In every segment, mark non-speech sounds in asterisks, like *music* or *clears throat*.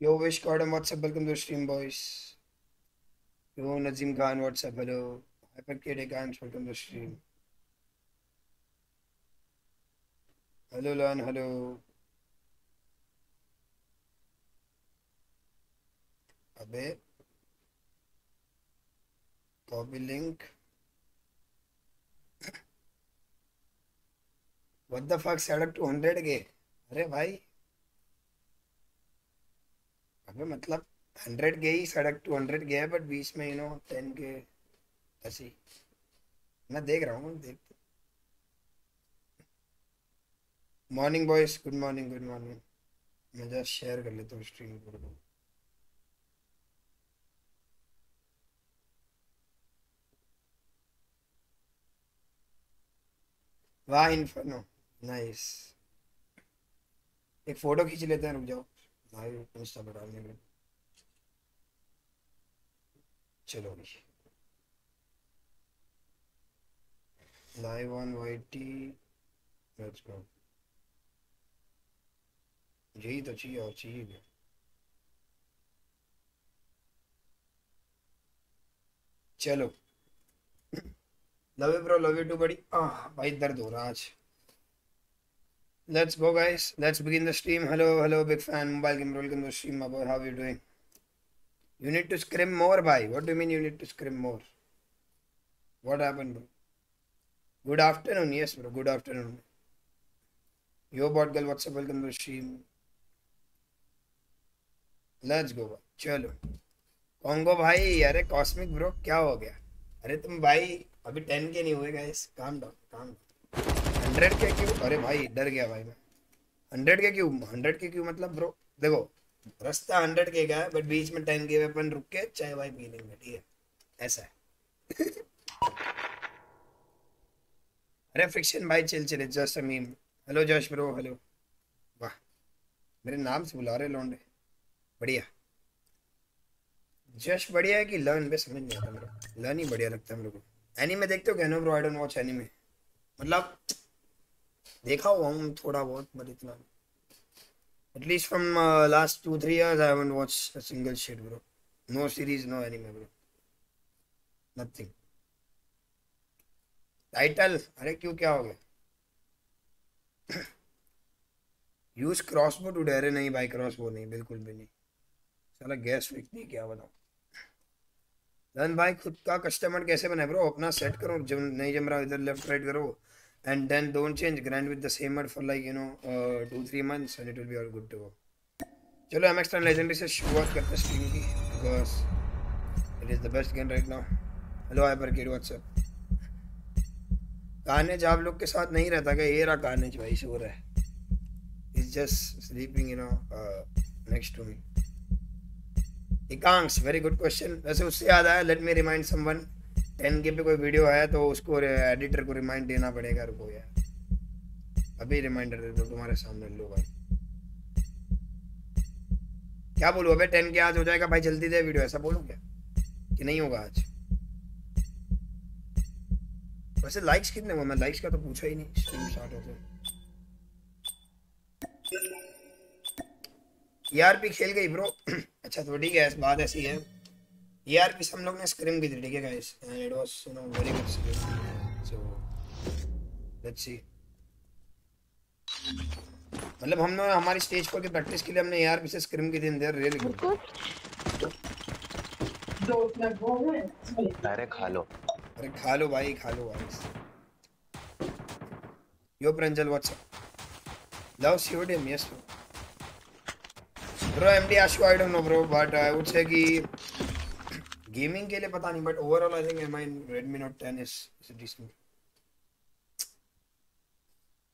Yo, Wish Gordon, what's up? Welcome to the stream, boys. Yo, Nazim Khan, what's up? Hello. Hyper KD Khan, welcome to the stream. Hello, Lan, hello. अबे copy link what the fuck सड़क two hundred के अरे भाई अबे मतलब hundred ही, सड़क two hundred गया बट बीच में यू नो टेन के, ऐसी मैं देख रहा हूँ, देख। Morning boys good morning good morning मैं जस्ट शेयर कर लेता हूँ स्ट्रीम पर वाह इन्फर्नो नाइस एक फ़ोटो खींच लेते हैं, रुक जाओ। भाई इंस्टा पर डालने में चलो भी live on Y T let's go यही तो चाहिए और चाहिए चलो love you bro love you too बड़ी आह भाई दर्द हो रहा आज let's go guys let's begin the stream hello hello big fan mobile game role the stream about how you doing you need to scrim more bhai what do you mean you need to scrim more what happened bro good afternoon yes bro good afternoon yo bot girl what's up welcome to the stream let's go चलो Congo भाई अरे cosmic bro क्या हो गया अरे तुम भाई अभी टेन के नहीं हुए गाइस काम डाउन काम हंड्रेड के क्यों? अरे भाई, डर गया भाई मैं। हंड्रेड के क्यों? हंड्रेड के क्यों मतलब ब्रो देखो, रास्ता हंड्रेड के का है बट बीच में टेन के अपन रुक के चाय वाय पी लेंगे, ठीक है? ऐसा है। *laughs* अरे फ्रिक्शन भाई chill chill just a meme hello जश ब्रो हेलो वाह, मेरे नाम से बुला रहे लौंडे। बढ़िया। जश बढ़िया है कि लर्न पे समझ नहीं आता मेरे लर्न ही बढ़िया लगता है मेरे को। एनीमे देखते हो क्या? No bro I don't watch anime मतलब देखा हुआ हूँ थोड़ा बहुत बट इतना from uh, last two three years, I haven't watched a single shit, bro. No series, no anime, bro. Nothing. Title अरे क्यों क्या हो गया? यूज़ क्रॉसबो टू अरे नहीं भाई क्रॉसबो नहीं बिल्कुल भी नहीं। साला गैस फिक नहीं क्या बताऊँ धन भाई खुद का कस्टमर कैसे बनाए ब्रो अपना सेट करो जब नहीं जम रहा इधर लेफ़्ट राइट करो। And then don't change grind with the same mode for like you know uh, two three months and it will be all good to go. चलो एम एक्स लेजेंडरी से शुरुआत करते हैं स्ट्रीम की because it is the best game right now hello hyper kid what's up कानेज आप लोग के साथ नहीं रहता क्या? ये रहा कानेज भाई सो रहा है is just sleeping you know next to me Ekansh very good question वैसे उससे याद आया let me remind someone ten K पे कोई वीडियो आया तो उसको एडिटर को रिमाइंड देना पड़ेगा रुको यार। अभी रिमाइंडर दे दो तुम्हारे सामने, लो भाई। क्या बोलूँ, अबे टेन के आज हो जाएगा, भाई जल्दी दे वीडियो ऐसा बोलूँ क्या? कि नहीं होगा आज? वैसे लाइक्स कितने हुए? मैं लाइक्स का तो पूछा ही नहीं स्ट्रीम स्टार्ट होते ईआरपी खेल गई ब्रो *clears throat* अच्छा तो ठीक है बात ऐसी है। यार भी हम लोग ने स्क्रीम की थी ठीक है guys and it was you know very good scream so let's see मतलब हमने हमारी स्टेज पर की प्रैक्टिस के लिए हमने यार से स्क्रीम की थी देयर रियली गुड अरे खा लो। अरे खा लो भाई खा लो भाई। Yo Pranjal what's up love CODM yes bro MD Ashu I don't know bro but I would say कि गेमिंग के लिए पता नहीं but overall I think MI Redmi note 10 is is decent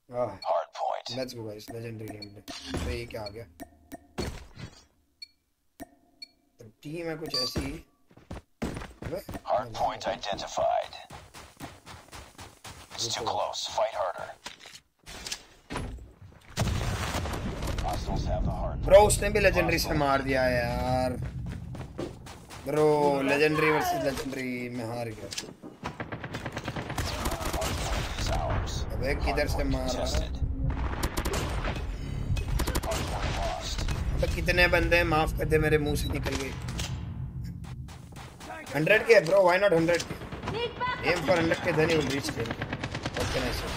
ah hard point let's go guys legendary game पे ये क्या आ गया? तो टीम है कुछ ऐसी। Hard point identified it's too close fight harder bro उसने भी लेजेंडरी से मार दिया यार। ब्रो लेजेंडरी वर्सेस लेजेंडरी में हार गया। अबे किधर से मार रहा है? अबे कितने बंदे हैं माफ़ कर दे, मेरे मुँह से निकल गए। Hundred K, bro why not hundred K? M for hundred K then you will reach them what can I say.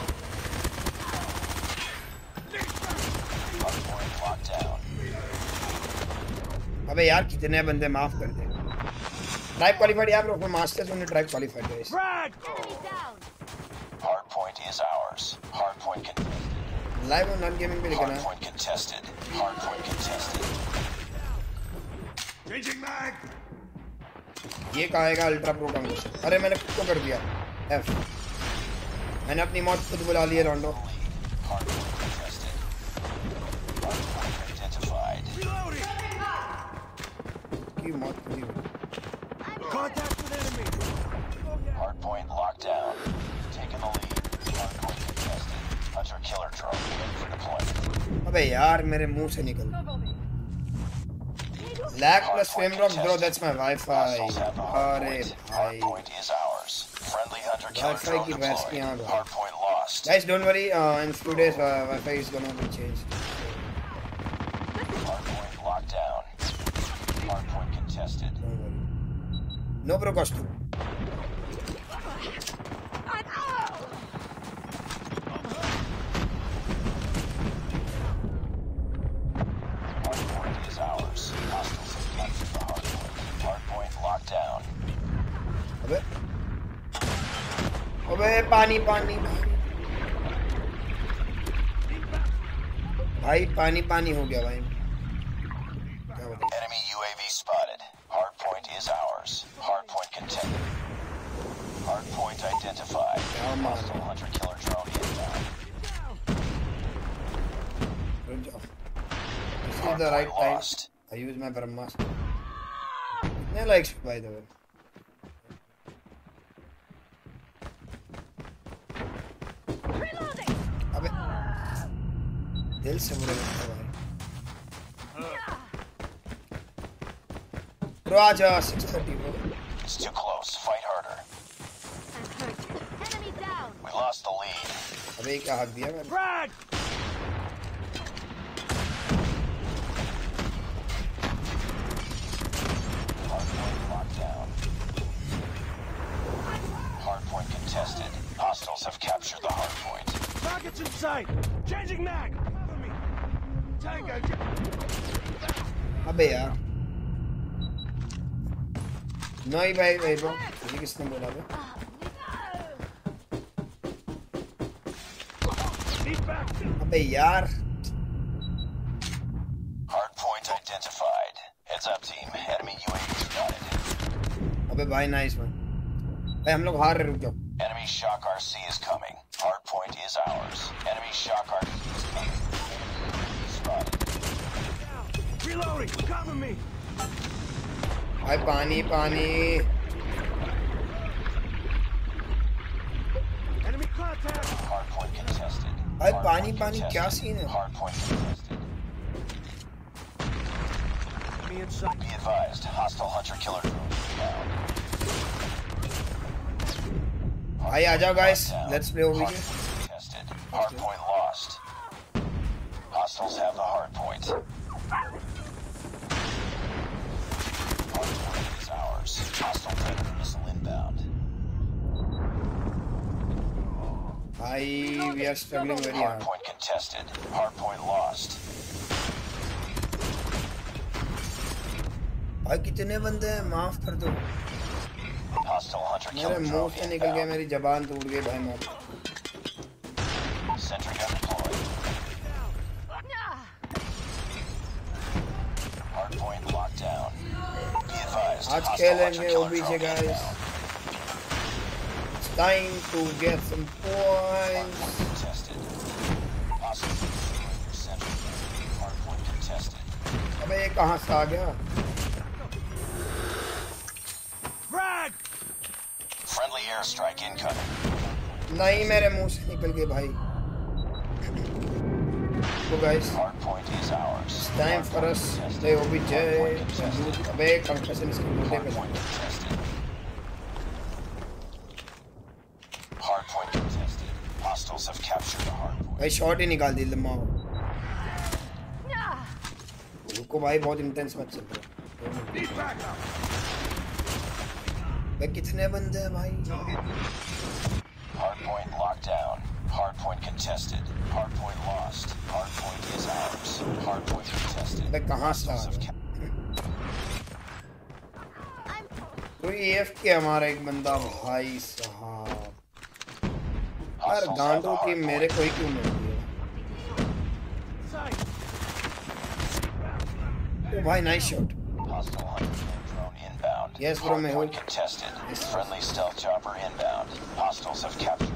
अबे यार, कितने बंदे माफ़ कर दे। ट्राइब क्वालिफाइड यार अपने मास्टर्स उन्होंने ट्राइब क्वालिफाइड किया hard point is ours hard point can live और गेमिंग पे लिखना hard point contested hard point contested changing mag ये कहेगा अल्ट्रा प्रो कम अरे मैंने खुद को कर दिया। एफ़ मैंने अपनी मौत खुद बुला ली है रोंडो की मौत Contact with enemy! Hardpoint locked down. Taking the lead. Hardpoint contested. Hunter killer drone ready for deployment. अबे यार मेरे मुंह से निकल lag plus frame drop bro that's my wifi Hostiles have the अरे hardpoint. भाई Hardpoint is ours. Friendly hunter killer Wi-Fi drone की भैंस की deployed. आग है। Hardpoint lost. guys don't worry uh, in few days uh, wifi is gonna be changed Hardpoint locked down. Hardpoint contested. No down. अबे अबे पानी पानी भाई पानी पानी हो गया भाई? Enemy UAV spotted. Hardpoint is ours. Hardpoint contested. Hardpoint identified. Come on. Hostile hunter killer drone inbound. रुक जाओ this is the right Hardpoint time lost. I use my brahmastra कितने likes by the way Reloading. अबे दिल से बुरा लगता है भाई ब्रो आज 6:30 bro It's too close. Fight harder. I'm hurt. Enemy down. We lost the lead. अबे क्या हक दिया मैंने Frag! Hardpoint locked down. Hardpoint contested. Hostiles have captured the hardpoint. Targets in sight! Changing mag! Cover me! Tango! अबे यार नहीं भाई भाई ब्रो मुझे किसने बोला बे Need back! अबे यार Hardpoint identified. Heads up, team. Enemy UAV spotted. अबे भाई नाइस वन भाई हम लोग हार रहे रुक जाओ Enemy shock RC is coming. Hardpoint is ours. Enemy shock RC is coming. Spotted. Reloading! Cover me! भाई पानी पानी Enemy contact! Hardpoint contested. भाई Hardpoint पानी पानी क्या contested. सीन है Hardpoint contested. Me in sight. Be advised, hostile hunter killer drone inbound. भाई आ जाओ guys let's play ओवीजे Hardpoint contested. Hardpoint lost. Hostiles have the hardpoint. Hardpoint Ours. Hostile predator missile inbound. भाई we are struggling very hard Hardpoint contested. Hardpoint lost. भाई कितने बंदे हैं माफ़ कर दो Hostile hunter मेरे killer मुँह drone से निकल गया inbound. मेरी जबान टूट गई भाई माफ़ आज hostile खेलेंगे hunter killer OBJ drone guys inbound. Time to get some points Hardpoint contested. Hostile sentry gun. Hardpoint contested. अबे ये कहाँ से आ गया Frag! Friendly airstrike incoming. नहीं मेरे मुँह से निकल गए भाई ओबीजे अबे कंकशन इसके मुंडे पे Hardpoint contested. Hardpoint contested. Hostiles have captured the hardpoint. भाई शॉट ही निकाल दी लम्मा रुको रुको भाई बहुत इंटेंस मैच चल रहा है Need backup. भाई कितने बंदे हैं भाई Hardpoint locked down. Hardpoint contested. Hardpoint lost. Hardpoint is ours. Hardpoint contested. भाई कहाँ से आ Hostiles रहे have हैं? I'm कोई एफ़ के हमारा एक बंदा भाई साहब यार Hostiles have the गांडो टीम hardpoint. मेरे को ही क्यों मिल रही है Sight. ओ भाई nice shot Hostile hunter killer drone inbound. Yes, bro, मैं हूँ। Hardpoint contested. Friendly stealth chopper inbound. Hostiles have captured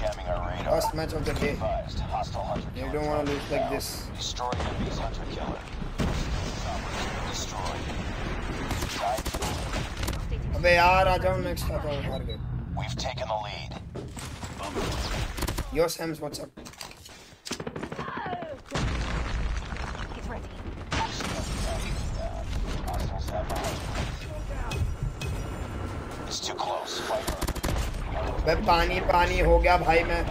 jamming our radar. First match of the Be day advised. Hostile hunter You killer don't wanna drone lose like inbound. this. Destroy enemy's hunter killer. Chopper has been destroyed. Tied for the lead. अबे यार आ जाओ next आ जाओ हार गए We've taken the lead. Yo Sams what's up get ready. Hostiles have the hardpoint. It's too close. Fight harder. भाई पानी पानी हो गया भाई मैं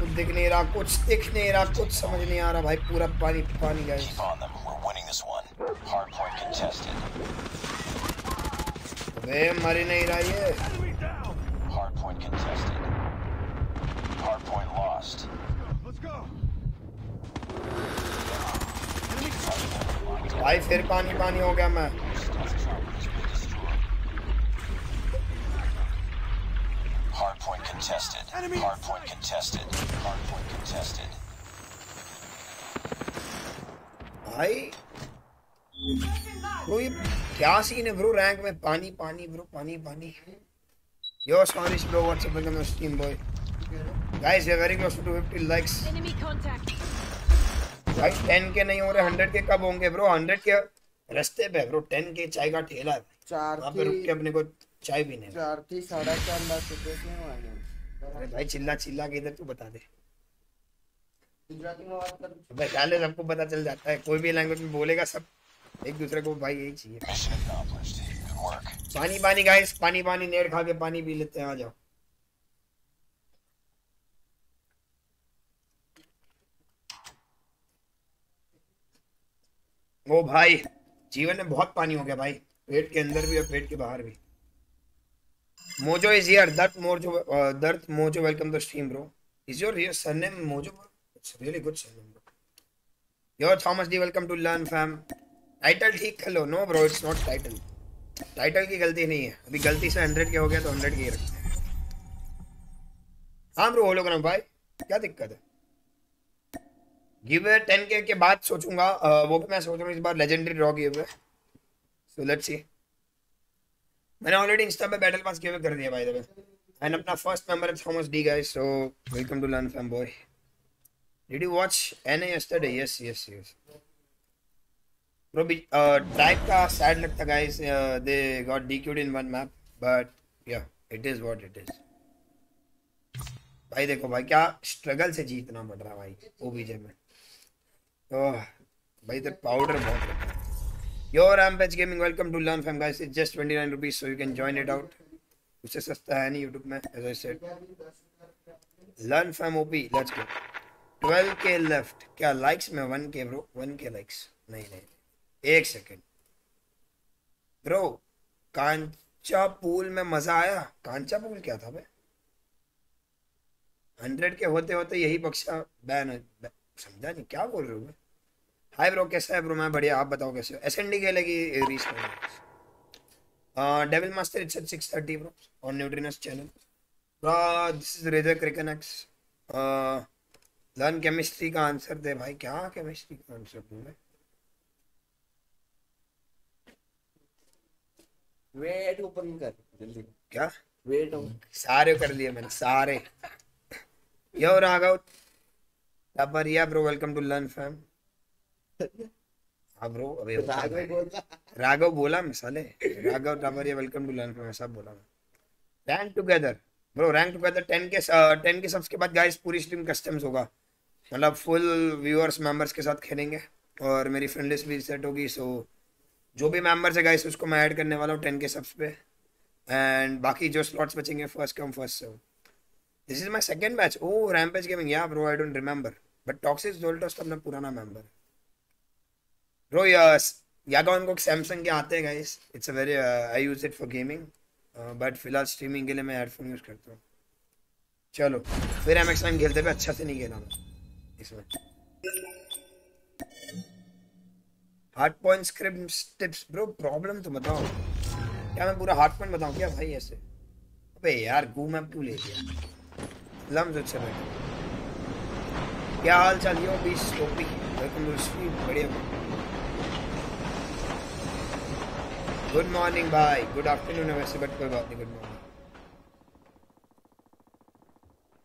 कुछ दिख नहीं रहा कुछ दिख नहीं रहा कुछ समझ नहीं आ रहा भाई पूरा पानी पानी गए मरी नहीं रहा ये। भाई फिर पानी पानी हो गया मैं। Hardpoint contested. Enemy. Hardpoint contested. Hardpoint contested. भाई। ब्रो ये क्या सीन है ब्रो? रैंक में पानी पानी ब्रो पानी पानी yo sorry bro what's up welcome to stream boy guys we are very close to 250 likes Enemy contact. भाई 10 के नहीं हो रहे 100 के कब होंगे ब्रो 100 के रास्ते पे ब्रो 10 के चाय का ठेला है। चार पे रुक के अपने को चाय पीने। चार थी साढ़े चार लाख रुपए अरे भाई चिल्ला चिल्ला के इधर तू बता दे। गुजराती में बात कर। भाई सबको पता चल जाता है कोई भी लैंग्वेज में बोलेगा सब एक दूसरे को भाई यही चाहिए. पानी पानी गाइस पानी पानी नेड़ खा के पानी पी लेते हैं आ जाओ। ओ भाई जीवन में बहुत पानी हो गया भाई पेट के अंदर भी और पेट के बाहर भी। मोजो इज़ हियर दर्द मोजो दर्द Mojo welcome to stream bro. Is your real surname Mojo? It's really good surname bro your Thomas D welcome to learn fam title ठीक कर लो no bro it's not title title की गलती नहीं है। अभी गलती से हंड्रेड के हो गया तो हंड्रेड के ही रखते हैं। हाँ ब्रो होलोग्राम भाई। क्या दिक्कत है? गिव टेन के के बाद सोचूँगा। अ, वो भी मैं सोच रहा हूँ इस बार legendary raw give so let's see मैंने ऑलरेडी इंस्टा पे बैटल पास गिव कर दिया भाई द एंड अपना फ़र्स्ट मेंबर है Thomas D guys so welcome to learn fam boy did you watch NA yesterday yes yes yes Bro, be- uh, का sad लगता. Uh, they got DQ'd in one map, but yeah, it is what it is. भाई देखो भाई क्या struggle से जीतना पड़ रहा भाई ओबीजे में। तो भाई तो पाउडर बहुत रहता है yo rampage gaming welcome to learn fam guys it's just 29 rupees so you can join it out उससे सस्ता है नहीं यूट्यूब में as I said learn fam OP let's go 12 K left क्या लाइक्स में 1 के ब्रो 1 के लाइक्स नहीं नहीं एक सेकेंड ब्रो कांचा पूल में मज़ा आया? कांचा पूल क्या था बे हंड्रेड के होते होते यही बक्सा बैन समझा नहीं, क्या बोल रहे हो हाय ब्रो कैसा है ब्रो? मैं बढ़िया आप बताओ कैसे हो? एस एन डी खेलेगी reach devil master it's at six thirty bro on न्यूट्रिनस channel bro this is razor क्रिकनेक्स learn chemistry का आंसर दे भाई। क्या केमिस्ट्री का आंसर दूँ मैं? वेट ओपन कर जल्दी। क्या? वेट सारे कर लिए मैंने सारे। Yo Raghav Taparia bro welcome to learn fam हाँ ब्रो अभी राघव। बोला राघव बोला मैं साले। राघव टावरिया वेलकम टू लर्न मैं सब बोला। मैं rank together bro rank together 10 K 10 के सबस के बाद गाइस पूरी स्ट्रीम कस्टम्स होगा। मतलब फुल व्यूअर्स मेंबर्स के साथ खेलेंगे। और मेरी फ्रेंड लिस्ट भी सेट होगी सो जो भी मेंबर्स है गाइस उसको मैं ऐड करने वाला हूँ 10 के सबस पे। एंड बाकी जो स्लॉट्स बचेंगे first come first serve this is my second batch oh rampage gaming या bro I don't remember but toxic जोल्टोस तो अपना पुराना मेंबर ब्रो यस यागा उनको सैमसंग के आते हैं guys it's a very I use it for gaming but फ़िलहाल स्ट्रीमिंग के लिए मैं हेडफोन यूज़ करता हूँ. चलो, फिर एम एक्स खेलते पे अच्छा से नहीं खेला मैं इसमें. Hard point script tips bro problem तो बताओ. क्या मैं पूरा हार्ड पॉइंट बताऊँ क्या भाई ऐसे? अबे यार गू मैप क्यों ले गया लम्स अच्छा बैठा क्या हाल चाल यो बीस टोपी वेलकम टू स्ट्रीम बढ़िया। गुड मॉर्निंग भाई गुड आफ्टरनून है वैसे बट कोई बात नहीं गुड मॉर्निंग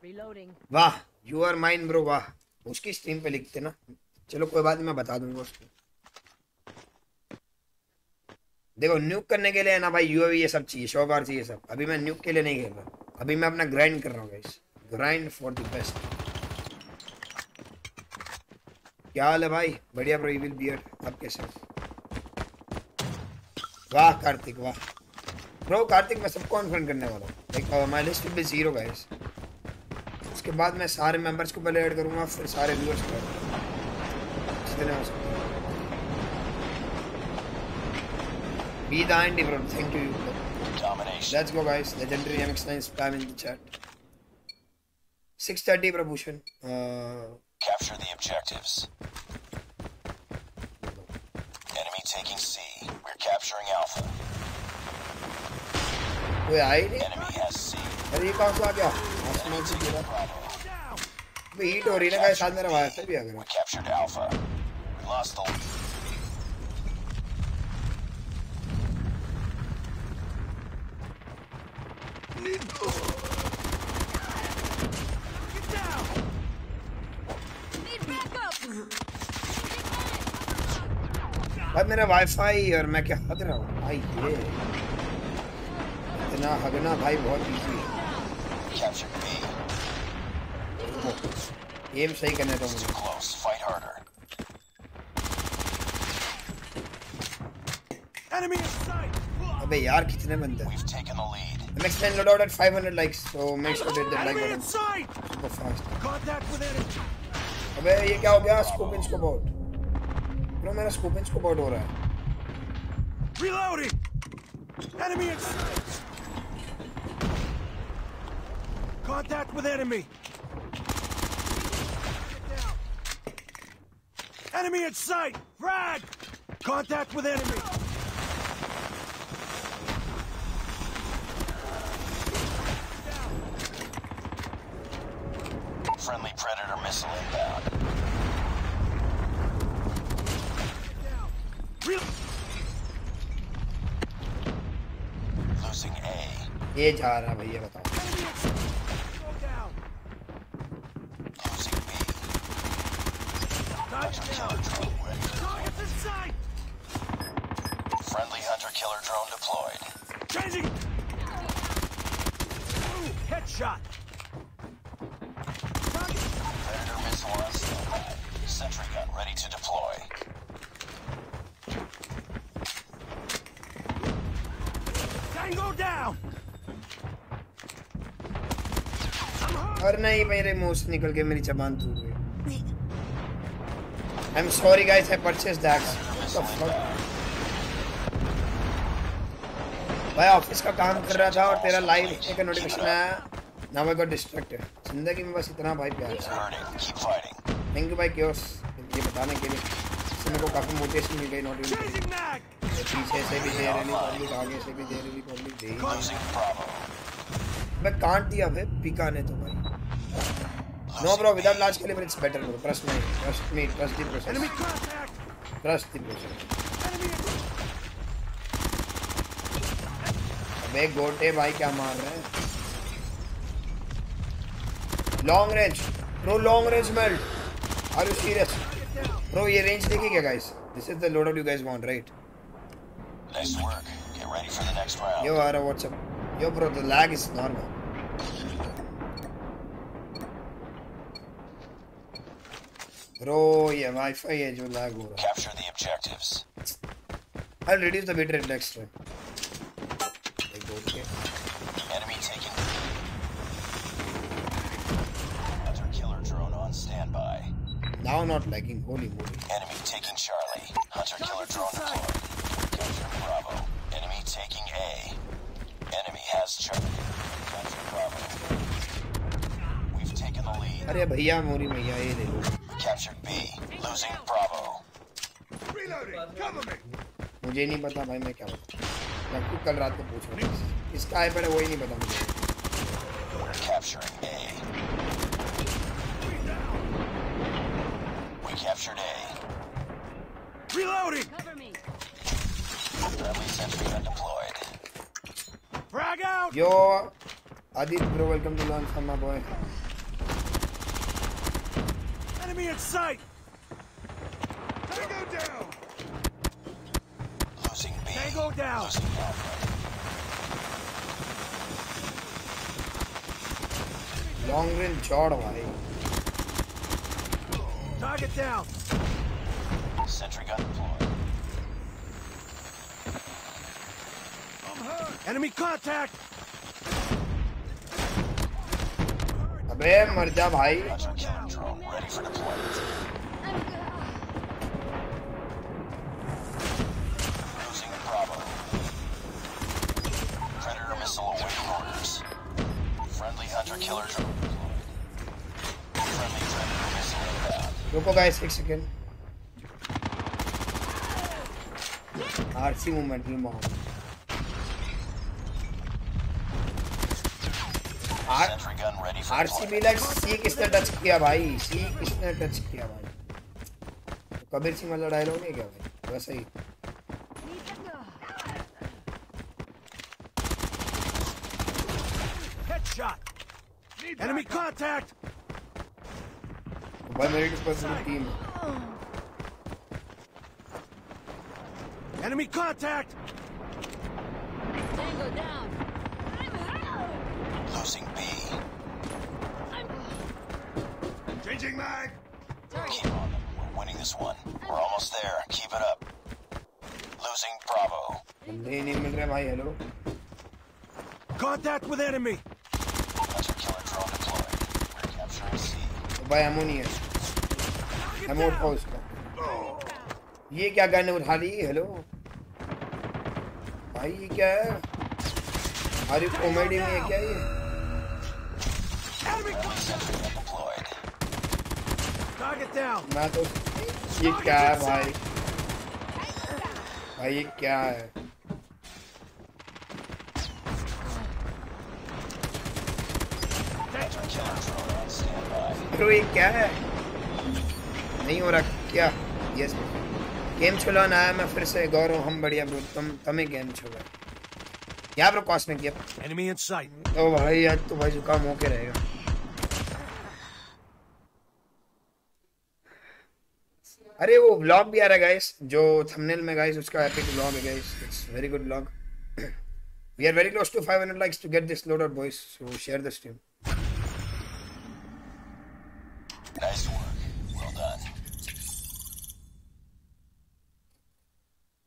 Reloading. वाह यू आर माइन ब्रो वाह उसकी स्ट्रीम पे लिखते ना। चलो कोई बात नहीं मैं बता दूँगा उसको। देखो न्यूक करने के लिए है ना भाई यूएवी ये सब चाहिए शौकार चाहिए सब। अभी मैं न्यूक के लिए नहीं खेल रहा। अभी मैं अपना ग्राइंड कर रहा हूँ guys grind for the best क्या हाल है भाई? बढ़िया ब्रो विल बियर्ड आप कैसे? वाह कार्तिक वाह। ब्रो कार्तिक मैं सबको अनफ्रेंड करने वाला हूँ। Like my list will be zero guys उसके बाद मैं सारे मेंबर्स को पहले ऐड करूँगा फिर सारे व्यूअर्स को जितने हो सकते be the end bro thank you. Let's go guys legendary MX9 spam in the chat. 6:30 प्रभूषण uh, Capture the objectives. Enemy taking C. We're capturing Alpha. कोई आया ही नहीं Enemy has C. अरे ये कहाँ से आ गया आसमान से गिरा अबे हीट हो रही है ना गाइस साथ मेरा वाईफाई भी आ गया We captured Alpha. We lost the lead. Need backup. भाई मेरा वाईफाई और मैं क्या हग रहा हूँ भाई ये इतना हगना भाई बहुत इजी है. गेम सही करने दो Too मुझे. Enemy in sight! अबे यार कितने बंदे हैं We've taken the lead. MX9 load out at 500 likes so make sure to hit that like Enemy in button sight! super fast Contact with enemy! अबे ये क्या हो गया scope in scope out bro मेरा स्कोप इन स्कोप आउट हो रहा है Reloading! Enemy in sight! Contact with enemy! Enemy in sight! Frag! Contact with enemy! ये जा रहा है भैया बताओ। मुँह से निकल के मेरी जबान टूट गई। I am sorry guys I purchase that भाई ऑफ़िस का काम कर रहा था और तेरा लाइव हिटने का नोटिफिकेशन आया। नाउ आई गॉट डिस्ट्रैक्टेड ज़िंदगी में बस इतना भाई प्यार. थैंक यू भाई क्योस ये बताने के लिए। इससे मेरे को काफ़ी मोटिवेशन मिल गई नोटिफिकेशन Changing पीछे से भी दे रही पब्लिक आगे से भी दे रही पब्लिक दे ही मैं काट दिया भाई पिका ने तो। भाई no bro without large calibre it's better bro trust me trust me trust the Enemy contact! Trust the process अबे गोटे भाई क्या मार रहे हैं? Long range bro long range melt are you serious bro ये रेंज देखिए क्या guys this is the load you guys want right Nice work. Get ready for the next round. Yo आ रहा WhatsApp yo bro the lag is normal bro ये wifi है जो lag हो रहा Capture the objectives. है I reduce the bit rate next time एक बोल के Enemy taking the lead. Hunter killer drone on standby. Now not lagging holy moly Enemy taking Charlie. Hunter killer drone deployed. Capture Bravo. Enemy taking A. Enemy has Charlie. Capture Bravo. We've taken the lead. अरे भैया मोरी भैया ये ले लो We Captured B. Losing Bravo. Reloading. Cover me. मुझे नहीं पता भाई मैं क्या बताऊँ मैं कल रात को पूछ रहा हूँ इसका आईपैड है वही नहीं पता मुझे Capturing A. We captured A. Reloading. Cover me. Friendly sentry gun deployed. Frag out. Aditya bro welcome to launch from my boy Enemy in sight. Tango down. Losing B. Tango down. Losing Alpha. Long range चौड़ भाई Target down. Sentry gun deployed. Enemy contact. अबे मर जा भाई Hunter killer drone ready for deployment. Losing Bravo. Predator missile awaiting orders. Friendly hunter killer drone deployed. Friendly predator missile inbound. रुको guys एक second RC movement में मार RCB. Like C किसने touch किया भाई सी किसने टच किया भाई तो कबीर सिंह वाला डायलॉग नहीं क्या भाई वैसे ही Enemy contact. भाई मेरे के पास पूरी team Enemy contact. Changing mag. Keep on them. We're winning this one. We're almost there. Keep it up. Losing Bravo. बंदे ही नहीं मिल रहे भाई hello Contact with enemy. Hunter killer drone deployed. We're capturing C. तो भाई ammo नहीं है ammo उठाओ उसका ये क्या गन उठा ली हेलो भाई ये क्या है अरे कॉमेडी में है क्या ये मैं तो ये क्या है भाई? भाई ये क्या है. ब्रो ये क्या है? नहीं हो रहा क्या? यस गेम चलाना आया मैं फिर से गौरव हम बढ़िया ब्रो तुम तुम्हें गेम चला। यहाँ ब्रो कॉस्मिक किया Enemy in ओ भाई आज तो भाई जुकाम होके रहेगा। अरे वो व्लॉग भी आ रहा है गाइस जो थंबनेल में गाइस उसका एपिक व्लॉग है guys it's very good vlog we are very close to 500 likes to get this loaded boys so share the stream Nice work. Well done.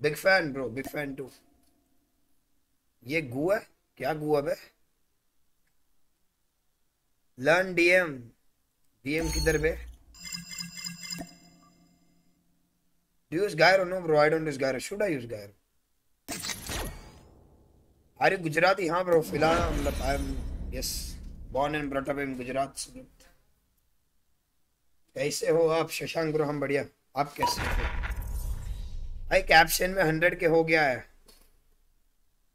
Big fan bro big fan to ये गु है क्या गु है बे learn DM DM किधर बे? Do you use Gyro? No, bro. I don't use Gyro. Should I use Gyro? Are you Gujarati? हाँ, bro. फ़िलहाल मतलब I'm yes born and brought up in Gujarat. कैसे हो आप शशांक ब्रो हम बढ़िया आप कैसे हो भाई कैप्शन में हंड्रेड के हो गया है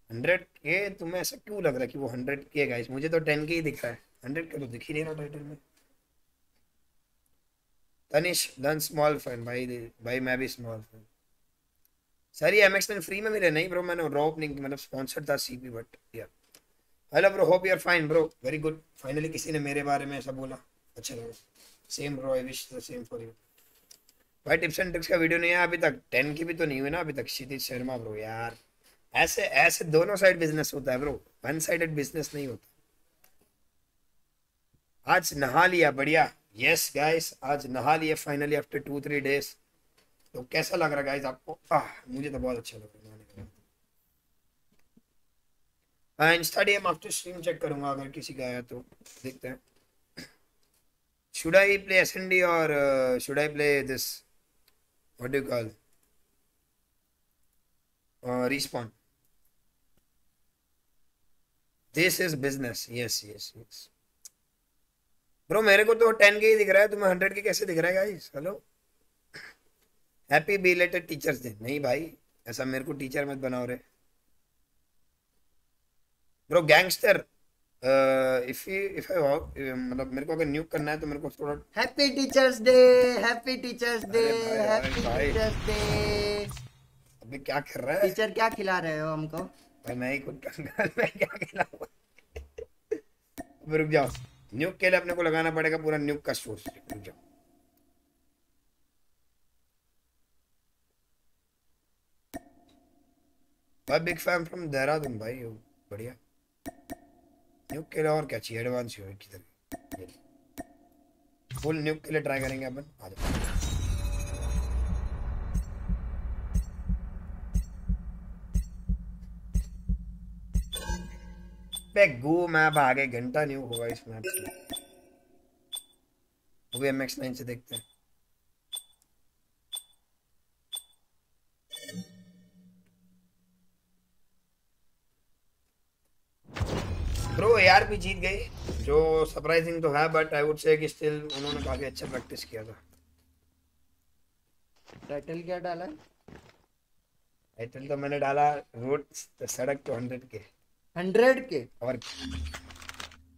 हंड्रेड के तुम्हें ऐसा क्यों लग रहा है कि वो हंड्रेड के गाइस मुझे तो टेन के ही दिख रहा है हंड्रेड के तो दिख ही नहीं रहा टाइटल में तनिश डन स्मॉल फ़ैन भाई भाई मैं भी स्मॉल फ़ैन सर ये एमएक्स फ्री में मिले नहीं ब्रो मैंने रॉ ओपनिंग मतलब स्पॉन्सर्ड था सीपी बट या hello bro hope you are fine bro very good finally किसी ने मेरे बारे में ऐसा बोला अच्छा लगा same bro I wish the same for you भाई टिप्स एंड ट्रिक्स का वीडियो नहीं है अभी तक टेन की भी तो नहीं हुई ना अभी तक क्षितिज शर्मा ब्रो यार ऐसे ऐसे दोनों साइड बिज़नेस होता है ब्रो वन साइडेड बिज़नेस नहीं होता आज नहा लिया बढ़िया यस गाइस आज नहा लिया finally after two three days तो कैसा लग रहा गाइस आपको? आह मुझे तो बहुत अच्छा लग रहा है बाद आफ्टर स्ट्रीम चेक करूँगा अगर किसी का आया तो। देखते हैं। Should I play S N D और should I play this do you call? Respond this is business yes yes, yes. Bro मेरे को तो टेन के ही दिख रहा है तुम्हें हंड्रेड के कैसे दिख रहा है guys hello happy belated teachers day नहीं भाई ऐसा मेरे को टीचर मत बनाओ रे। Bro gangster if if I मतलब मेरे को अगर न्यूक करना है तो मेरे को थोड़ा happy teachers day happy teachers day happy teachers day अभी क्या कर रहा है? टीचर क्या खिला रहे हो हमको? भाई मैं ही खुद कंगाल *laughs* मैं क्या खिलाऊँगा अब रुक जाओ। न्यूक के लिए अपने को लगाना पड़ेगा पूरा न्यूक का source big fan from Dehradun भाई बढ़िया। न्यूक के लिए और क्या चाहिए? एडवांस फुल न्यूक के लिए ट्राई करेंगे अपन। आ जाओ। बे गो मैप आगे घंटा नहीं होगा इस मैप से। वो भी एम एक्स नाइन से देखते हैं। ब्रो यार भी जीत गई जो सरप्राइजिंग तो है बट आई वुड से कि स्टिल उन्होंने काफ़ी अच्छा प्रैक्टिस किया था। टाइटल क्या डाला? टाइटल तो मैंने डाला रोड सड़क तो हंड्रेड के हंड्रेड के। और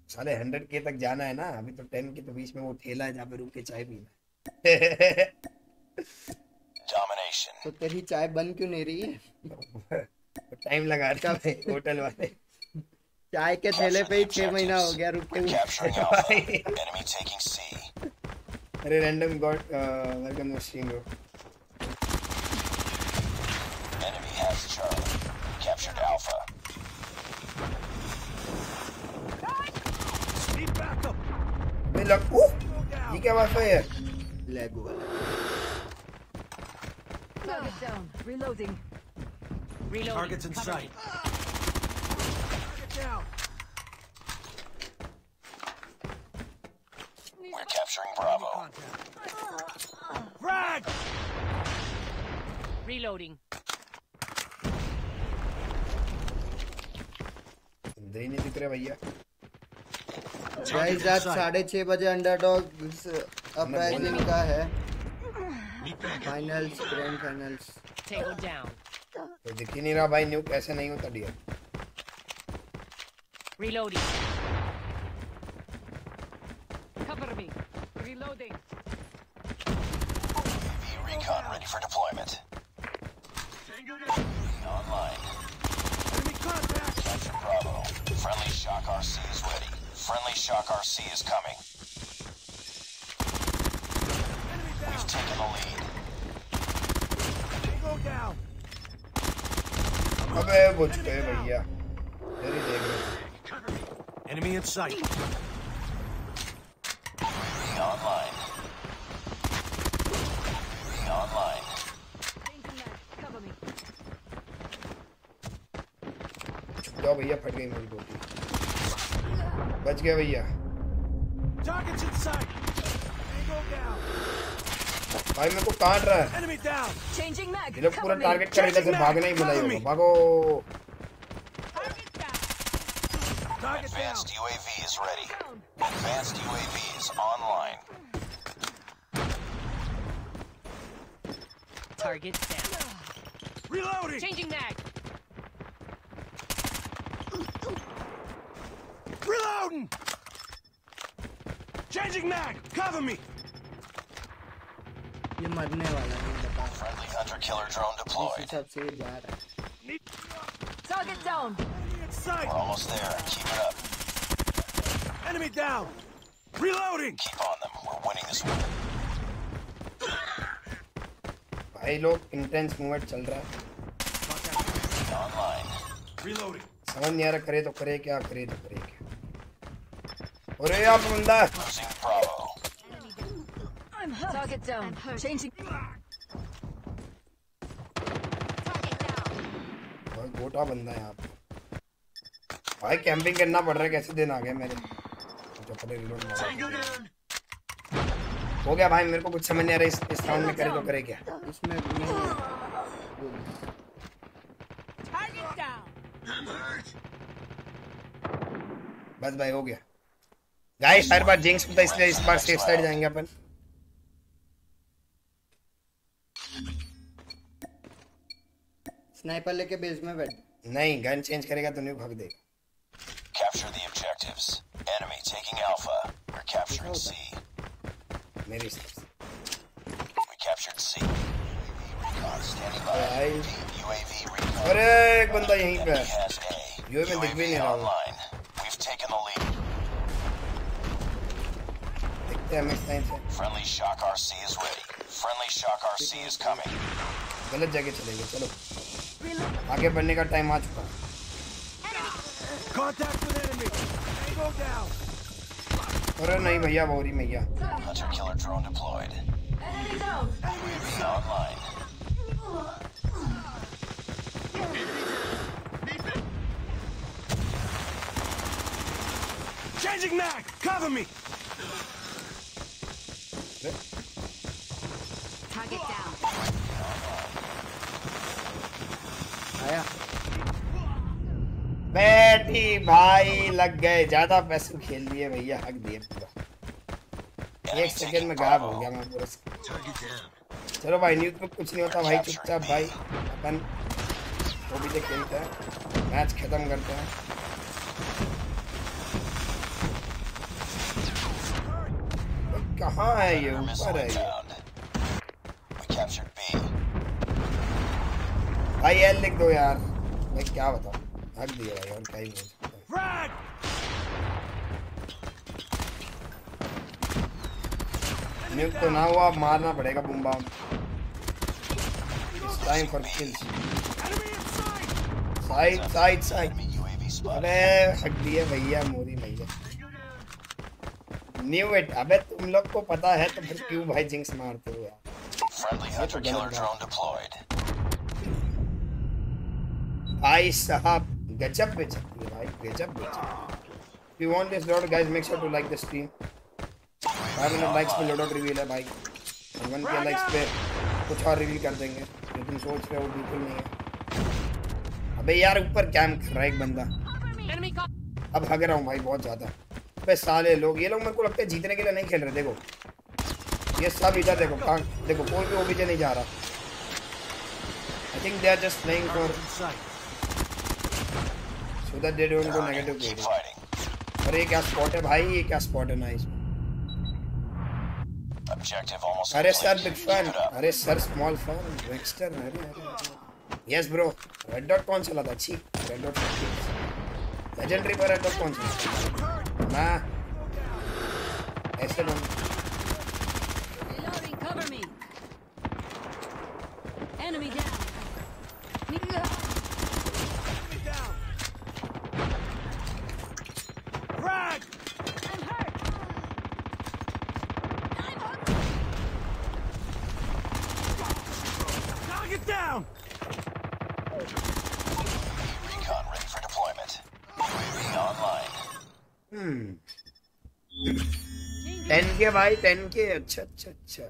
साले हंड्रेड के तक जाना है ना अभी तो टेन के तो बीच में वो ठेला है जहाँ पे रुक के चाय पीना. तो तेरी चाय बन क्यों नहीं रही है? टाइम लगा रहा है *laughs* होटल वाले। चाय के थैले पे ही छह महीना हो गया रुके हुए. *laughs* अरे random god welcome to stream bro y Target down. Reloading. Reloading. Targets in sight. Target down. We're capturing Bravo. Frag! Reloading. Дрейните. Guys रात साढ़े छह बजे अंडरडॉग अपराइजिंग का है। फाइनल्स ग्रैंड फाइनल्स तो दिख ही नहीं रहा भाई न्यू कैसे नहीं होता dear Reloading. Cover me. Reloading. UAV recon ready for deployment. Online. Enemy contact! Capture Bravo. Friendly Shock RC is ready. Friendly Shock RC is coming. Enemy down! We've taken the lead. Tango down! अबे बुझ गए भैया तेरी देख रहे Enemy in sight. Online. Online. जाओ भैया फट गई मेरी बोटी बच गया भैया. भाई मेरे को काट रहा है. ये लोग पूरा. टारगेट कर इधर से भागना ही मिला ही भागो deployed. हिसाब से ये जा रहा है Need Target down. enemy in sight. We're almost there. Keep it up. Enemy down. Reloading. Keep on them. We're winning this one. भाई लोग इंटेंस मूवमेंट चल रहा है Online. Reloading. समझ नहीं आ रहा करे तो करे क्या करे तो करे क्या अरे यार बंदा है। Losing Bravo. I'm hurt. Target down. Changing. गोटा बंदा है यहाँ पे भाई कैंपिंग करना पड़ रहा है कैसे दिन आ गए मेरे? पहले रिलोड हो गया भाई मेरे को कुछ समझ नहीं आ रहा इस इस राउंड में करे तो करे क्या? इसमें. बस भाई हो गया। गाइस हर बार जिंक्स होता है इसलिए इस बार सेफ़ साइड जाएँगे अपन। स्नाइपर लेके बेस में बैठ नहीं गन चेंज करेगा तो नहीं भाग देगा Capture the objectives. Enemy taking Alpha. We're capturing C. मेरे हिसाब से We captured C. Recon standing by. भाई UAV recon. अरे एक बंदा यहीं पे Enemy है has A. यो में दिख भी नहीं UAV रहा हूँ online. We've taken the lead. दिखते हैं हमें इस टाइम से Friendly Shock RC is ready. Friendly Shock RC is coming. गलत जगह चले गए चलो आगे बढ़ने का टाइम आ चुका है Contact with enemy. Tango down. अरे नहीं भैया बोरी मैया Hunter killer drone deployed. UAV online. Changing mag. Cover me. बैठी भाई लग गए, ज़्यादा पैसे खेल लिए भैया, हक दिए। पूरा एक सेकंड में गायब हो गया मैं पूरा चलो भाई न्यूज़ में कुछ नहीं होता, भाई चुपचाप भाई, अपन वो भी तो खेलते हैं। मैच खत्म करते हैं। कहाँ है ये? ऊपर है ये. भाई एल लिख दो यार। मैं क्या हक दिया भाई और क्या ही बोल सकता हूँ। Frag. न्यूज़ तो ना हुआ मारना पड़ेगा boom bam time for kills side side side. अबे हक दिए भैया मोरी भैया न्यू इट अबे तुम लोग को पता है तो फिर क्यों भाई जिंक्स मारते हो यार gonna killer die. drone deployed. भाई साहब गजब बेचती है भाई गजब बेचती If you want this loadout guys, make sure to like the stream. 500 likes पे loadout reveal है भाई और 1 के likes पे कुछ और रिवील कर देंगे तुम सोच रहे हो बिल्कुल नहीं है अबे यार ऊपर कैम कर रहा है एक बंदा अब हग रहा हूँ भाई बहुत ज़्यादा अबे साले लोग ये लोग मेरे को लगता है जीतने के लिए नहीं खेल रहे देखो ये सब इधर देखो कहाँ देखो कोई भी ओबीजे नहीं जा रहा I think they are just playing for. So that they don't go Keep negative fighting. अरे ये क्या स्पॉट है भाई? ये क्या स्पॉट है नाइस Objective almost अरे सर बिग फ़ैन अरे सर स्मॉल फ़ैन विक्स्टर अरे अरे यस ब्रो रेड डॉट कौन चला था? छी। रेड डॉट लेजेंडरी पर रेड डॉट कौन चला ना ऐसे बन Reloading. Cover me. Enemy down. Enemy down. Frag. I'm hurt. I'm hurt. Target down. Recon ready for deployment. UAV online. Hmm Changing. Ten K भाई टेन के। अच्छा अच्छा अच्छा।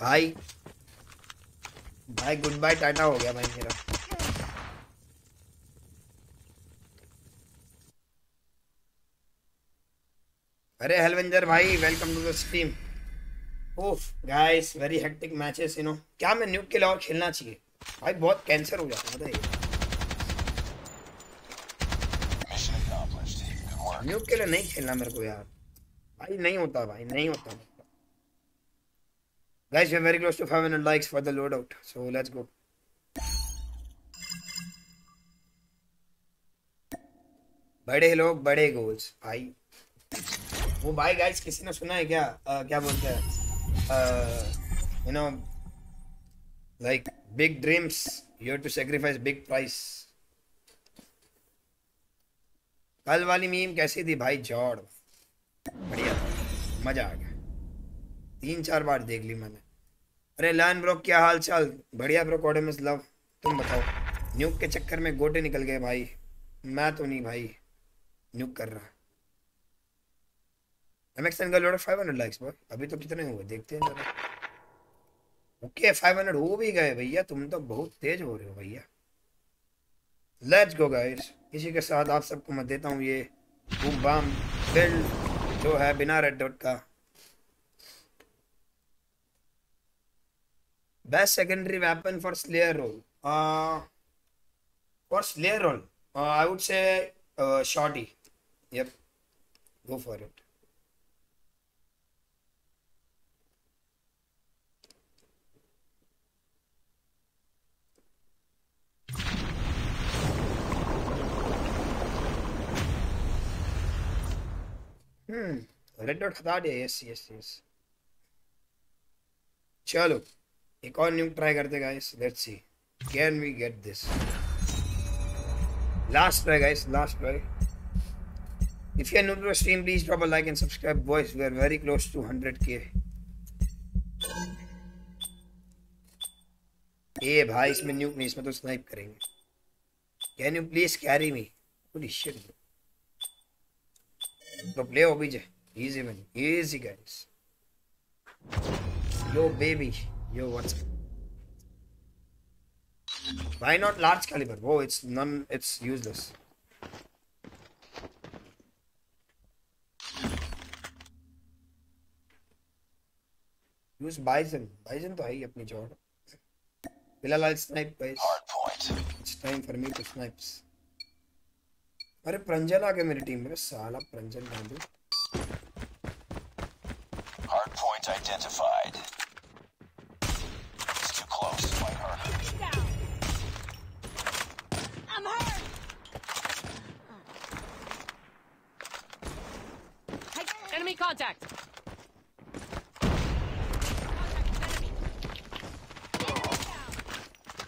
भाई। भाई गुड बाय टाटा हो गया भाई मेरा। अरे हेलवेंजर भाई welcome to the stream oof guys very hectic matches you know क्या मैं न्यूक के लिए और खेलना चाहिए? भाई, बहुत कैंसर हो जाता है बताइए Mission accomplished. न्यूक के लिए नहीं खेलना मेरे को यार। भाई नहीं होता भाई नहीं होता। Guys we are very close to 500 likes for the loadout so let's go. बड़े लोग बड़े गोल्स भाई। वो भाई गाइस किसी ने सुना है क्या? अ, क्या बोलते हैं? You know like big dreams you have to sacrifice big price कल वाली मीम कैसी थी? भाई जॉर्ड बढ़िया था। मज़ा आ गया। तीन चार बार देख ली मैंने। अरे लान ब्रो, क्या हाल चाल बढ़िया ब्रो कोडेमस लव। तुम बताओ। न्यूक के चक्कर में गोटे निकल गए भाई। मैं तो नहीं भाई। न्यूक कर रहा। MXN का लोड 500 लाइक्स बॉय अभी तो कितने हुए? देखते हैं ओके 500 हो भी गए भैया। तुम तो बहुत तेज हो रहे हो भैया। लेट्स गो गाइस इसी के साथ आप सबको मैं देता हूँ ये बूम बाम बिल्ड जो है बिना रेड डॉट का। Best secondary weapon for slayer role for slayer role I would say shorty yep. Go for it. Red dot हटा दिया यस यस यस चलो एक और न्यू ट्राई करते guys let's see can we get this last try guys last try If you are new to the stream, please drop a like and subscribe, boys. We are very close to 100k. ए भाई इसमें nuke नहीं इसमें तो snipe करेंगे। Can you please carry me holy shit તો play, OB છે easy બની easy guys yo baby yo Why not large caliber? Whoa, it's none, it's useless. Use bison. Bison to high apni jod. Bilal, I'll snipe guys. It's time for me to snipes. अरे प्रंजल आ गया मेरी team में साला Pranjal गांडू Hard point identified. It's too close. Might hurt. I'm hurt. Enemy contact!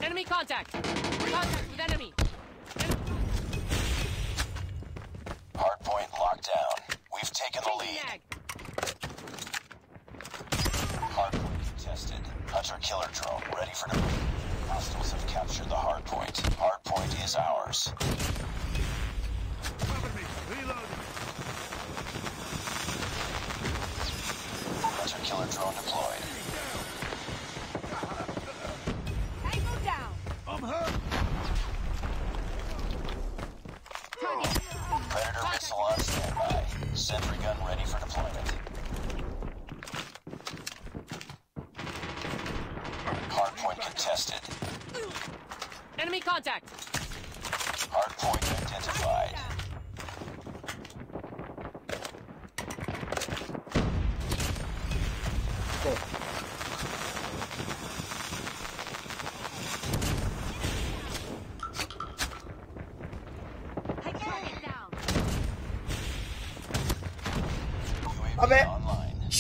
Enemy contact! Contact with enemy! Hard point locked down. We've taken the lead. Hardpoint Hard contested. Hunter killer drone ready for deployment. Hostiles have captured the hardpoint. Hardpoint is ours.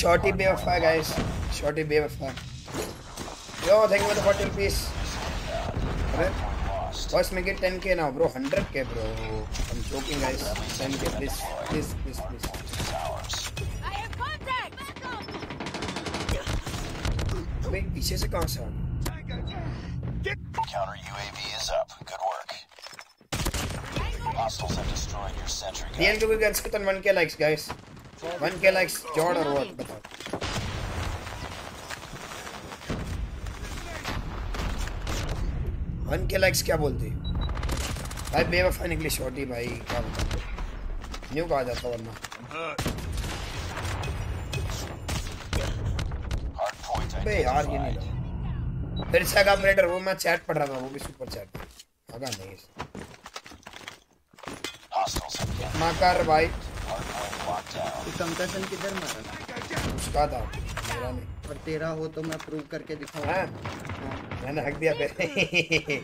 Shorty बेवफा guys shorty बेवफा yo thank you for the 40 rupees अरे Point lost. बस make it 10k now bro 100k bro I'm joking guys 10k please please please please. अबे पीछे से कहाँ से आ Counter UAV is up. Good work. Hostiles have destroyed your sentry gun. Real क्योंकि girls के तो 1k likes guys 1k likes जॉर्ड और व्हाट बताओ वन के लाइक्स क्या बोलती? भाई बेवफा निकली शॉर्टी भाई क्या बताऊँ न्यू कहा जाता वरना। अबे यार ये नहीं फिर से ऑपरेटर वो मैं चैट पढ़ रहा था वो भी सुपर चैट आगा नहीं have माकार भाई। कंकशन किधर मारा? उसका था। मेरा नहीं। और तेरा हो तो मैं प्रूव करके दिखाऊँगा हाँ। मैंने हक दिया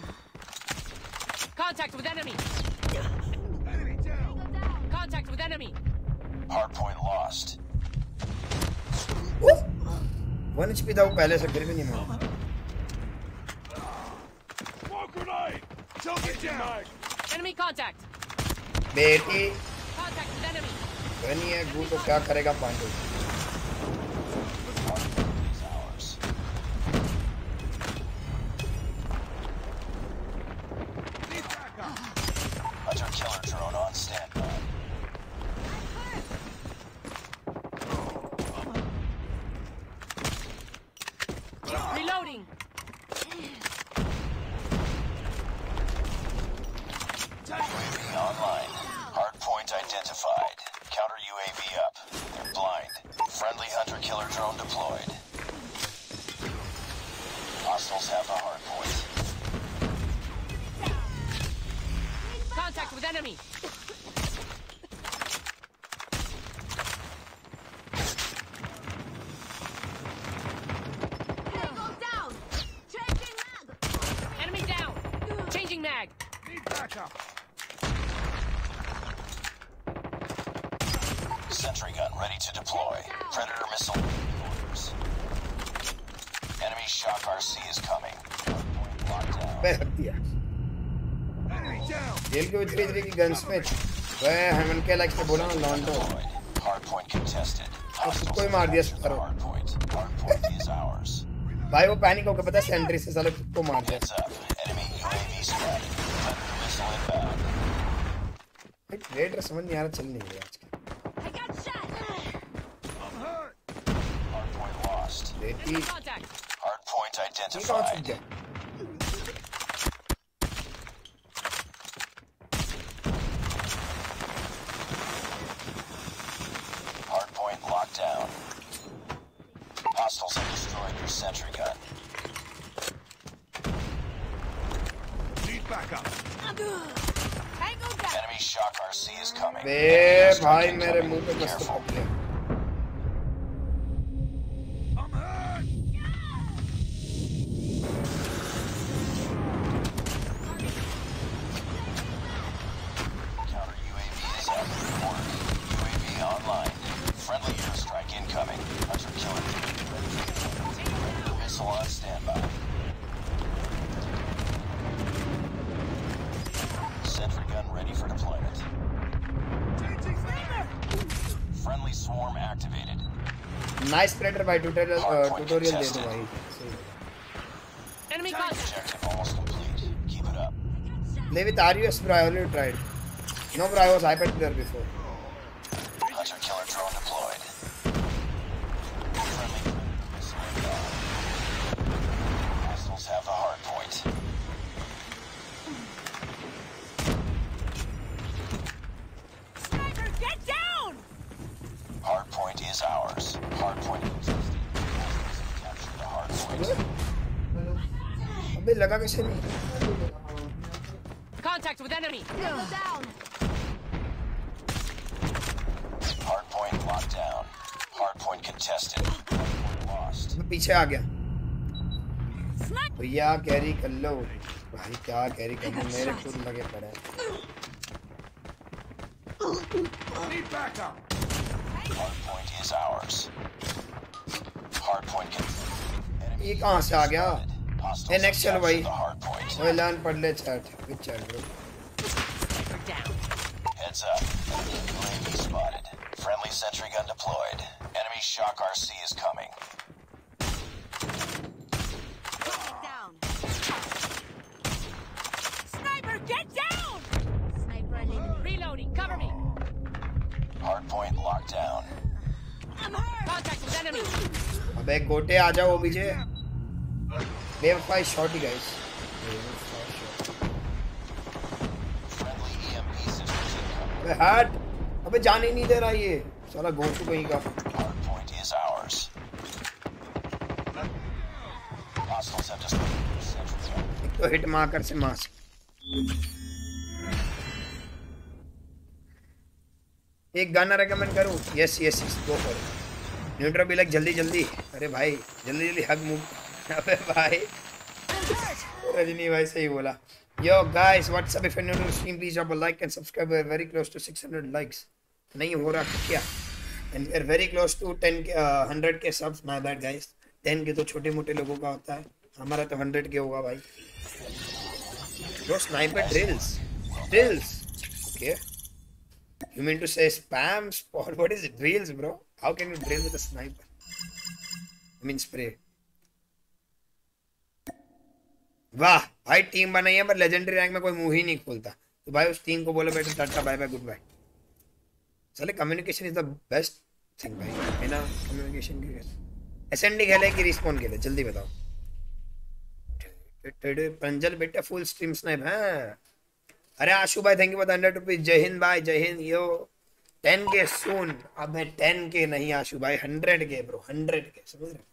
*laughs* *laughs* कुछ था वो पहले से फिर भी नहीं मिला बेटी है तो क्या करेगा पांडे? of enemy. जेल के बीच भेज रही कि गन स्मिथ वह के लाइक से बोला ना लॉन्ड हो। उसको ही मार दिया सत्तर भाई वो पैनिक होकर पता है सेंट्री से साले को मार दिया। एक रेडर समझ नहीं आ चल नहीं रहा आज का। भाई ट्यूटोरियल ट्यूटोरियल दे दो भाई सही है। Enemy contact. Objective almost complete. Keep it up. Play with RUS bro, I already tried. No bro, I was iPad player before. क्या कैरी कर लो? भाई क्या कैरी कर लो? मेरे खुद लगे पड़े ये कहाँ से आ गया? ए भाई। ओए लर्न पढ़ ले चैट पिक्चर ब्रो बचा वो पीछे। बेब फाइव शॉट ही गाइस अबे हट। अबे जाने नहीं दे रहा ये। साला गोस को कहीं का। एक तो हिट मार से मास एक गाना रेकमेंड करूँ? Yes yes yes go for it न्यूट्रो भी लाइक जल्दी जल्दी। अरे भाई जल्दी जल्दी हग मूव अबे भाई। रजनी भाई सही बोला। Yo guys what's up if you new to stream please drop a like and subscribe we are very close to 600 likes नहीं हो रहा क्या? And we are very close to 10 K 100 K subs my bad guys ten K तो छोटे मोटे लोगों का होता है। हमारा तो हंड्रेड के होगा भाई। Bro sniper drills drills okay mean to say spam? Spot? *laughs* What is it? Drills, bro? How can you drill with a sniper? I mean, spray. वाह, भाई टीम बनाई है पर लेजेंडरी रैंक में कोई मुँह ही नहीं खोलता। तो भाई उस टीम को बोलो बेटा Tata bye bye good bye चले communication is the best thing भाई। बिना कम्युनिकेशन के एसएनडी खेले कि रिस्पॉन खेले? जल्दी बताओ। पंजल बेटा फुल स्ट्रीम स्नाइप है। अरे आशु भाई thank you for hundred rupees जय हिंद भाई, जय हिंद यो टेन के सुन, अब मैं टेन के नहीं आशु भाई हंड्रेड के ब्रो हंड्रेड के, समझ रहे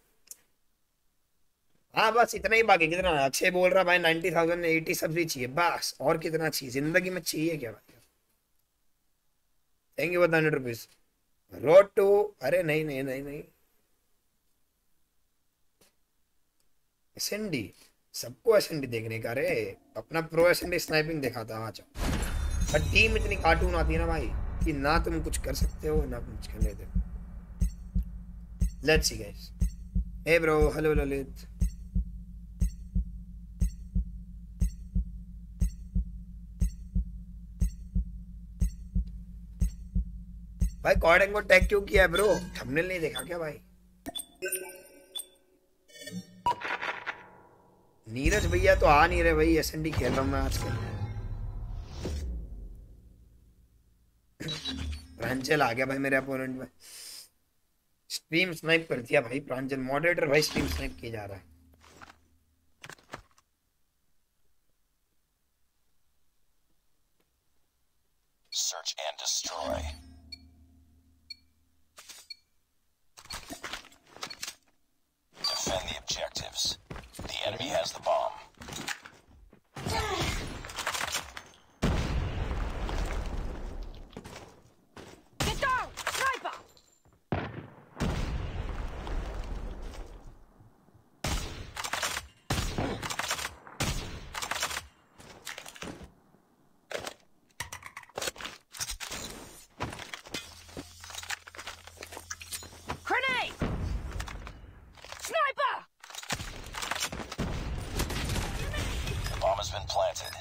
हाँ? बस इतना ही बाकी, कितना अक्षय बोल रहा भाई नाइन्टी थाउज़ेंड एटी सब भी चाहिए, बस, और कितना चाहिए, ज़िंदगी में चाहिए क्या भाई? Thank you for hundred rupees road to अरे नहीं नहीं नहीं नहीं। एस एन डी सबको एस एन डी देखने का रे। अपना pro S N D sniping दिखाता आ जाओ टीम इतनी कार्टून आती है ना भाई। कि ना तुम कुछ कर सकते हो, ना कुछ करने दे। Let's see guys hey bro hello Lalit भाई कॉर्डिंग को टैग क्यों किया है ब्रो थंबनेल नहीं देखा क्या, भाई? नीरज भैया तो आ नहीं रहे, भाई। एसएनडी खेल रहा हूँ मैं आजकल प्रांजल आ गया भाई मेरे अपोनेंट में स्ट्रीम स्नाइप कर दिया भाई प्रांजल मॉडरेटर भाई स्ट्रीम स्नाइप किया जा रहा है Search and destroy. Defend the objectives. The enemy has the bomb. Get down! Sniper! Grenade! Sniper! The bomb has been planted.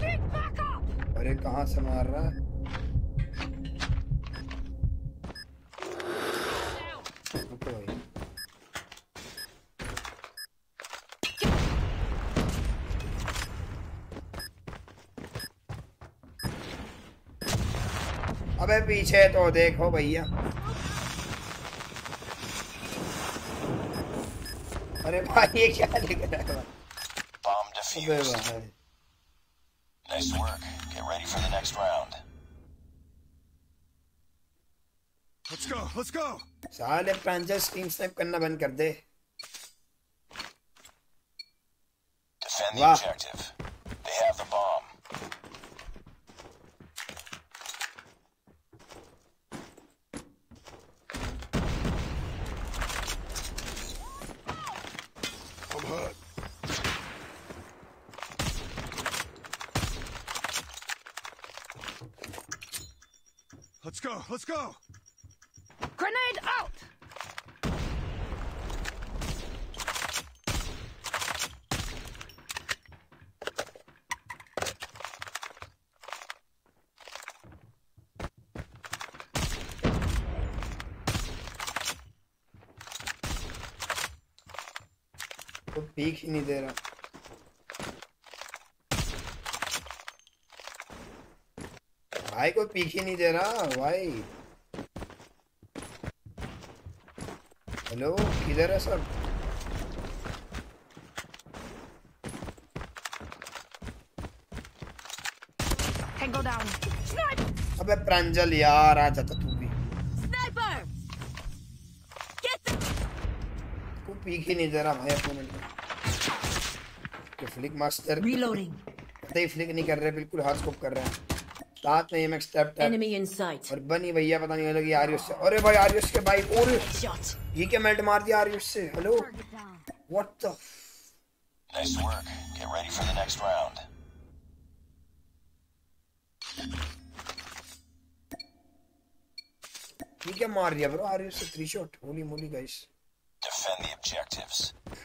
Big backup! अरे कहाँ से मार रहा है Down! रुको भाई अबे पीछे तो देखो भैया अरे भाई ये क्या लिख रहा है Bomb defused. Nice work. Get ready for the next round. Let's go, let's go. साले प्रांजल स्ट्रीम स्नैप करना बंद कर दे Defend the objective. They have the bomb. I'm hurt. Let's go, let's go. Grenade out! Peek ही नहीं दे रहा भाई कोई ही नहीं दे रहा भाई हेलो किधर है सब! अबे प्रांजल यार आ जाता तू भी! तू ही नहीं दे रहा भाई अपोनेंट को फ्लिक मास्टर. पता ही फ्लिक नहीं कर रहे बिल्कुल हार्ड स्कोप कर रहे हैं साथ में MX tap tap Enemy in sight. और बनी भैया पता नहीं लगी आर्युष से अरे भाई आर्युष के भाई और ये क्या मेल्ट मार दिया आर्युष से hello what the Nice work. Get ready for the next round. ये क्या मार दिया ब्रो आर्युष से three shot holy moly guys Defend the objectives.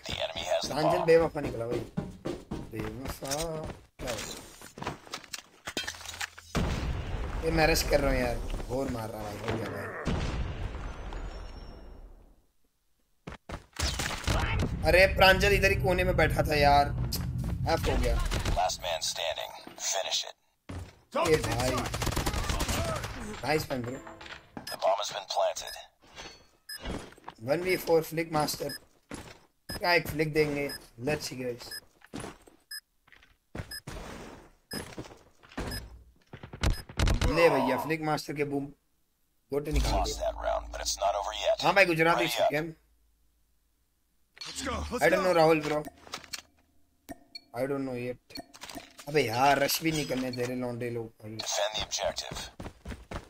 The enemy has the bomb. बेवफा निकला भाई बेवफा ये मैं रश कर रहा हूँ यार। बोर मार रहा भाई हो गया भाई। अरे प्रांजल इधर ही कोने में बैठा था यार। एफ़ हो गया। Last man standing. Finish it. ये भाई। Nice one bro The bomb has been planted. 1v4 flick master क्या एक फ्लिक देंगे? Let's see guys flick master के बूम गोटे निकाल Lost दिए. हाँ भाई Gujarati game. I don't know Rahul bro I don't know yet अबे यार रश भी नहीं करने दे रहे लौंडे लोग भाई Defend the objective.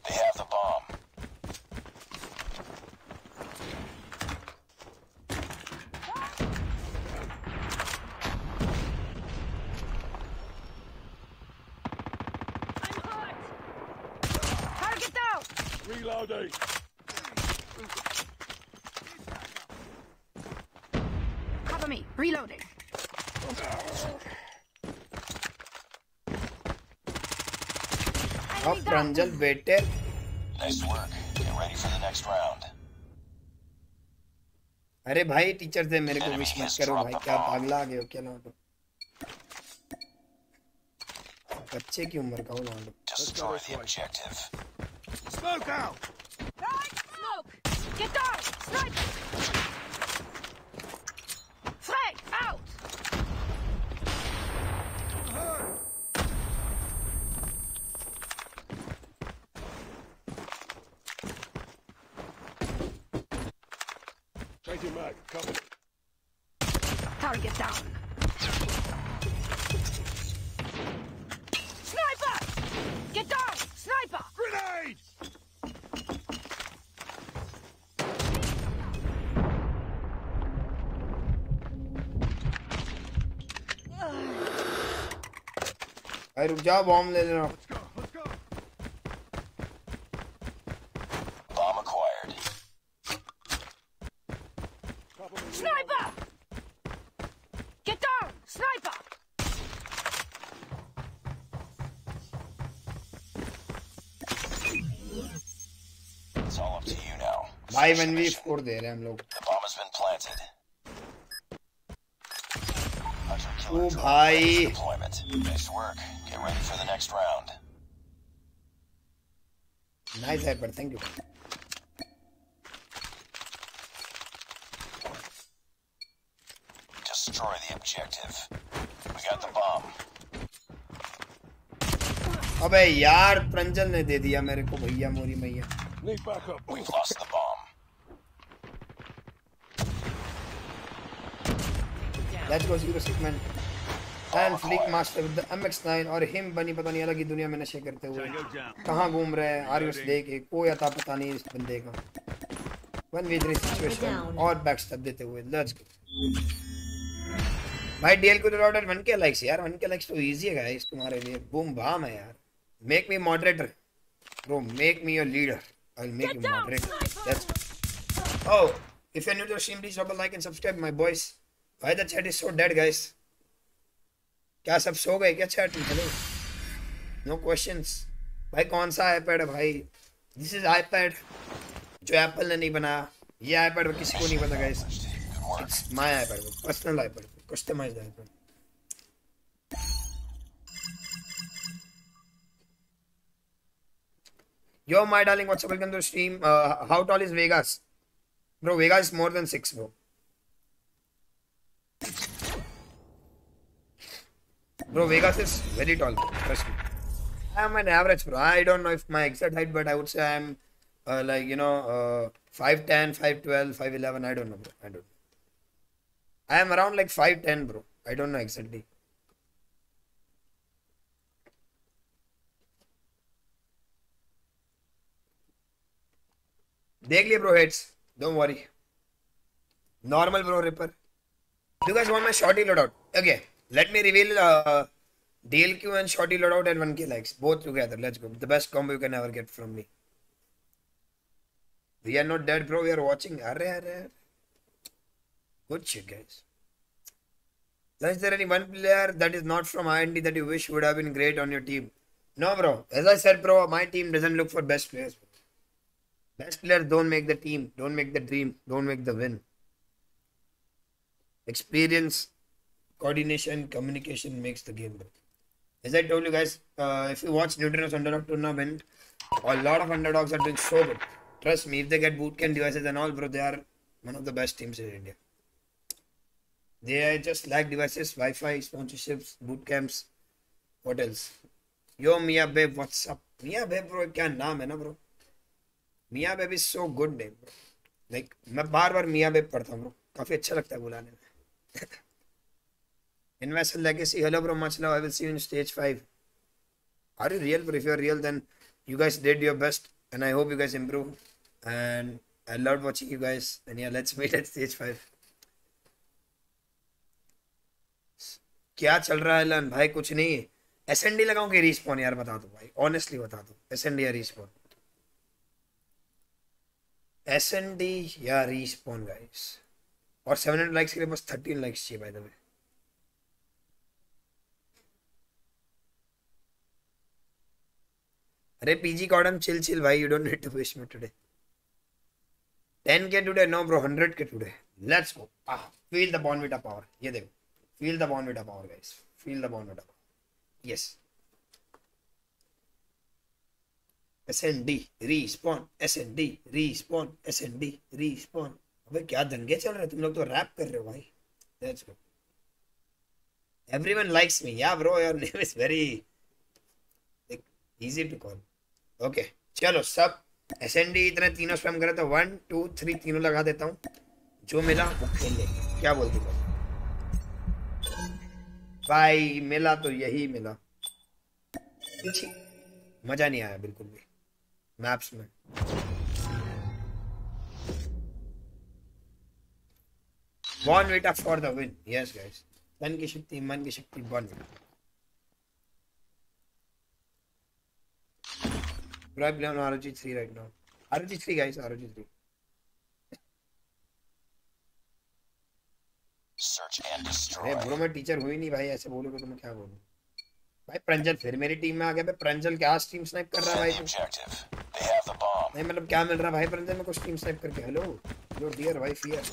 They have the bomb. I'm hurt. Target down. Reloading. Cover me. Reloading. अब प्रांजल बेटे Nice work. Get ready for the next बेटे अरे भाई टीचर से मेरे को विश मत करो भाई क्या पागला आ गए हो क्या लौंडो बच्चे की उम्र का हो लौंडो रुक जाओ बॉम्ब ले लेना Let's go. Let's go. Bomb acquired. Cover me. Sniper. Get down. Sniper. It's all up to you now. भाई Finish the one v mission. Four दे रहे हैं हम लोग The bomb has been planted. Hunter O killer drone भाई Nice hyper thank you Destroy the objective. We got the bomb. अबे यार प्रंजल ने दे दिया मेरे को भैया मोरी मैया. We've lost the bomb. Let's go zero segment and flick master with the MX9 और हिम बनी पता नहीं अलग ही दुनिया में नशे करते हुए। कहाँ घूम रहे हैं? आर यू देख कोई अता पता नहीं इस बंदे का। वन वी थ्री सिचुएशन और बैक स्टेप देते हुए लेट्स गो भाई डीएल को ऑर्डर वन के लाइक्स यार वन के लाइक्स तो इजी है गाइस तुम्हारे लिए। बूम बाम है यार। Make me moderator bro make me your leader I will make you moderator let's Oh, if you're new to the stream, please drop a like and subscribe, my boys. Why the chat is so dead, guys? क्या सब सो गए क्या chat में hello know questions भाई कौन सा iPad है भाई दिस इज़ आईपैड जो एप्पल ने नहीं बनाया ये आईपैड किसी को नहीं पता guys. It's my iPad personal iPad customised iPad Yo, my darling, what's up? Welcome to the stream. Uh, how tall is Vegas? Bro, Vegas is more than six, bro. Bro, Vegas is very tall, bro. Trust me. I'm an average, bro. I don't know if my exact height, but I would say I'm uh, like, you know, uh, 5'10, 5'12, 5'11. I don't know, bro. I don't know. I am around like 5'10, bro. I don't know exactly. देख लिए bro heads don't worry normal bro ripper Do you guys want my shorty loadout? Okay, let me reveal uh, DLQ and shorty loadout at 1k likes. Both together. Let's go. The best combo you can ever get from me. We are not dead, bro. We are watching. Arre, arre. Good shit, guys. Is there any one player that is not from IND that you wish would have been great on your team? No, bro. As I said, bro, my team doesn't look for best players. Best players don't make the team, don't make the dream, don't make the win. Experience, coordination, communication makes the game, bro. As I told you guys, uh, if you watch Neutrinos Underdog Tournament, a lot of underdogs are doing so good. Trust me, if they get bootcamp devices and all, bro, they are one of the best teams in India. They just lack devices, Wi-Fi, sponsorships, boot camps. What else? Yo, Mia Babe, what's up? Mia Babe, bro, क्या नाम है ना bro? Mia Babe is so good name, bro. Like मैं बार बार Mia Babe पढ़ता हूँ bro. काफी अच्छा लगता है बुलाने में. Investor Legacy, hello bro, much love. I will see you in stage five. Are you real, bro? If you are real, then you guys did your best, and I hope you guys improve. And I loved watching you guys. And yeah, let's meet at stage five. क्या चल रहा है लन भाई कुछ नहीं है S N D लगाऊँ कि रिस्पॉन यार बता दो भाई ऑनेस्टली बता दो एस एन डी या रिस्पॉन एस एन डी या रिस्पॉन गाइस और सेवन हंड्रेड लाइक्स के लिए बस थर्टीन लाइक्स चाहिए बाय द वे अरे पीजी कॉडम चिल चिल भाई you don't need to wish me today 10 K today no bro 100 K today let's go feel the Bournvita power ये देखो feel the Bournvita power guys feel the Bournvita power yes SND respawn SND respawn SND respawn अबे, क्या दंगे चल रहे तुम लोग तो रैप कर रहे हो, भाई. Let's go everyone likes me. Yeah, bro, your *laughs* name is very easy to call okay, चलो, सब एस एन डी इतने तीनों स्पैम करे तो वन टू थ्री तीनों लगा देता हूँ। जो मिला, वो खेल लेंगे क्या बोलती हो? भाई, मिला तो यही मिला। मज़ा नहीं आया बिल्कुल भी। मैप्स में। Bournvita for the win yes guys तन की शक्ति, मन की शक्ति Bournvita Bro, I play on ROG3 right now. ROG3 guys, ROG3. Search and destroy. ब्रो मैं टीचर हुई नहीं भाई ऐसे बोलोगे तो मैं क्या बोलूँ भाई प्रंजल फिर मेरी टीम में आ गया भाई प्रंजल क्या स्ट्रीम स्नाइप कर रहा है भाई. नहीं मतलब क्या मिल रहा है भाई प्रंजल में कुछ टीम स्नाइप करके हेलो हेलो डियर भाई फियर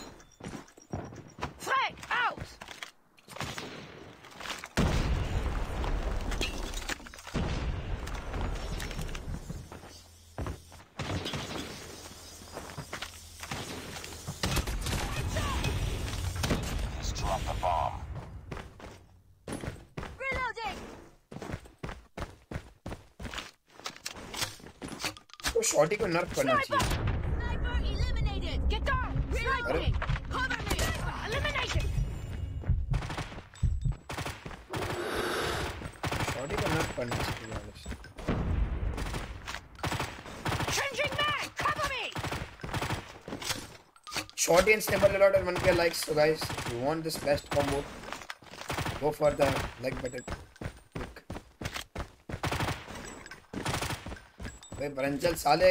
तो शॉटी को नर्फ करना Sniper! चाहिए Sniper eliminated! Get down! Reloading! Cover me! Eliminated! शॉटी को नर्फ करना चाहिए honest. Changing mag! Cover me! Shorty and Snipper Reload and 1k likes. So guys, if you want this best combo, go for the like button. भाई ब्रंचल साले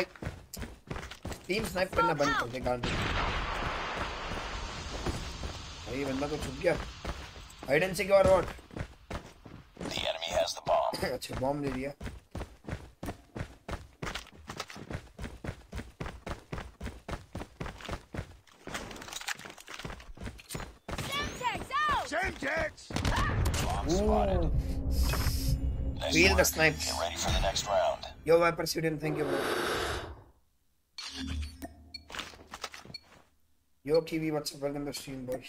team snipe करना बंद कर दे गांड भाई ये बंदा तो छुप गया हाइड एंड सीक और what The enemy has the bomb. अच्छा बॉम्ब ले लिया Feel the work. snipes. Get ready for the next round. Yo, Viper Student, thank you, bro. Yo, Kiwi, what's up? Welcome to the stream, boy.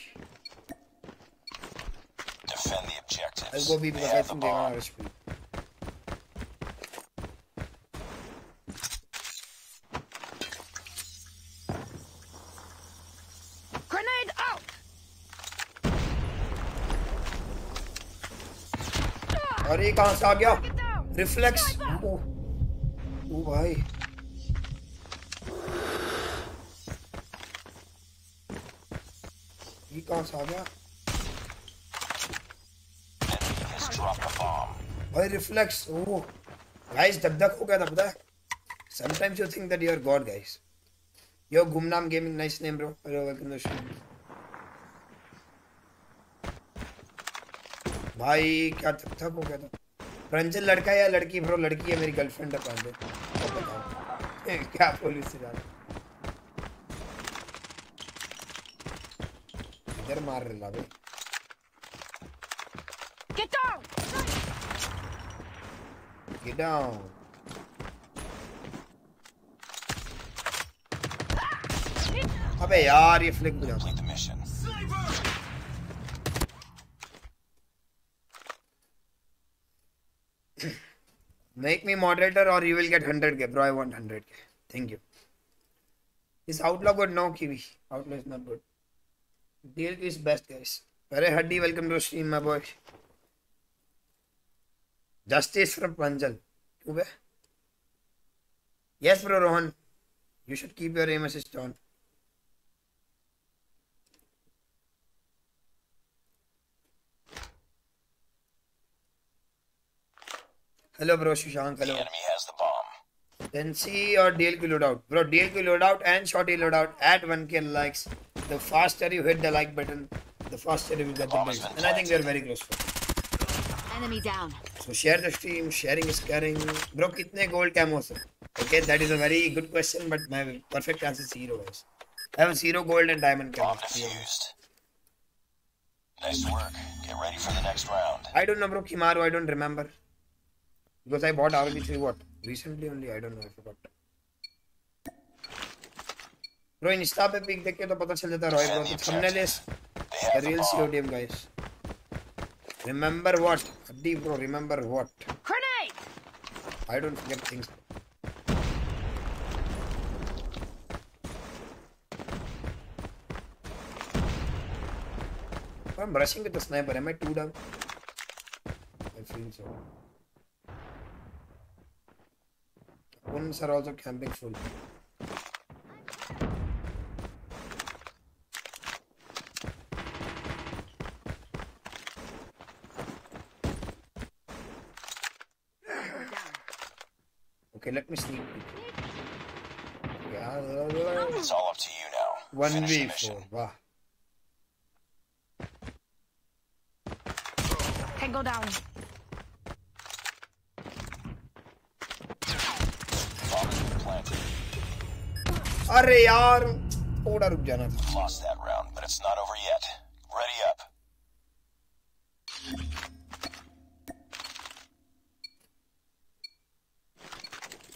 Defend the objectives. Let's go, people. They The guy have the from Devon bomb. RSP. Grenade out! अरे कहाँ से आ गया Get down! Reflex Sniper! ओ भाई। ये कहाँ से आ गया? भाई रिफ्लेक्स ओ। गाइस दब दक हो गया दब दक sometimes you think that you are god guys yo Gumnaam gaming nice name bro hello welcome to show भाई, क्या तक हो गया था? प्रंजल लड़का है या लड़की ब्रो लड़की है मेरी गर्लफ्रेंड है पांडे क्या पुलिस इधर मार रहे भाई Get down! Get down. अबे यार ये फ्लिक बुझा Complete the mission. Make me moderator और you will get hundred k bro I want hundred k thank you is outlaw good no की outlaw is not good deal is best guys अरे हड्डी welcome to stream my boy justice from Panjal yes bro Rohan you should keep your M S Hello, bro. Shushank. Hello. The enemy has the bomb. Then see out DLQ loadout. Bro, DLQ loadout and shorty loadout at 1k likes. The faster you hit the like button, the faster you will get the builds. And. I think we are very close. Enemy down. So share the stream. Sharing is caring. Bro, kitne gold camo? Okay, that is a very good question, but my perfect answer is zero. I have zero gold and diamond camo. Nice work. Get ready for the next round. I don't know, bro. Kimaru, I don't remember. Because I bought RB3 what? Recently only, I don't know, I forgot. Bro, insta पे pic देख के तो पता चल जाता है Roy bro तो thumbnail is They the have the real bomb. CODM guys. Remember what? Addi bro, remember what? Grenade! I don't forget things. I'm rushing with the sniper. Am I two down? I feel so. Opponents are also camping full. Okay, let me sneak peek. Yeah, It's all up to you now. one Finish the v mission. four. Wow. Tango down. अरे यार थोड़ा रुक जाना।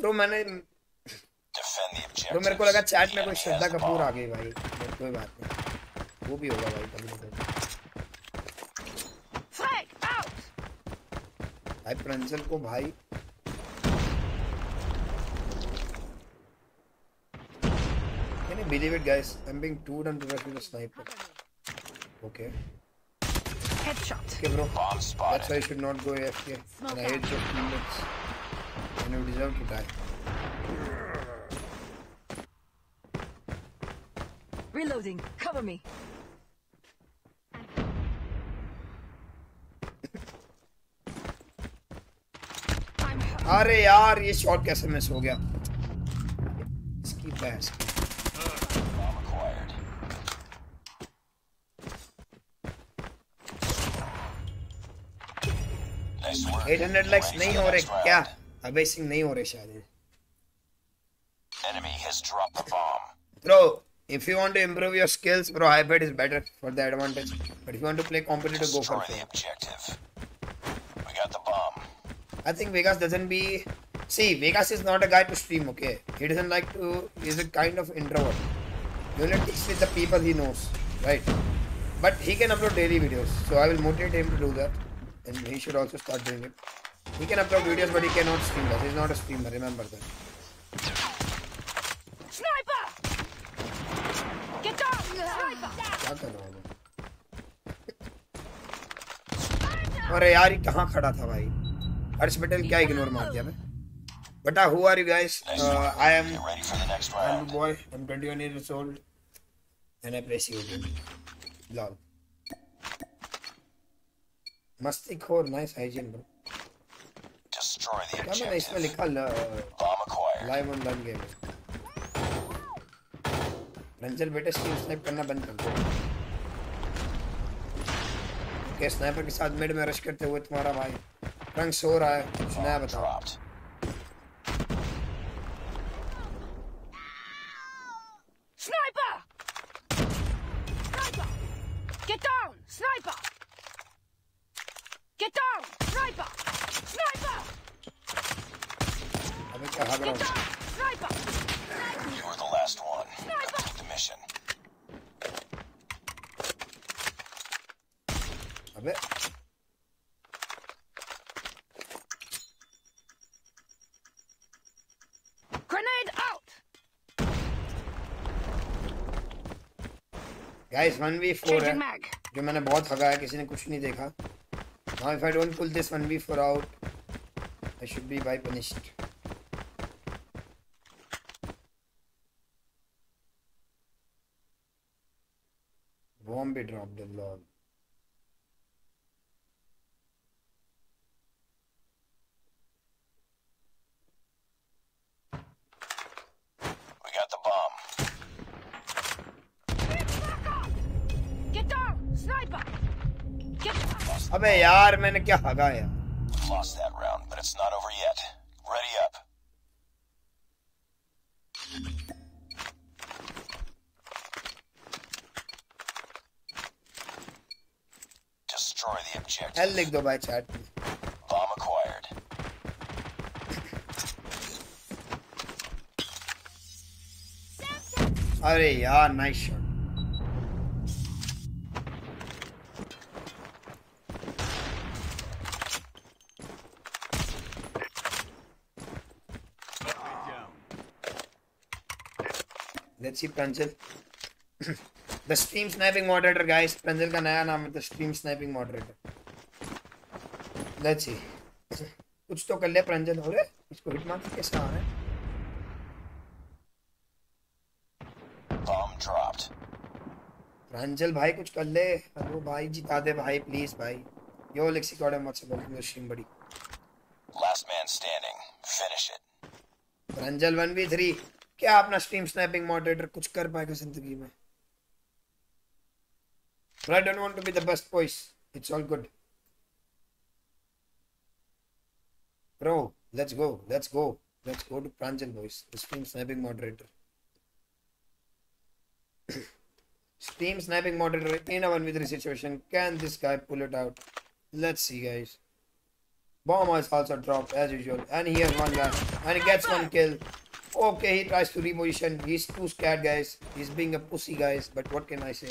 तो मैंने तो मेरे को लगा चैट में कोई श्रद्धा कपूर आ गई भाई। कोई बात नहीं। वो भी होगा भाई कभी कभी। भाई प्रंजल को भाई Can you believe it guys? I'm being too done to rush with a sniper. Okay. Headshot. Okay bro. Bomb That's why you should not go AFK. And I hate your teammates. And you deserve to die. Reloading. Cover me. अरे यार ये shot कैसे miss हो गया इसकी बहस की Nice work. 800 likes Ready नहीं for हो the रहे next round. क्या अबे सिंह नहीं हो रहे शायद Enemy has dropped the bomb. Bro, if you want to improve your skills, bro, hybrid is better for the advantage. But if you want to play competitive, go Destroy for the it. objective. We got the bomb. I think Vegas doesn't be. See, Vegas is not a guy to stream, okay? He doesn't like to. He's a kind of introvert. He only takes with the people he knows, right? But he can upload daily videos, so I will motivate him to do that. And he should also start doing it. He can upload videos, but he cannot stream that. He's not a streamer, remember that. Sniper! Get down! Sniper! क्या कर रहा हूँ अरे यार ये कहाँ खड़ा था भाई हर्ष पटेल क्या इग्नोर मार दिया मैं बटा who are you guys I am the I am boy I am 21 years old and I play COD lol मस्ती खोर nice hygiene bro Destroy the क्या मैंने इसमें लिखा लाइव ऑन रन गेम रंजल बेटे स्ट्रीम स्नाइप करना बंद कर दो ओके स्नाइपर के साथ मिड में रश करते हुए तुम्हारा भाई रंग सो रहा है कुछ नया बताओ. Sniper! Sniper! Get down! Sniper! Get down! Sniper! Sniper! अबे क्या भाग रहा Get हूँ down! Sniper! You were the last one. Complete the mission. अबे Grenade out! गाइस 1v4 है Changing mag. जो मैंने बहुत हगाया किसी ने कुछ नहीं देखा now if I don't pull this 1v4 out, I should be by punished. Bomb dropped the log. अबे यार मैंने क्या हगाया Lost that round, but it's not over yet. Ready up. Destroy the objective. L लिख दो भाई chat में Bomb acquired. अरे यार nice shot See Pranjal. the stream sniping moderator guys. Pranjal का नया नाम है the stream sniping moderator. Let's see. कुछ तो कर ले प्रंजल हो रे इसको हिट मार कैसे आ रहा है. प्रांजल भाई कुछ कर ले हेलो भाई जिता दे भाई प्लीज़ भाई yo lexi god M what's up welcome to stream buddy Last man standing. Finish it. Pranjal 1v3 क्या अपना स्ट्रीम स्नैपिंग मॉडरेटर कुछ कर पाएगा ज़िंदगी में? I don't want to be the best voice it's all good bro let's go let's go let's go to Pranjal voice stream snapping moderator stream snapping moderator in a one with situation can this guy pull it out let's see guys Bomb has also dropped as usual, and he has one last, and he gets one kill. Okay, he tries to reposition. He's too scared, guys. He's being a pussy, guys. But what can I say?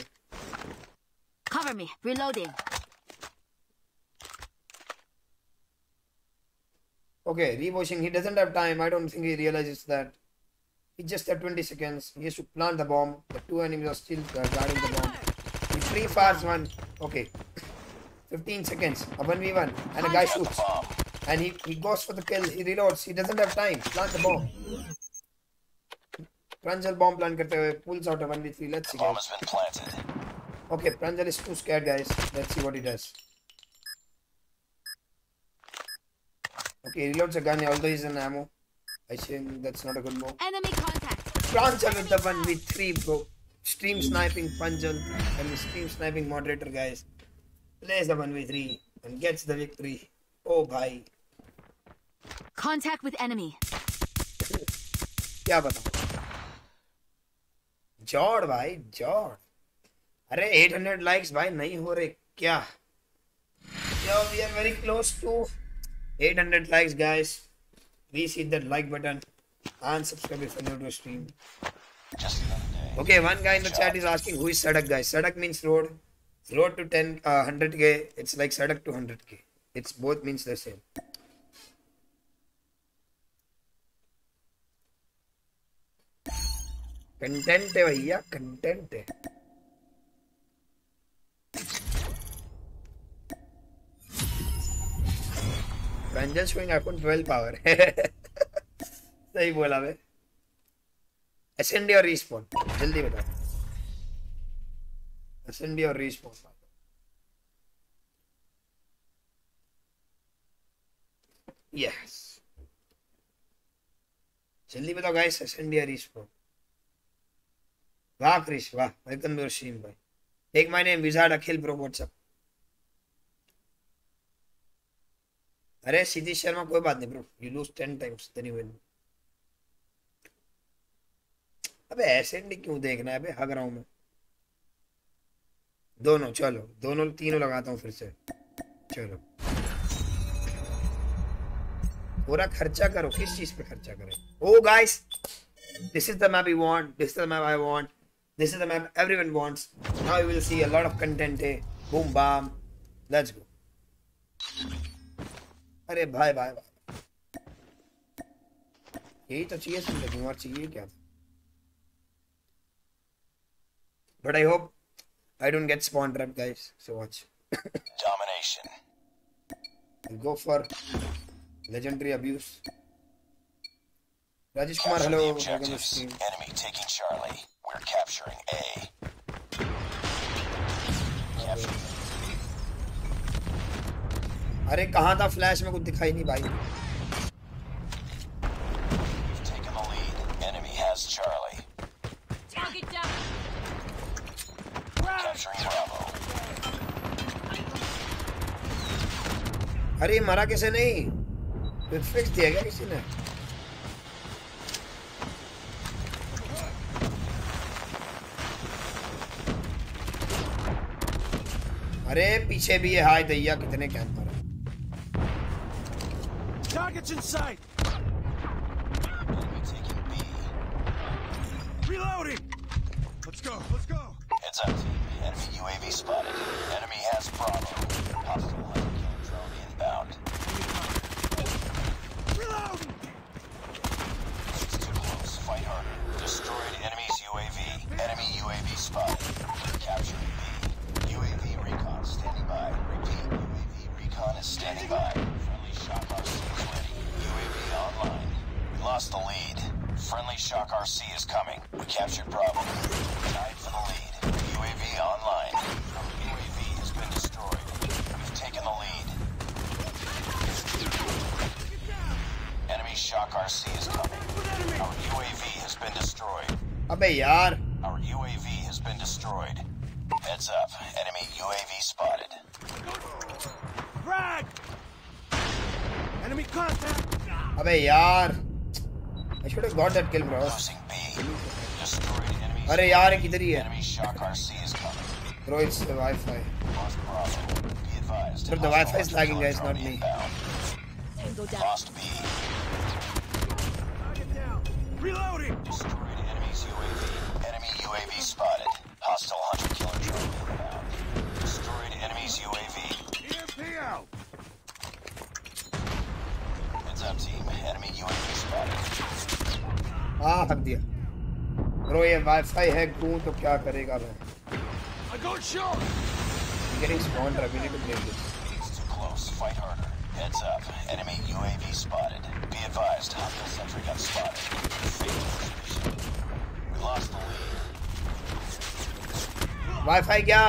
Cover me. Reloading. Okay, repositioning. He doesn't have time. I don't think he realizes that. He just had 20 seconds. He has to plant the bomb. The two enemies are still guarding the bomb. He free fires one. Okay. *coughs* 15 seconds. A 1v1. And a guy shoots. And he, he goes for the kill. He reloads. He doesn't have time. Plant the bomb. Pranjal bomb plan करते हुए pulls out of 1v3 let's see guys okay Pranjal is too scared guys let's see what he does okay reloads a gun although is an ammo I think that's not a good move enemy contact Pranjal in the 1v3 bro stream sniping Pranjal and stream sniping moderator guys places the 1v3 and gets the victory oh भाई contact with enemy क्या बताऊँ? जॉर्ड भाई जॉर्ड अरे 800 likes भाई नहीं हो रहे क्या we are very close to 800 likes guys please hit that like button and subscribe if you're new to stream Just another day. okay one guy in the chat is asking who is sadak guys sadak means road road to 10 uh, 100k it's like sadak to 100k it's both means the same content है भैया content है Ranjan showing iPhone 12 power सही बोला बे S and D और respawn जल्दी बताओ. S and D और respawn yes जल्दी बताओ गाइस एसएनडी और रीस्पॉन वाह क्रिश वाह वेलकम टू स्ट्रीम भाई take my name wizard Akhil bro what's up अरे सिद्धेश शर्मा कोई बात नहीं bro you lose ten times then you win अबे, ऐसे नहीं क्यों देखना है, अबे? हग रहा हूँ मैं। दोनों, चलो। दोनों, तीनों लगाता हूँ फिर से। चलो। पूरा खर्चा करो। किस चीज़ पे खर्चा करें? ओ guys this is the map we want. This is the map i want. this is the map everyone wants now you will see a lot of content eh? boom bam let's go अरे भाई भाई भाई यही तो चाहिए जिंदगी में और चाहिए क्या but I hope I don't get spawn trap, guys. So watch. Domination. We'll go for legendary abuse. Rajesh Kumar, Capture hello. the Welcome to objectives. stream. Enemy taking Charlie. are capturing A. अरे कहा था flash में कुछ दिखाई नहीं भाई। अरे मरा किसे नहीं? फिर फिक्स दिया गया किसी ने? अरे पीछे भी है हाय दैया कितने कैंपर है Targets in sight. Reloading. Let's go. Let's go. Heads up, team. Enemy UAV spotted. Enemy has Bravo. We lost the lead. Friendly shock RC is coming. We captured Bravo. Tied for the lead. UAV online. Our UAV has been destroyed. We've taken the lead. Enemy shock RC is coming. Our UAV has been destroyed. अबे यार Our UAV has been destroyed. Heads up. Enemy UAV spotted. Frag. Enemy contact. अबे यार I should have got that kill bro. अरे यार किधर ही है bro it's the Wi-Fi. Bro, the Wi-Fi is lagging, guys, not me. Lost B. Reloading. Destroyed हाँ हक दिया bro ये वाईफाई है क्यों तो क्या करेगा मैं I got shot. getting spawned we need to play this It's too close. Fight harder. Heads up. Enemy UAV spotted. Be advised. Hostile sentry gun spotted. Fatal suspicion. We lost the lead. Wifi क्या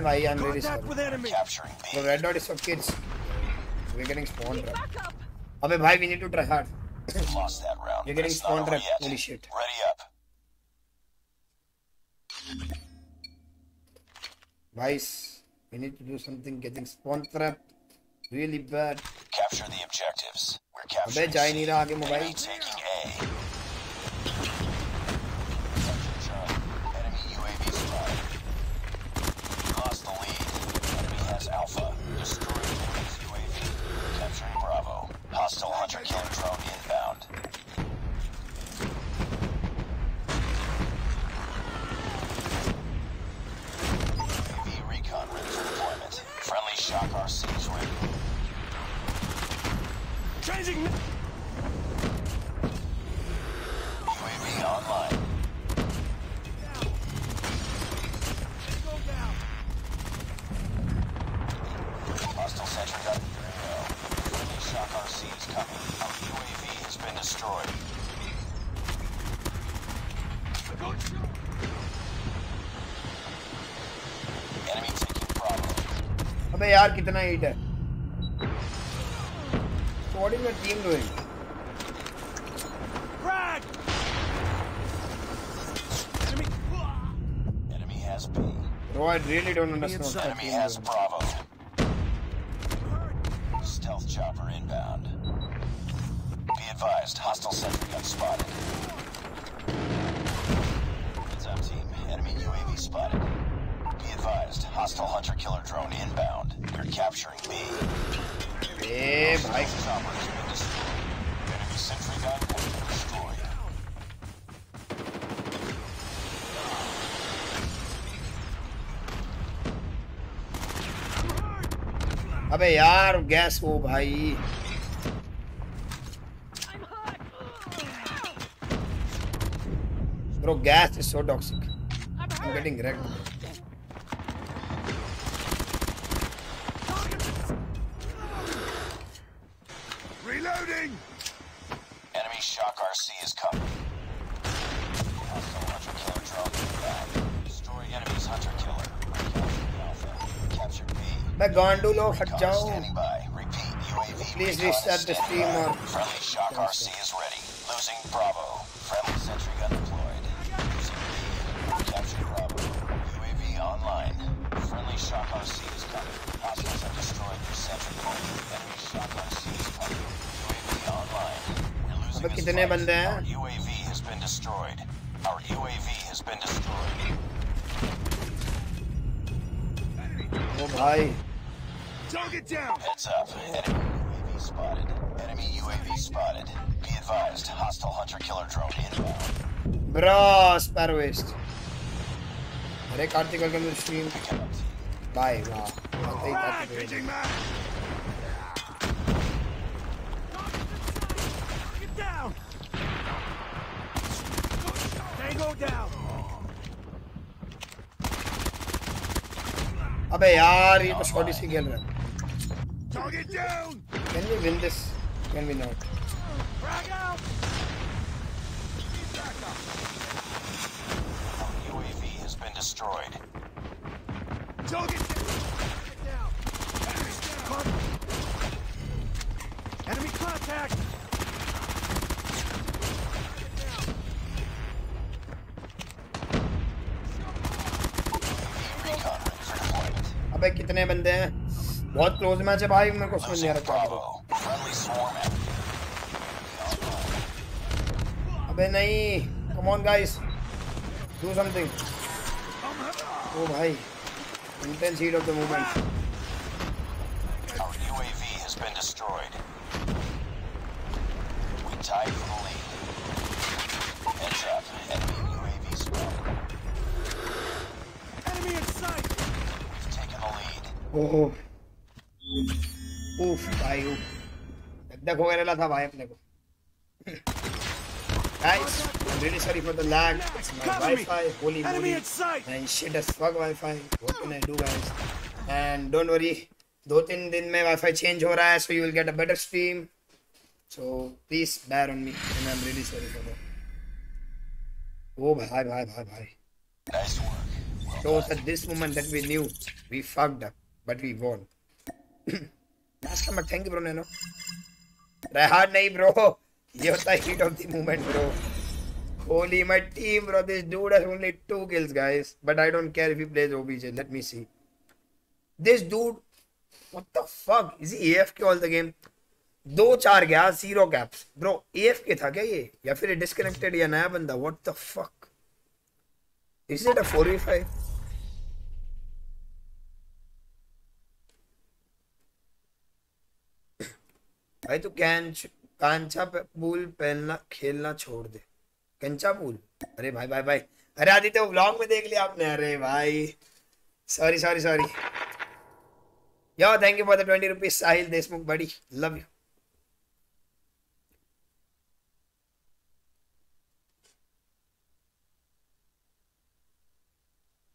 time I am really sorry. So red dot is for kids. We're getting spawn trap. Abey bhai, we need to try hard. Lost that round. You're getting spawn trap. Holy shit. Ready up. Vice, we need to do something. Getting spawn trap. Really bad. Capture the objectives. We're capturing. Abey, jai nahi raha aage mobile. अबे यार कितना heat है what is my team doing Frag. Enemy. Enemy has B. Bro I really don't understand Enemy has Bravo. Gas वो भाई Bro, gas is so toxic. I'm getting wrecked. Reloading. Enemy shock RC is coming. Hostile hunter killer drone inbound. Destroy enemy's hunter killer. Capture Alpha. Capture B. मैं गांडू लोग हट Recon Please restart the stream or... Friendly Shock RC is ready. Losing Bravo. Friendly sentry gun deployed. Capture Bravo. UAV online. Friendly Shock RC is coming. Hostiles have destroyed sentry point. Enemy Shock RC is coming. UAV online. We're losing. Sparrow west अरे Kartik welcome to stream Pick it up, team. Bye वाह आते ही Frag. Kartik Changing mag. Get down. Tango down. अबे यार ये तो shorty से खेल रहा है Target down. Can we win this can destroyed. Target Get down. Enemy's down. Enemy contact. Recon ready for deployment. अबे कितने बंदे हैं बहुत क्लोज मैच है भाई मेरे को समझ नहीं आ Losing रहा क्या Bravo. Friendly swarm enemy. करूं। अबे नहीं come on guys do something oh भाई intense heat of the moment Our UAV has been destroyed. We tied for the lead. Heads up. Enemy UAV spotted. Enemy in sight. We've taken the lead. ओहो उफ भाई उफ धक हो गया था भाई अपने को Guys, I'm really sorry for the lag. It's my Cover me. Wi-Fi. Holy Enemy moly. in sight. And shit as fuck Wi-Fi. What can I do, guys? And don't worry, दो तीन दिन में Wi-Fi change हो रहा है, so you will get a better stream. So please bear on me, and I'm really sorry for that. Oh भाई भाई भाई भाई. Nice work. Well So it was done. at this moment that we knew we fucked up, but we won. *clears throat* Last time, thank you, bro. Nano. Try hard, nahi, bro. ये होता है heat of the moment, bro. Holy my team, bro. This dude has only two kills, guys. But I don't care if he plays OBJ. Let me see. This dude, what the fuck? Is he AFK all the game? दो चार गया zero caps bro AFK था क्या ये या फिर disconnected या नया बंदा what the fuck is it a 4v5 भाई तू कैंच कांचा पूल पहनना खेलना छोड़ दे कंचा फूल। अरे भाई भाई भाई। अरे आदित्य, वो ब्लॉग में देख लिया आपने। अरे भाई। Sorry sorry sorry yo thank you for the twenty rupees Sahil Deshmukh buddy love you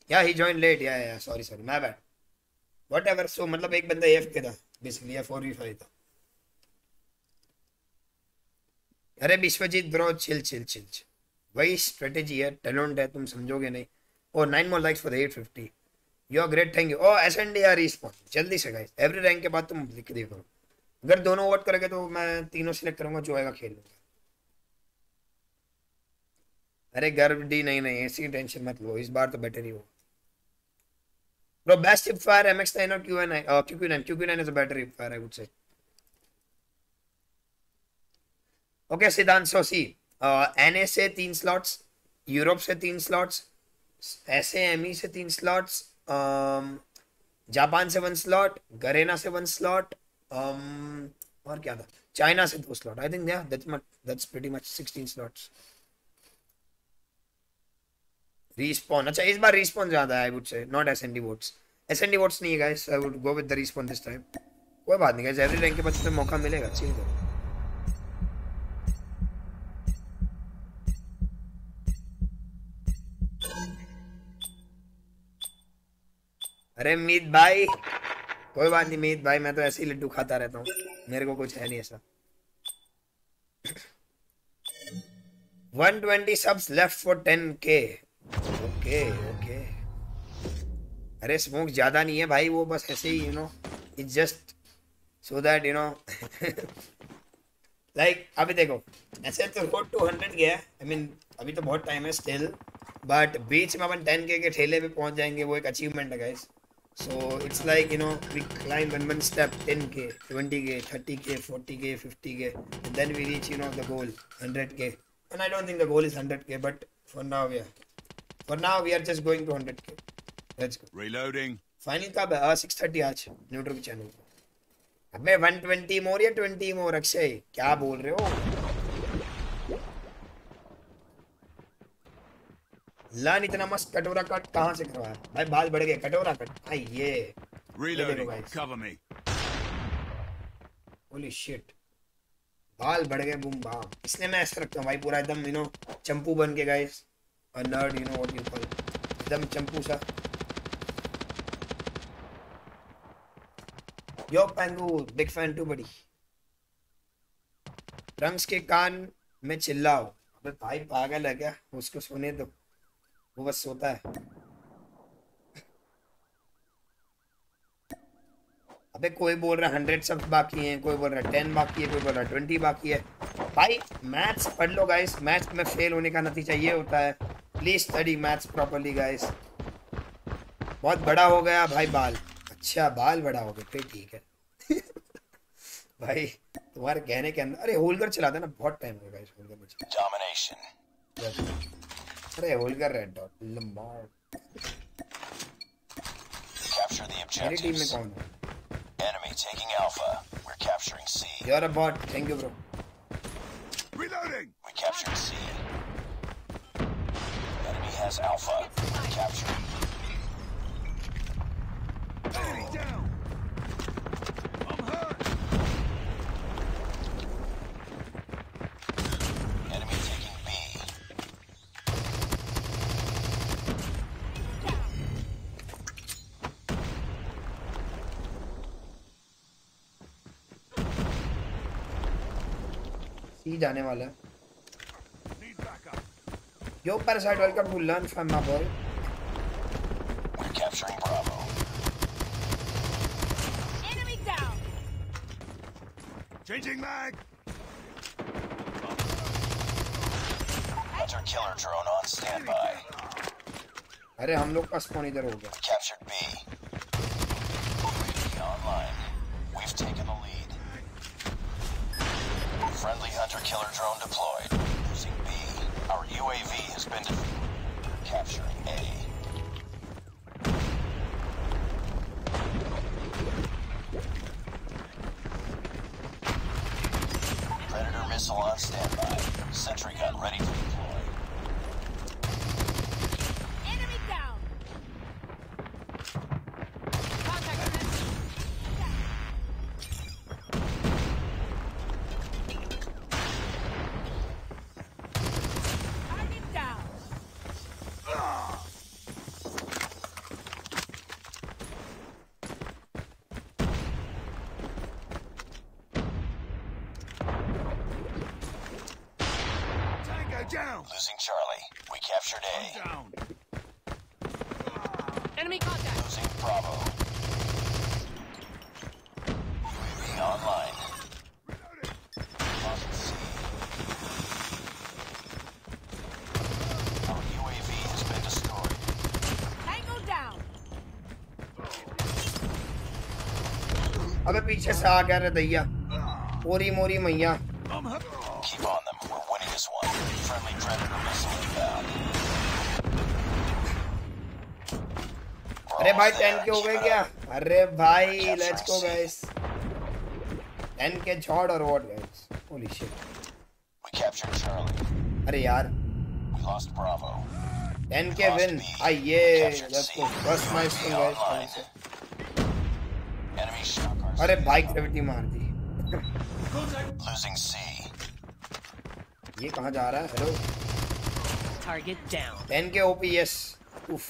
yeah he join late yeah yeah sorry sorry my bad what so मतलब एक बंदा एफ़ के था बेसिकली फोर वी फाइव था। अरे Vishwajeet bro chill chill chill chill वही strategy है talent है तुम समझोगे नहीं। ओ nine more likes for the 850 you are great thank you oh S N D or respawn जल्दी से गाइस एवरी रैंक के बाद तुम लिख दिया करो। अगर दोनों वोट करोगे तो मैं तीनों सिलेक्ट करूँगा जो आएगा खेल लूँगा। अरे गर्व डी नहीं नहीं ऐसी टेंशन मत लो। इस बार तो बेटर ही हो Bro, best hip fire MX9 or QN9? Uh, QQ9. QQ9 is a better hip fire, I would say. Okay, Siddhant, so see, uh, NA से तीन स्लॉट्स यूरोप से तीन slots, SAME से तीन um, जापान से one slot, Garena से one slot, um, और क्या था? चाइना से दो yeah, that's much, that's pretty much 16 slots. Respawn अच्छा इस बार रिस्पॉन ज़्यादा है I would say not S SND votes SND votes नहीं है guys I would go with the respawn this time कोई बात नहीं गाइस एवरी रैंक के तुम्हें मौका मिलेगा चिल अरे मीत भाई। कोई बात नहीं मीत भाई, मैं तो ऐसे ही लड्डू खाता रहता हूँ। मेरे को कुछ है नहीं ऐसा। 120 subs left for 10k okay okay अरे स्मोक ज़्यादा नहीं है भाई, वो बस ऐसे ही you know it's just so that you know like अभी देखो, ऐसे तो रोड टू हंड्रेड गया आई मीन अभी तो बहुत टाइम है स्टिल बट बीच में अपन टेन के ठेले पे पहुँच जाएँगे, वो एक अचीवमेंट है guys So it's like you know we climb one one step ten k twenty k thirty k forty k fifty k then we reach you know the goal hundred k and I don't think the goal is hundred k but for now we are For now, we are just going to 100k. Let's go. Reloading. Final कब है six thirty आज न्यूट्रो के channel पर अबे 120 मोर या 20 मोर अक्षय क्या बोल रहे हो लन इतना मस्त कटोरा कट कहाँ से करवाया? भाई बाल बढ़ गए कटोरा कट। आई ये होली शिट बाल बढ़ गए बूम बाम इसलिए मैं ऐसा रखता हूँ भाई पूरा एकदम यू नो चंपू बन के guys nerd you know what you call it एकदम चंपू सा। Yo pengu big fan too buddy rungs के कान में चिल्लाओ। अबे भाई पागल है क्या? उसको सुने दो। वो बस सोता है। अबे कोई बोल रहा है हंड्रेड सब बाकी हैं कोई बोल रहा है टेन बाकी है कोई बोल रहा है ट्वेंटी बाकी है। भाई मैथ्स पढ़ लो गाइस मैथ्स में फेल होने का नतीजा ये होता है। Please study maths properly guys बहुत बड़ा हो गया भाई बाल। अच्छा बाल बड़ा हो गया फिर ठीक है। *laughs* भाई तुम्हारे कहने के अंदर अरे होलकर चलाता ना बहुत टाइम हो गया इस होलकर में चला- Domination. अरे होलकर रेड डॉट लंबा Capture the मेरी टीम में objectives. कौन है Enemy taking Alpha. We're capturing C. यार a bot thank you bro Reloading. We captured C. Enemy has Alpha. We're capturing. Enemy down. I'm hurt. सी जाने वाला है. Yo parasite welcome to learn from my boy We're capturing Bravo. Enemy down. Changing mag. Hunter killer drone on standby. अरे हम लोग का spawn इधर हो गया captured B. UAV online. We've taken the lead. Friendly hunter killer drone deployed. Losing B. Our UAV has been defeated. Capturing A. पीछे से आ गया दैया पूरी मोरी मैया। अरे भाई टेन के हो गए क्या? अरे भाई let's go guys ten k झॉड और what guys holy shit we capture Charlie अरे यार। We lost Bravo ten k win I ये let's go first milestone guys अरे भाई ग्रेविटी मार दी Losing C. ये कहाँ जा रहा है hello Target down. Ten k OPs उफ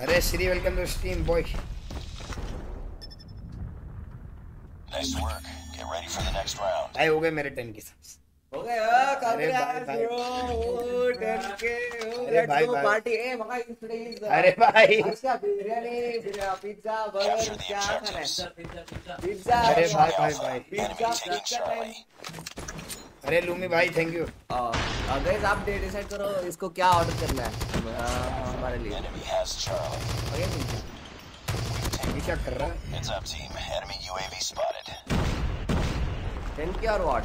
अरे Shri welcome to stream boy Nice work. Get ready for the next round. भाई हो गए मेरे टेन के साथ हो भाई, भाई। ओ 10k ओ अरे भाई, पार्टी ए मगा प्लीज़ अरे भाई। अच्छा बिरयानी पिज्जा बर्गर क्या खाना है. पिज्जा अरे भाई भाई भाई। Pizza, taking अरे लूमी भाई थैंक यू गाइस आप डिसाइड करो इसको क्या ऑर्डर करना है? हमारे लिए। ये क्या कर रहा है? Heads up, team. Enemy UAV spotted. 10k और what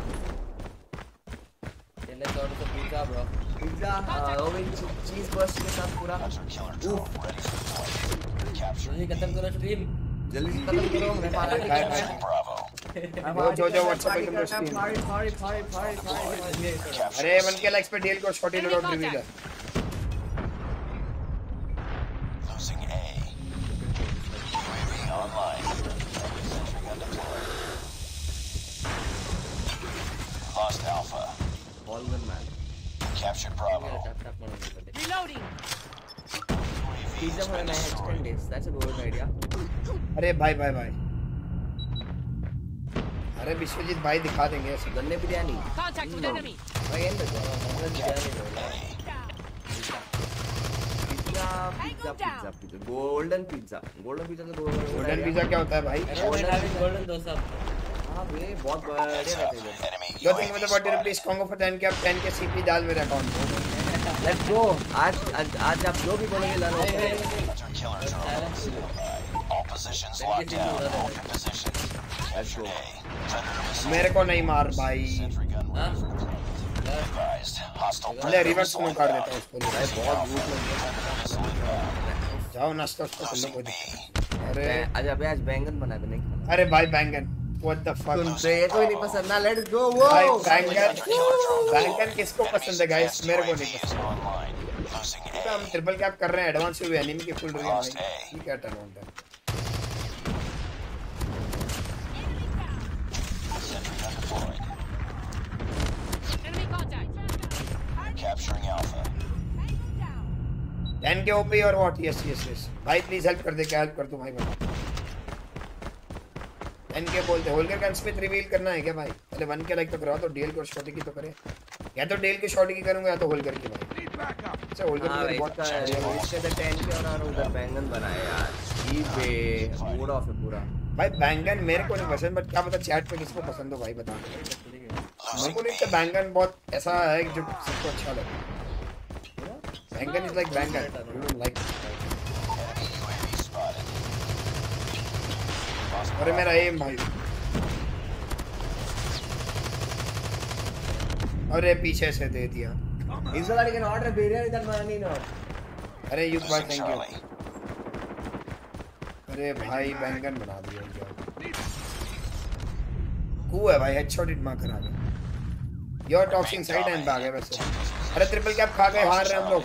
pizza, bro. Pizza oven cheese burst के साथ पूरा जल्दी खत्म करो stream. जल्दी खत्म करो मैं जो जो पे तुम अरे वन के लाइक्स पे डीएल को shot in dot reveal Losing A. UAV online. Sentry gun. Lost Alpha. Ball gun man Captured Bravo. Reloading. Has for been an destroyed. Extend this that's a good idea अरे भाई भाई भाई अरे विश्वजीत भाई दिखा देंगे ऐसे गन्ने biryani Contact with enemy. Again the A. Pizza pizza pizza golden pizza golden pizza तो गोल्डन गोल्डन पिज्जा क्या होता है भाई golden dosa. हाँ बहुत बढ़िया रहते हैं दो मतलब 40 रुपीस कांगो फॉर 10 के अब 10 के सीपी डाल मेरे अकाउंट में। लेट्स गो आज आज आप जो भी बोलोगे ला लो ऑपोजिशंस लेट्स गो मेरे को नहीं मार भाई। हाँ? ले रिवर्स में कर देता हूँ उसको भाई बहुत लूट लो जाओ नाश्ता करो अरे। आज अबे आज बैंगन बना देने अरे भाई बैंगन। व्हाट द सुन फक से ये कोई नहीं पसंद ना लेट्स गो वो बैंगन बैंगन किसको पसंद है गाइस मेरे को नहीं पसंद तो हम. ट्रिपल कैप कर रहे हैं एडवांस में भी एनिमी की फुल रही है. ये क्या टर्न है. Capturing Alpha. Tango down. 10 के ओपी और व्हाट यस यस यस भाई प्लीज़ हेल्प कर दे क्या हेल्प कर दो भाई बता 10 के बोलते होल्कर गन स्मिथ रिवील करना है क्या भाई? पहले वन के लाइक तो कराओ तो डीएल को शॉट की तो करे। या तो डीएल की शॉट की करूँगा या तो होल्कर की भाई। अच्छा होल्कर हाँ की तो बहुत इसका इसके तो 10 के और उधर बैंगन बनाए यार। ई बे मूड ऑफ़ है पूरा। भाई बैंगन मेरे को नहीं पसंद बट क्या पता चैट पे किसको पसंद हो भाई बता। मेरे को नहीं तो बैंगन बहुत ऐसा है जो सबको अच्छा लगे। Baingan is like baingan like Enemy UAV spotted. Lost अरे मेरा एम भाई अरे पीछे से दे दिया। इस बार लेकिन ऑर्डर दे बिरयानी इधर मानी ना। अरे युग भाई थैंक यू अरे भाई बैंगन बना दिया क्या? कू है भाई हेडशॉट इट मार करा दे। योर टॉक्सिंग साइड एंड भागे वैसे। अरे ट्रिपल कैप खा गए हार रहे हम लोग.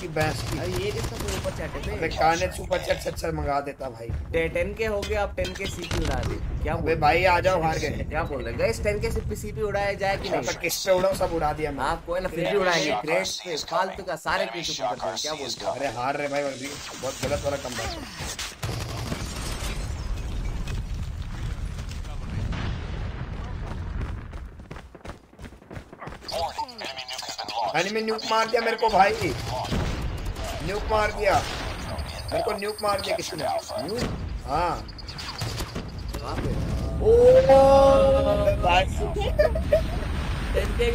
की बैंस की। अरे ये किसका कोई ऊपर चैट है अबे बे काने सुपर चैट सच सच मंगा देता भाई। 10 के हो गया अब 10 के सीपी उड़ा दे। क्या बोल भाई आ जाओ हार गए। क्या बोल रहे गाइस 10 के सीपी सीपी उड़ाया जाए कि तो नहीं? किस पे उड़ाऊं सब उड़ा दिया मैं आप कोई ना फिर भी उड़ाएँगे। क्रेट पे फालतू का सारे क्रेट ऊपर कर देंगे क्या बोलते हो? अरे हार रहे भाई अभी बहुत गलत वाला कम बात एनिमी न्यूक मार दिया मेरे को भाई। न्यूक मार दिया। मेरे को न्यूक मार दिया किसी ने। हाँ।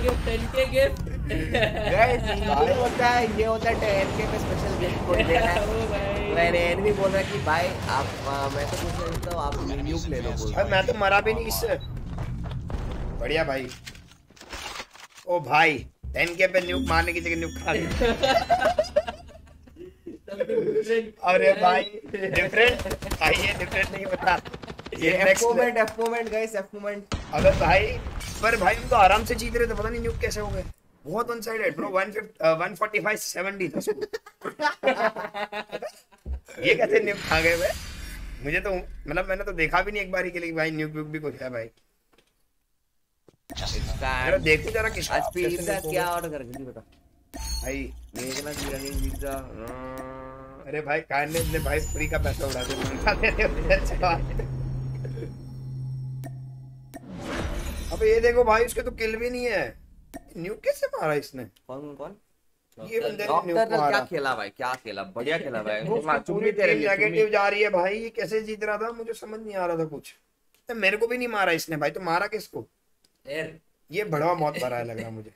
गिफ्ट गिफ्ट ये होता है ये होता है पे स्पेशल गिफ्ट कोड देना है। *laughs* बोल रहा कि भाई आप आ, मैं तो कुछ नहीं तो आप न्यूक ले लो बोल मैं तो मरा भी नहीं इससे। बढ़िया भाई। ओ भाई टेन के पे न्यूक मारने की जगह न्यूक खा अरे भाई डिफरेंट भाई ये डिफरेंट नहीं होता। ये ये F moment F moment guys F moment अबे भाई पर भाई हम तो आराम से जीत रहे थे पता नहीं न्यूक कैसे हो गए। बहुत वन साइडेड ब्रो 145 70 था। ये कैसे न्यूक खा गए भाई? मुझे तो मतलब मैंने तो देखा भी नहीं एक बार ही के लिए भाई न्यूक व्यूक भी कुछ है भाई। जरा देखो जरा किस आज पिज्जा क्या ऑर्डर कर जल्दी बता भाई अरे कान ने भाई फ्री का पैसा उड़ा दिया। अबे ये देखो भाई उसके तो किल भी नहीं है न्यू कैसे मारा इसने कौन कौन ये बंदे ने न्यू क्या खेला भाई क्या खेला बढ़िया खेला भाई भी तेरे नेगेटिव जा रही है भाई ये कैसे जीत रहा था मुझे समझ नहीं आ रहा था कुछ मेरे को भी नहीं मारा इसने भाई तो मारा किसको ये बड़वा मौत भरा है लग रहा मुझे।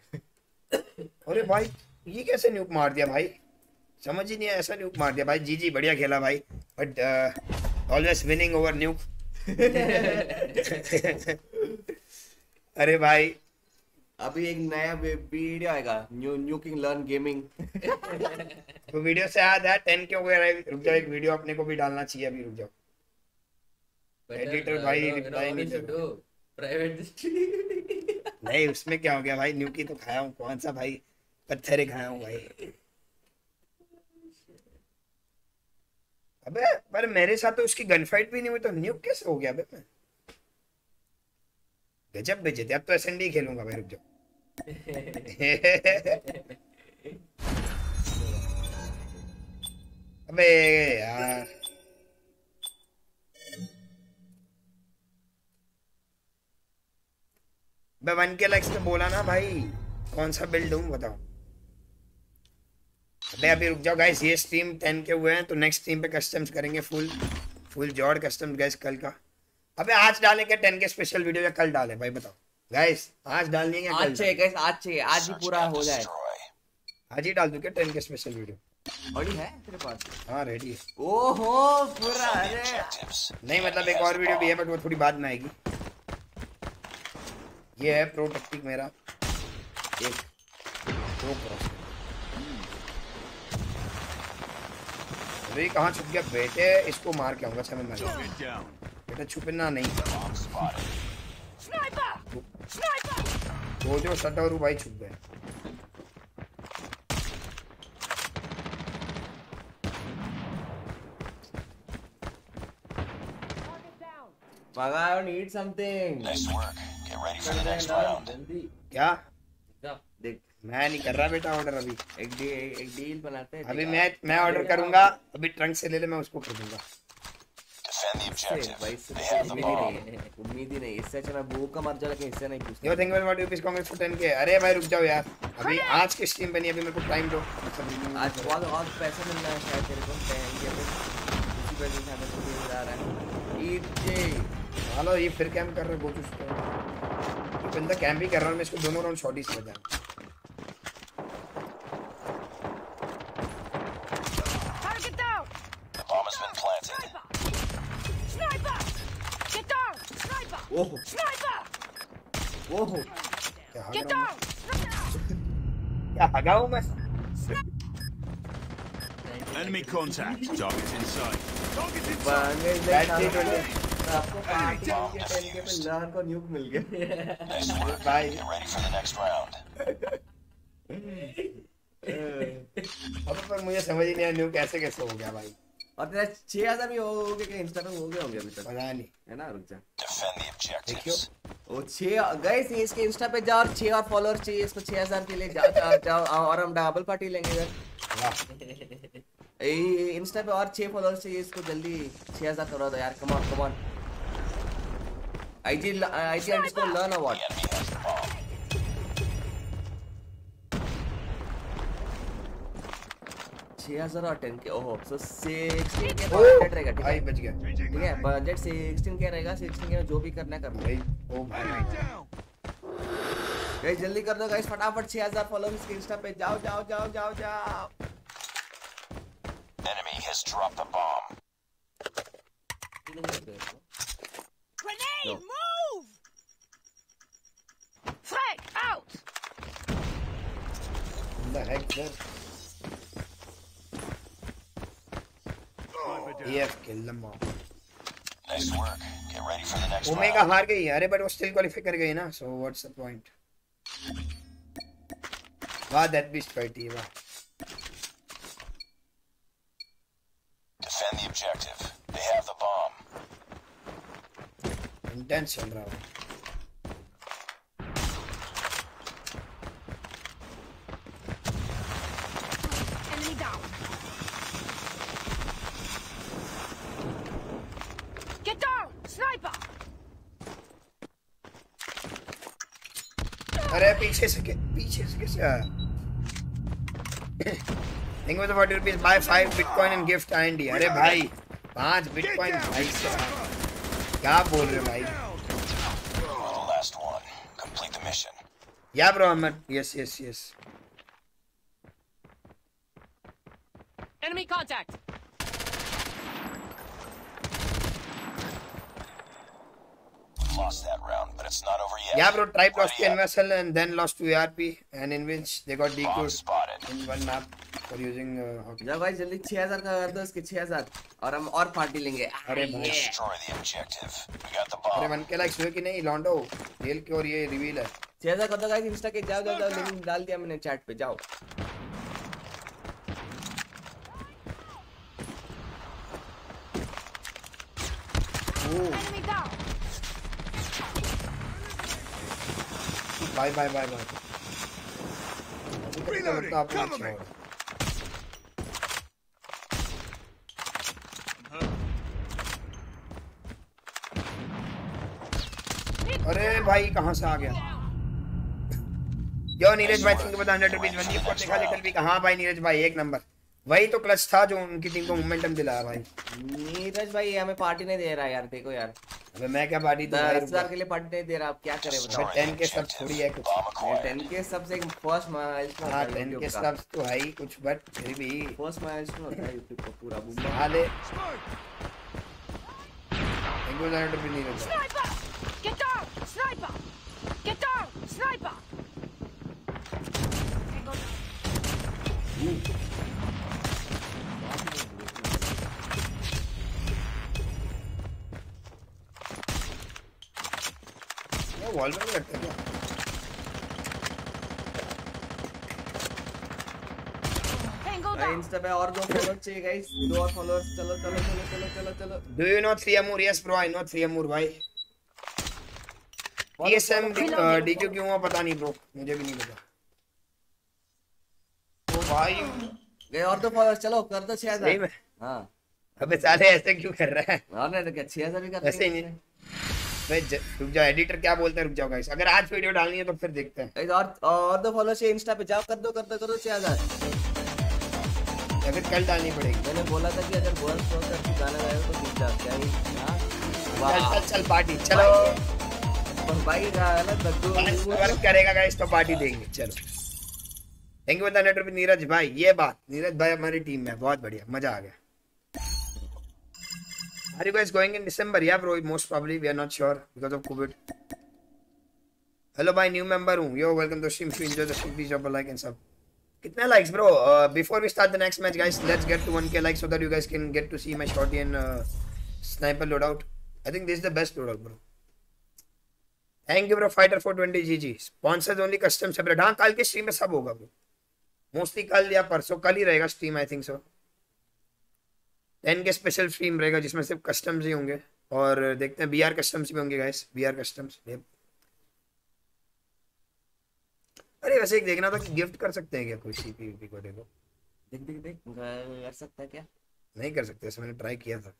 अरे भाई ये कैसे न्यूक मार दिया भाई? समझ ही नहीं आया ऐसा न्यूक मार दिया भाई। जी जी बढ़िया खेला भाई। But always winning over nuke अरे भाई। अभी एक नया वीडियो आएगा। New new king learn gaming तो वीडियो से याद है टेन क्यों गया रुक जाओ एक वीडियो अपने को भी डालना चाहिए अभी रुक जाओ। Editor भाई reply नहीं। प्राइवेट नहीं उसमें क्या हो गया भाई? न्यूकी तो खाया हूँ कौन सा भाई? पत्थर खाया हूँ भाई। अबे पर मेरे साथ तो उसकी गन फाइट भी नहीं हुई तो न्यूक कैसे हो गया अबे मैं? गजब बेचते अब तो एसएनडी खेलूँगा भाई रुक जाओ। *laughs* अबे यार। मैं वन के लैक्स में बोला ना भाई कौन सा बिल्ड हूँ बताओ। अबे अभी रुक जाओ गाइस ये स्ट्रीम 10 के हुए हैं तो नेक्स्ट स्ट्रीम पे कस्टम्स करेंगे फुल फुल जॉर्ड कस्टम्स गाइस कल का। अबे आज डालें क्या 10 के स्पेशल वीडियो या कल डालें भाई बताओ। गाइस आज डालनी है क्या आज चाहिए guys, आज चाहिए आज ही पूरा हो जाए। आज ही डाल दूँ क्या 10 के स्पेशल वीडियो बड़ी है तेरे पास? हाँ रेडी है। ओहो पूरा अरे। नहीं मतलब एक और वीडियो भी है बट वो थोड़ी बाद में आएगी। ये है प्रो टेक्टिक मेरा। एक प्रो क्रॉस अरे कहाँ छुप गया? बेटे इसको मार के आऊँगा अच्छा मैं बेटा छुपना नहीं! वो जो सटा और भाई छुप गए। I need something Nice work. Get ready for the next round. क्या? देख मैं नहीं कर रहा बेटा ऑर्डर अभी। एक डी एक डील बनाते हैं अभी मैं मैं ऑर्डर करूँगा अभी ट्रंक से ले ले मैं उसको खरीदूँगा have the उम्मीद ही नहीं है ही इससे अच्छा मैं भूख का मर जा लेकिन इससे नहीं पूछता। Yo think well what you peace congrats for 10 k अरे भाई रुक जाओ यार। अभी आज की स्ट्रीम बनी अभी मेरे को टाइम दो। आज बहुत बहुत पैसा मिल रहा है शायद तेरे को। पहन के पे उसी वजह से हमें तो मिल रहा है। ईजे हालो ये फिर कैंप कर रहा है गोचू ये बंदा कैंप ही कर रहा है मैं इसको दोनों राउंड शॉट ही समझ! ओहो! ओहो क्या हगा हूँ हूँ मैं Enemy contact. Target in sight. Target in आपको पार्टी के के को न्यूक मिल गया भाई अब पर मुझे समझ ही नहीं आया न्यू कैसे कैसे हो गया भाई। और तेरा छह हज़ार भी हो गए क्या इंस्टा पे हो गए होंगे अभी तक। पता नहीं। है ना रुक जा। Objectives. वो छह गए थे इसके इंस्टा पे जाओ और छह और फॉलोअर चाहिए इसको छह हज़ार के लिए। जाओ जाओ, जाओ और हम डबल पार्टी लेंगे इधर। इंस्टा पे और छह फॉलोअर्स चाहिए इसको जल्दी छह हज़ार करा दो यार। Come on come on learn The award enemy has the bomb. 6000 और 10 के ओहो सो 16 के बजट रहेगा ठीक है? बच गया। ठीक है बजट 16 के रहेगा 16 के जो भी करना है कर लो। भाई ओ भाई। गाइस जल्दी कर दो गाइस फटाफट 6000 फॉलोअर्स के इंस्टा पे जाओ जाओ जाओ जाओ जाओ। Enemy has dropped the bomb. Grenade, move! Frag, out! the heck sir EF kill them all Nice work. Get ready for the next omega round. हार गई अरे बट वो स्टिल क्वालीफाई कर गई ना सो व्हाट्स द पॉइंट वाह that beast fight ही वाह intense चल रहा है Enemy down. Get down! Sniper! अरे पीछे से के- पीछे से कैसे आया think with 40 rupees buy 5 bitcoin and gift IND अरे भाई पांच बिटकॉइन भाई साहब क्या बोल रहे भाई mission. या bro Ahmed yes yes yes Enemy contact! Lost that round, but it's not over yet. Yeah, bro. Tribe lost to. NVSL and then lost to ARP, and in which they got spotted. in one map for using uh, hockey. जाओ guys जल्दी 6000 का कर दो इसके 6000 और हम और party लेंगे। अरे भाई। अरे. वन के लाइक्स हुए कि नहीं लॉन्डो खेल के और ये रिवील है। 6000 कर दो गाइस इंस्टा के जाओ जाओ जाओ लिंक डाल दिया मैंने चैट पे जाओ! Bye bye bye bye Reloading. Cover me. अरे भाई कहाँ से आ गया? यो नीरज भाई तुमको पता हंड्रेड रुपीज़ वन को देखा लिटिल भी हाँ भाई नीरज भाई? एक नंबर। वही तो क्लच था जो उनकी टीम को मोमेंटम दिलाया भाई। नीरज भाई हमें पार्टी नहीं दे रहा यार देखो यार। अबे मैं क्या पार्टी दूँ हज़ार के लिए पार्टी नहीं दे रहा आप क्या करें बताओ। the टेन के सब थोड़ी है कुछ। Bomb acquired. टेन के सबसे फ़र्स्ट माइलस्टोन हाँ टेन के सब तो है ही कुछ बट फिर भी फ़र्स्ट माइलस्टोन होता है यूट्यूब का पूरा बूम हाले thank you hundred rupees Neeraj भाई Sniper! Get down! Sniper! Get down! Sniper! ये वॉल में लगता क्या! इंस्टा पे और दो फॉलोअर्स चाहिए गाइस दो और फॉलोअर्स चलो चलो चलो चलो चलो चलो Do you know three Amur? Yes, bro. I know three Amur, भाई. क्यों हुआ पता नहीं ब्रो मुझे भी नहीं पता भाई। गए और दो फॉलोअर्स चलो कर दो सही 6000 में हाँ। अबे साले ऐसे क्यों कर रहा है? और नहीं तो क्या 6000 भी कर ऐसे ही नहीं। भाई रुक जाओ एडिटर क्या बोलता है रुक जाओ गाइस अगर आज वीडियो डालनी है तो फिर देखते हैं। गाइस और और दो फॉलोअर्स चाहिए इंस्टा पे जाओ कर दो कर दो कर दो 6000 या फिर कल डालनी पड़ेगी। मैंने बोला था कि अगर गर्ल्स को करके गाना गाएगा तो जीत जाओ क्या ही। हाँ? चल चल चल पार्टी चलो। पर भाई रहा है वर्क करेगा गाइस तो पार्टी देंगे। चलो। Thank you hundred rupees Neeraj भाई ये बात नीरज भाई हमारी टीम में बहुत बढ़िया मज़ा आ गया Are you guys going in December? Yeah, bro. Most probably. We are not sure because of COVID. Hello, my new member. हूँ. Welcome to stream. If you enjoy the stream, please drop a like and sub. कितने bro? Uh, before we start the next match, guys, let's get to 1k likes so that you guys can get to see my shorty and uh, sniper loadout. I think this is the best loadout, bro. Thank you, bro. Fighter 420 GG. Sponsors only custom separate. हाँ कल के stream में सब होगा, bro. Mostly कल या परसों कल ही रहेगा stream, I think so. Ten k special stream रहेगा जिसमें सिर्फ़ कस्टम्स ही होंगे। और देखते हैं बीआर कस्टम्स भी होंगे गाइस बीआर कस्टम्स अरे वैसे एक देखना था कि गिफ्ट कर सकते हैं क्या कोई सीपीवीपी को देखो? देख देख देख कर सकता है क्या? नहीं कर सकते ऐसे मैंने ट्राई किया था।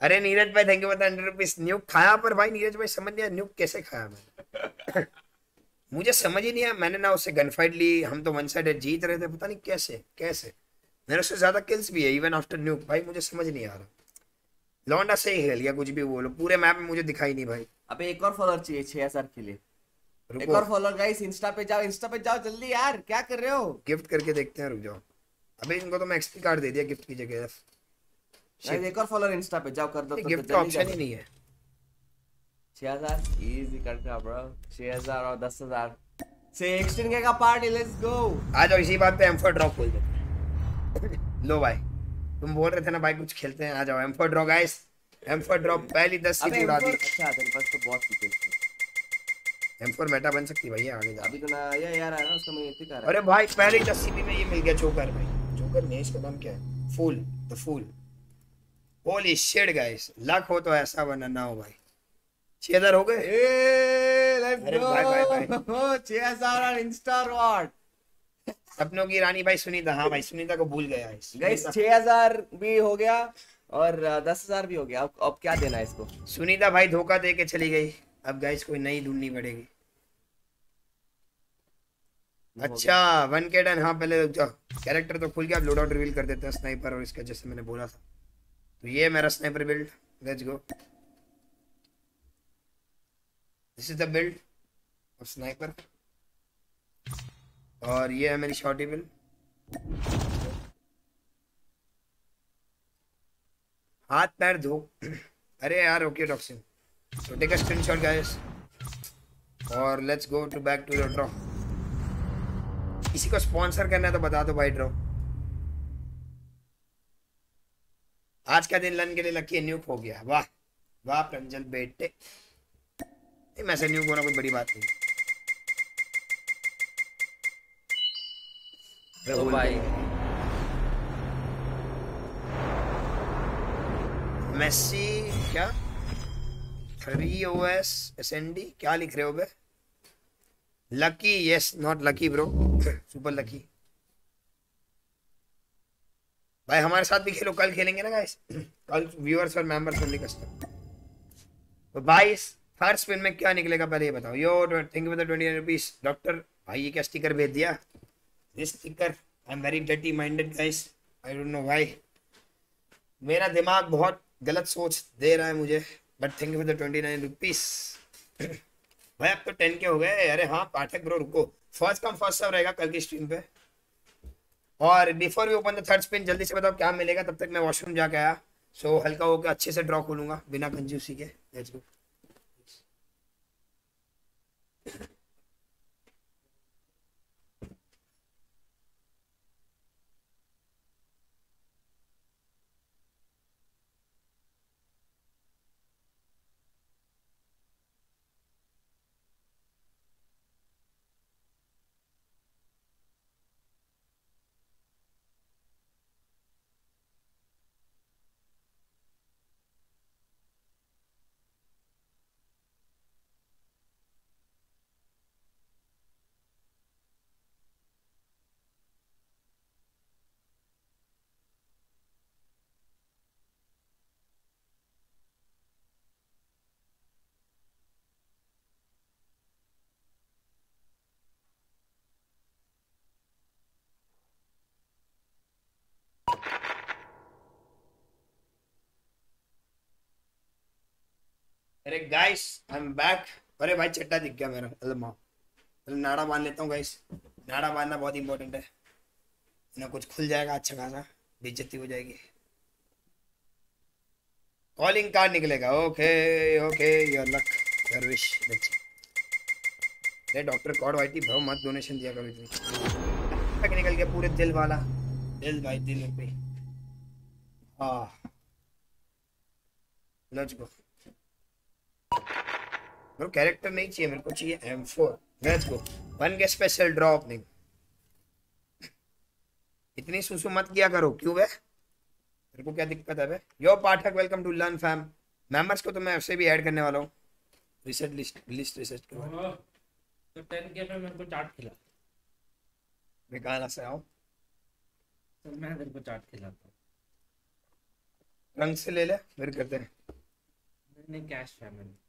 अरे नीरज भाई थैंक यू बता हंड्रेड रुपीज़ न्यूक खाया पर भाई नीरज भाई समझ लिया न्यूक कैसे खाया मैंने। *laughs* मुझे समझ ही नहीं आया। मैंने ना उससे गन फाइट ली हम तो वन साइड जीत रहे थे पता नहीं कैसे कैसे। मेरे उससे ज़्यादा किल्स भी है इवन आफ्टर न्यूक भाई मुझे समझ नहीं आ रहा। लौंडा से ही खेल गया कुछ भी बोलो पूरे मैप में मुझे दिखाई नहीं भाई। अबे एक और फॉलोअर चाहिए छह हज़ार के लिए। एक और फॉलोअर गाइस इंस्टा पे जाओ इंस्टा पे जाओ जल्दी यार। क्या कर रहे हो? गिफ्ट करके देखते हैं रुक जाओ। अबे इनको तो मैं एक्सपी कार्ड दे दिया गिफ्ट की जगह। एक और फॉलोअर इंस्टा पे जाओ कर दो गिफ्ट का ऑप्शन ही नहीं है। हज़ार? इजी करना ब्रो छह हज़ार और दस हज़ार। से एक्सटेंड का पार्टी लेट्स गो आ जाओ इसी बात पे एम फोर ड्रॉप खोल देते लो भाई। तुम बोल रहे थे ना भाई कुछ खेलते हैं। आ जाओ M four draw guys M four drop पहली दस सीट उड़ा दी। अच्छा तेरे पास तो बहुत सीक्रेट एम फोर मेटा बन सकती भैया आगे जा। अभी तो ना ये यार है ना उसका मैं इतनी कर अरे भाई पहले दस सीपी में ये मिल गया जोकर भाई जोकर नहीं इसका नाम क्या है? Fool the fool holy shit guys luck हो तो ऐसा वरना ना हो भाई। छह हज़ार हो गए। ए लेट्स अरे भाई, भाई, गो 6000 और इंस्टा रिवॉर्ड सपनों की रानी भाई सुनीता हाँ भाई सुनीता को भूल गया इस गाइस 6000 भी हो गया और दस हज़ार भी हो गया। अब अब क्या देना है इसको? सुनीता भाई धोखा दे के चली गई। अब गाइस कोई नई ढूंढनी पड़ेगी। अच्छा वन के डन हाँ पहले रुक कैरेक्टर तो खुल गया अब लोड आउट रिवील कर देते हैं स्नाइपर और इसका जैसे मैंने बोला था। तो ये मेरा sniper build let's go this is the build of sniper और ये है मेरी शॉर्टी बिल्ड हाथ पैर धो। अरे यार okay toxin so take a screenshot guys और let's go to back to the draw किसी को स्पॉन्सर करना है तो बता दो भाई ड्रॉ आज का दिन लन के लिए लकी न्यूक हो गया। वाह वाह प्रंजल बेटे। नहीं मैं से होना कोई बड़ी बात नहीं। तो भाई। मेसी क्या? Three O S S N D क्या लिख रहे हो बे? Lucky yes not lucky bro super lucky भाई हमारे साथ भी खेलो कल खेलेंगे ना गाइस *coughs* कल व्यूअर्स और मेंबर्स ओनली कस्टम तो भाई फ़र्स्ट स्पिन में क्या निकलेगा पहले ये बताओ। Yo thank you for the 20 rupees doctor भाई ये क्या स्टिकर भेज दिया? This sticker I am very dirty minded guys I don't know why मेरा दिमाग बहुत गलत सोच दे रहा है मुझे but thank you for the twenty nine rupees भाई, अब तो टेन के हो गए। अरे हाँ पाठक ब्रो रुको। फ़र्स्ट कम फ़र्स्ट सर्व रहेगा कल की स्ट्रीम पे। और before we open the third spin जल्दी से बताओ क्या मिलेगा। तब तक मैं वॉशरूम जाके आया। सो हल्का होकर अच्छे से ड्रॉ खोलूँगा, बिना कंजूसी के। लेट्स गो you *laughs* अरे गाइस आई एम बैक अरे भाई चट्टा दिख गया मेरा अरे माँ चलो नाड़ा बाँध लेता हूँ गाइस नाड़ा बांधना बहुत इंपॉर्टेंट है। ना कुछ खुल जाएगा अच्छा खासा, बेइज्जती हो जाएगी। कॉलिंग कार्ड निकलेगा। Okay okay your luck your wish अरे डॉक्टर कॉड वाइटी भाव मत डोनेशन दिया करो इतनी। तक निकल गया पूरे दिल वाला। दिल भाई, दिल पे। हाँ। लेट्स गो मेरे कैरेक्टर नहीं चाहिए मेरे को चाहिए M four let's go one k special draw opening इतनी सुसु मत किया करो क्यों बे? तेरे को क्या दिक्कत है बे? Yo Pathak welcome to learn fam members को तो मैं ऐसे भी ऐड करने वाला हूँ। रिसेट लिस्ट लिस्ट रिसेट करवा तो टेन के में मेरे को चाट खिला। मैं कहाँ से आऊँ तो मैं तेरे को चाट खिलाता हूँ। रंग से ले ले फिर करते हैं। नहीं कैश है मेरे।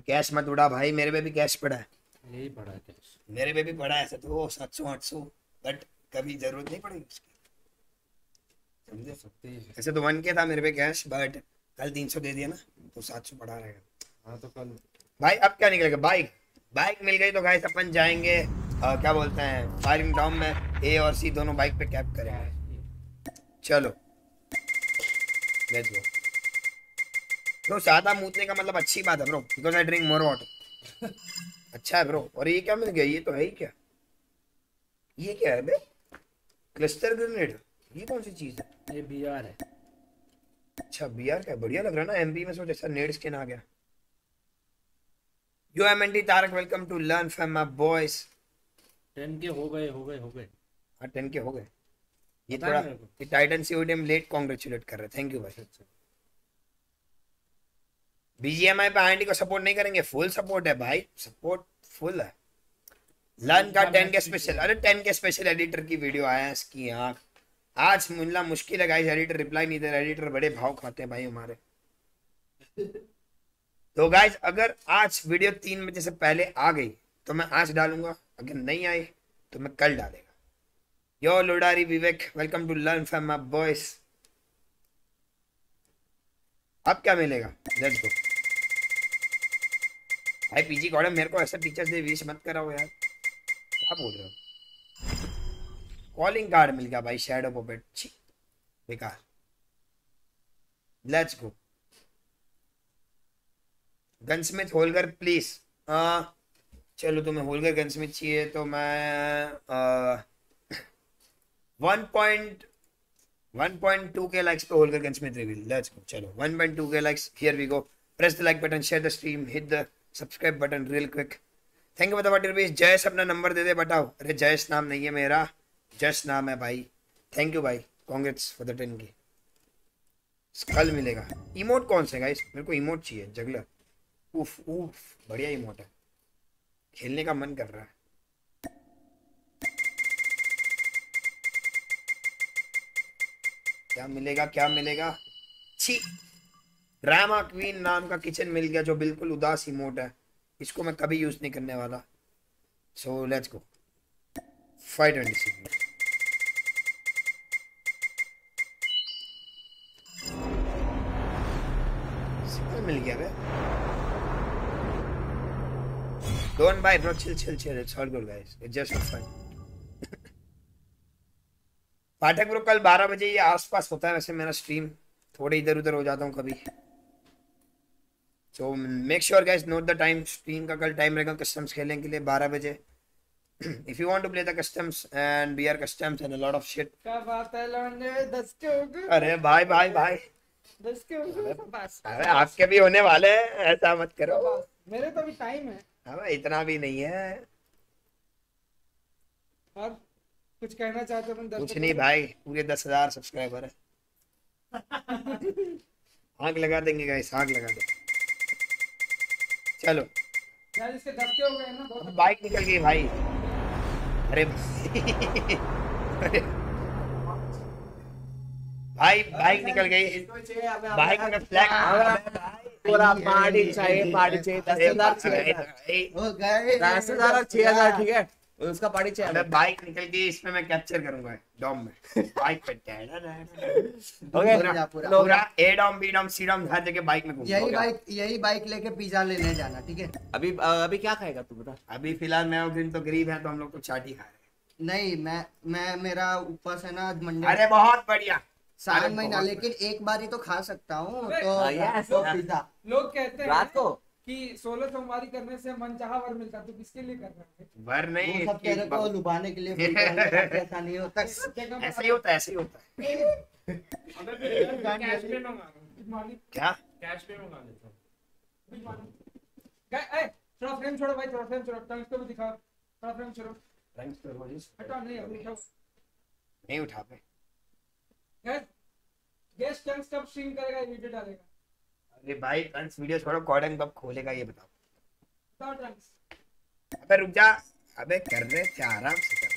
कैश मत उड़ा भाई मेरे पे भी कैश पड़ा है। यही पड़ा कैश। मेरे पे भी पड़ा है ऐसा तो सात सौ आठ सौ बट कभी ज़रूरत नहीं पड़ेगी उसकी। समझे? सकते ऐसे तो वन के था मेरे पे कैश बट कल तीन सौ दे दिया ना तो सात सौ पड़ा रहेगा। हाँ तो कल। भाई अब क्या निकलेगा? बाइक बाइक मिल गई तो गाइस अपन जाएँगे अ, क्या बोलते हैं फायरिंग डाउन में ए और सी दोनों बाइक पे कैप करेंगे। चलो। लेट्स गो ब्रो ज़्यादा मूतने का मतलब अच्छी बात है bro because I drink more water अच्छा है ब्रो और ये क्या मिल गया? ये तो है ही क्या? ये क्या है बे क्लस्टर ग्रेनेड ये कौन सी चीज़ है? ये बी आर है। अच्छा बीआर का बढ़िया लग रहा है ना एमपी में सोच ऐसा नेड स्किन आ गया। U M N D Tarak welcome to learn from my boys ten के हो गए हो गए हो गए। हाँ टेन के हो गए। ये थोड़ा। ये टाइटन सीओडीएम लेट कांग्रेचुलेट कर रहे हैं थैंक यू भाई अच्छा। बीजीएमआई पे आईएनडी को सपोर्ट नहीं करेंगे फुल सपोर्ट है भाई सपोर्ट फुल है। लर्न का टेन के स्पेशल अरे टेन के स्पेशल एडिटर की वीडियो आया है इसकी आँख। आज मिलना मुश्किल है गाइस एडिटर रिप्लाई नहीं दे रहा एडिटर बड़े भाव खाते हैं भाई हमारे। तो गाइस अगर आज वीडियो तीन बजे से पहले आ गई तो मैं आज डालूँगा अगर नहीं आई तो मैं कल डालेगा। Yo लोडारी Vivek welcome to learn from my boys अब क्या मिलेगा? लेट्स गो भाई, पीजी गॉडम मेरे को ऐसा टीचर्स डे विश मत कराओ यार। क्या बोल रहे हो? कॉलिंग कार्ड मिल गया भाई शैडो पॉपेट छी, बेकार। Let's go gunsmith Holger please चलो, तुम्हें होलगर गनस्मिथ चाहिए तो मैं one point *coughs* 1.2 k likes per Holger Gunsmith reveal. Let's go. चलो 1.2 k likes. Here we go. Press the like button, share the stream, hit the subscribe button real quick. For the 40 rupees. जयस अपना number दे दे बताओ अरे जयस नाम नहीं है मेरा जस नाम है भाई थैंक यू भाई कांग्रेट्स फॉर द टेन की कल मिलेगा इमोट कौन से गाइस मेरे को इमोट चाहिए जगलर उफ उफ बढ़िया इमोट है खेलने का मन कर रहा है क्या मिलेगा क्या मिलेगा? छी। ड्रामा क्वीन नाम का किचन मिल गया जो बिल्कुल उदास इमोट है। इसको मैं कभी यूज़ नहीं करने वाला। So let's go five twenty मिल गया बे don't buy bro chill chill chill it's all good guys it's just fun Pathak bro कल 12 बजे ये आसपास होता है वैसे मेरा स्ट्रीम थोड़े इधर उधर हो जाता हूँ कभी। So make sure guys note the time stream का कल टाइम रहेगा कस्टम्स खेलने के लिए 12 बजे। If you want to play the customs and BR customs and a lot of shit क्या बात है लौंडे दस के हो अरे भाई भाई भाई। दस के हो अरे आपके भी होने वाले हैं ऐसा मत करो। मेरे तो अभी टाइम है। अबे इतना भी नहीं है। और कुछ कहना चाहते हो कुछ नहीं भाई पूरे दस हज़ार सब्सक्राइबर है। *laughs* आग लगा देंगे गाइस आग लगा देंगे। चलो। यार इसके दस के हो गए ना बहुत बाइक निकल गई भाई। अरे भाई। बाइक निकल गई। बाइक में फ्लैग पूरा पार्टी चाहिए पार्टी चाहिए। दस हज़ार छह हज़ार। दस छह हज़ार ठीक है? उसका पार्टी अबे चाहिए बाइक निकल गई इसमें मैं कैप्चर करूँगा डॉम में। बाइक पे ओके *laughs* पूरा पूरा A dom B dom C dom हर जगह बाइक में यही बाइक यही बाइक लेके पिज्जा लेने जाना ठीक है? अभी अभी क्या खाएगा तू बता? अभी फ़िलहाल मैं उस दिन तो गरीब है तो हम लोग तो चाट ही खा रहे नहीं मैं मैं मेरा उपवास है ना आज मंडे अरे बहुत बढ़िया। सात अरे महीना लेकिन एक बार ही तो खा सकता हूँ तो हाँ, yes, तो. पिज्जा लोग कहते हैं रात को? कि सोलह सोमवारी करने से मन चाहा वर मिलता है, तो किसके लिए कर रहे हैं? भर नहीं सब इसकी तेरे को लुभाने के लिए *laughs* ऐसा नहीं होता। ऐसे ही होता है ऐसे ही होता है। अगर कैश पे मंगा क्या? कैश पे मंगा लेता हूँ। थोड़ा फ्रेम छोड़ो भाई थोड़ा फ्रेम छोड़ो। टंग्स को भी दिखाओ। थोड़ा फ्रेम छोड़ो। हटाओ नहीं अभी उठाओ। नहीं उठा पे। गैस गैस टंग्स कब स्ट्रीम करेगा? ये वीडियो डालेगा। अरे भाई फ्रेंड्स वीडियो छोड़ो कॉर्डन कब खोलेगा ये बताओ। अबे रुक जा अबे कर रहे थे आराम से कर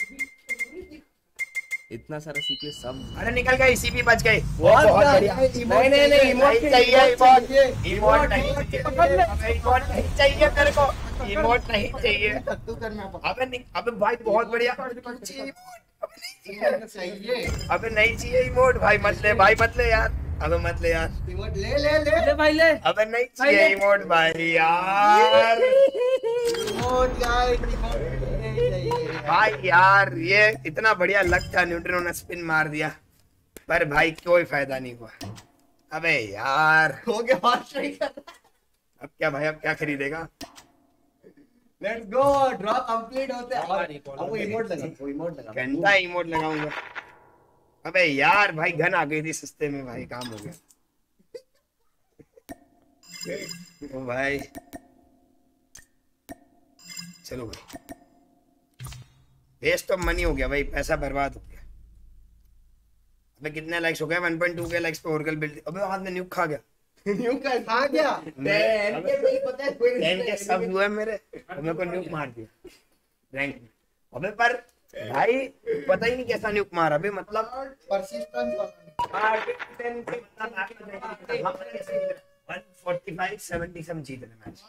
इतना सारा सीपी सब अरे निकल गए सीपी बच वो बहुत बढ़िया। नहीं, नहीं, नहीं, emote चाहिए इमोट इमोट नहीं इमोट नहीं चाहिए मेरे को। इमोट नहीं चाहिए। तू अबे अबे भाई बहुत बढ़िया। चाहिए। अबे नहीं चाहिए इमोट भाई मत ले भाई मत ले यार। अबे मत ले यार। रिमोट ले ले ले। ले भाई ले। अबे नहीं चाहिए इमोट भाई यार। रिमोट रिमोट भाई यार ये इतना बढ़िया लक था न्यूट्रिनो ने स्पिन मार दिया। पर भाई कोई फ़ायदा नहीं हुआ। अबे यार। हो गया अब क्या भाई अब क्या खरीदेगा? लेट्स गो ड्रॉ कंप्लीट होते हैं अब वो इमोट लगा वो इमोट लगा। घंटा इमोट लगाऊँगा। अबे यार भाई गन आ गई थी सस्ते में भाई काम हो गया। ओ भाई। चलो भाई। वेस्ट तो मनी हो गया भाई पैसा बर्बाद हो गया। अबे कितने लाइक्स हो गए? 1.2 के लाइक्स पे ओरगल बिल्ड अबे हाथ में न्यूक खा गया। न्यू कर आ गया? टेन के नहीं पता है कोई टेन के सब हुए मेरे। मेरे को न्यूक मार दिया। रैंक अबे पर भाई पता ही नहीं कैसा न्यूक मारा अबे मतलब परसिस्टेंस जीत रहे मैच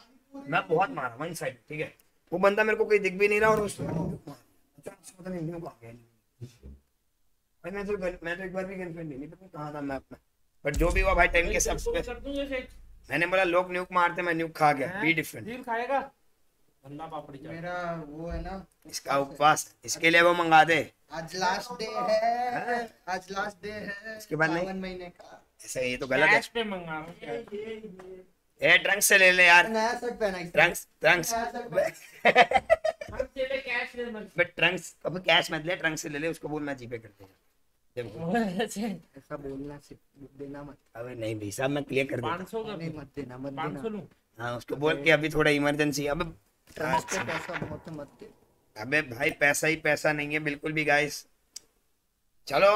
मैं बहुत मारा वन साइड ठीक है? वो बंदा मेरे को कोई दिख भी नहीं रहा और उसने अचानक से पता नहीं न्यूक आ गया भाई मैं तो मैं तो एक बार भी गर्लफ्रेंड नहीं पता नहीं कहाँ था मैं अपना। बट जो भी हुआ भाई टेन के सब मैंने बोला लोग न्यूक मारते मैं न्यूक खा गया बी डिफरेंट खाएगा? ठंडा पापड़ी चाट मेरा वो है ना इसका उपवास इसके लिए वो मंगा दे। आज लास्ट डे है आज लास्ट डे है इसके बाद नहीं? महीने का। ऐसा ये तो गलत है। पे मंगा ए ट्रंक से ले ले यार। नया शर्ट पहना है हम चले कैश ले मत। बट ट्रंक्स अब कैश मत ले ट्रंक से ले ले उसको बोल मैं जीपे कर देगा ऐसा बोलना सिर्फ़ देना मत। अबे नहीं भाई साहब मैं क्लियर कर देता पाँच सौ नहीं मत देना मत देना। हाँ उसको बोल के अभी थोड़ा इमरजेंसी अबे ट्रंक पे पैसा बहुत मत दे। अबे भाई पैसा ही पैसा नहीं है बिल्कुल भी गाइस चलो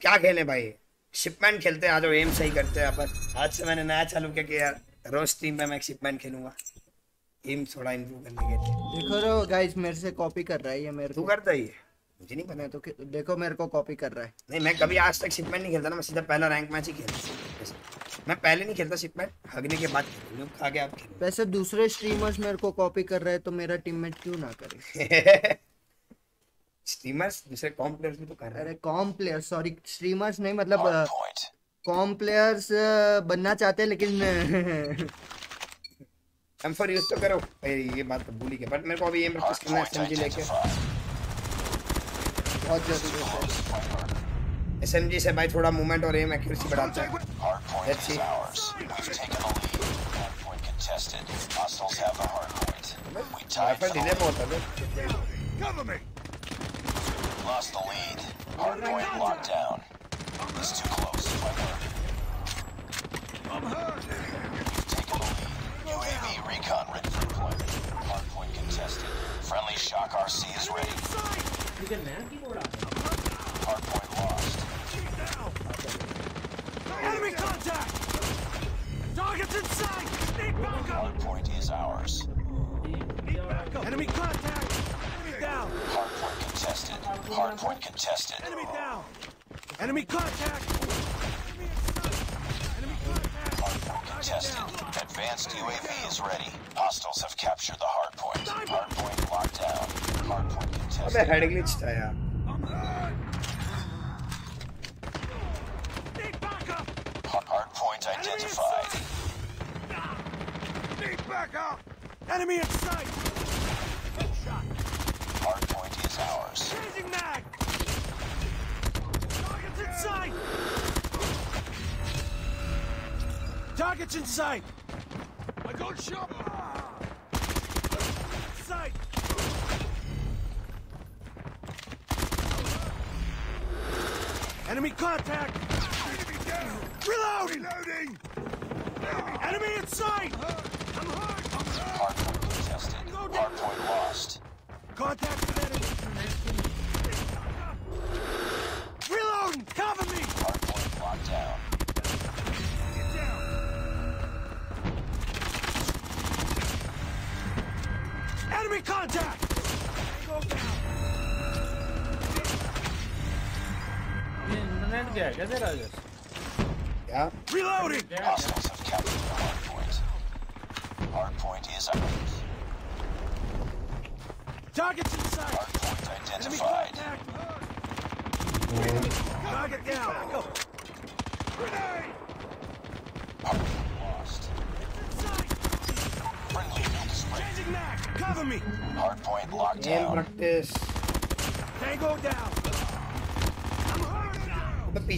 क्या खेले भाई? शिपमैन खेलते हैं आ जाओ एम सही करते हैं अपन। आज से मैंने नया चालू किया कि यार रोज टीम में मैं शिपमैन खेलूँगा। एम थोड़ा इम्प्रूव करने के लिए। देखो रो गाइस मेरे से कॉपी कर रहा है ये मेरे तू करता ही है। मुझे नहीं पता। तो देखो मेरे को कॉपी कर रहा है। नहीं मैं कभी आज तक शिपमैन नहीं खेलता ना मैं सीधा पहला रैंक मैच ही खेलता मैं पहले नहीं खेलता शिपमैन हगने के बाद खा आप। खेलो वैसे दूसरे स्ट्रीमर्स मेरे को कॉपी कर रहे हैं तो मेरा टीममेट क्यों ना करे? *laughs* स्ट्रीमर्स दूसरे कॉम प्लेयर्स भी तो कर रहे हैं। अरे कॉम प्लेयर सॉरी स्ट्रीमर्स नहीं मतलब कॉम प्लेयर्स बनना चाहते हैं लेकिन एम फॉर यूज़ तो करो। ये बात तो भूल ही गया बट मेरे को अभी एम प्रैक्टिस करना है एसएमजी लेके। बहुत ज़रूरी है। एसएमजी से भाई थोड़ा मूवमेंट और एम एक्यूरेसी बढ़ाता है Hard point Let's is see. ours. We've taken the lead. Hard point contested. Hostiles have the hard point. We tied wifi for the delay lead. बहुत है Cover me! Lost the lead. Hard point locked down. It's too close. Viper. I'm hurt! We've taken the lead. UAV recon ready for deployment. Hard point contested. Friendly shock RC is ready. ठीक Enemy contact! Targets in sight! Need backup! Point is ours. Need backup! Enemy contact! Enemy down! Hardpoint contested. Hardpoint contested. Enemy down! Enemy contact! Enemy contact! Contested. Advanced UAV is ready. Hostiles have captured the hardpoint. Hardpoint locked down. Hardpoint contested. I'm a head glitch, yeah. Need backup! Enemy in sight! Headshot! Hard point is ours. Changing mag! Target's in sight! Target's in sight! I got shot! Sight! Enemy contact! Enemy down! Reload! Reloading! Enemy in sight!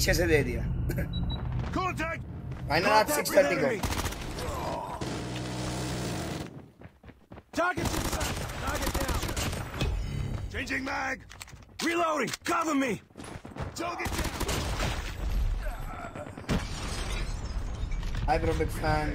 पीछे से दे दिया Contact! Final आज Contact 6:30 with को enemy! Target's in sight! Target down! Changing mag! Reloading! Cover me! Target down! Hi bro big fan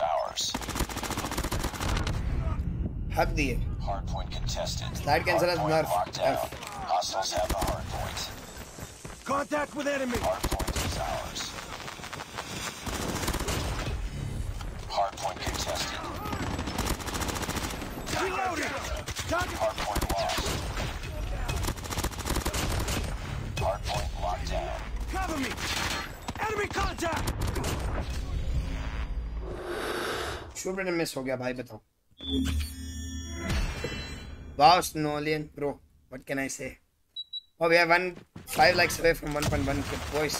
ours. हक दिए Hard point contested. Slide cancel Hard as point nerf. locked down. Hostiles have the hard point. Contact with enemy! Hard ने miss हो गया भाई बताओ wow स्नोलियन bro what can I say Oh, we are one five likes away from 1.1 k boys.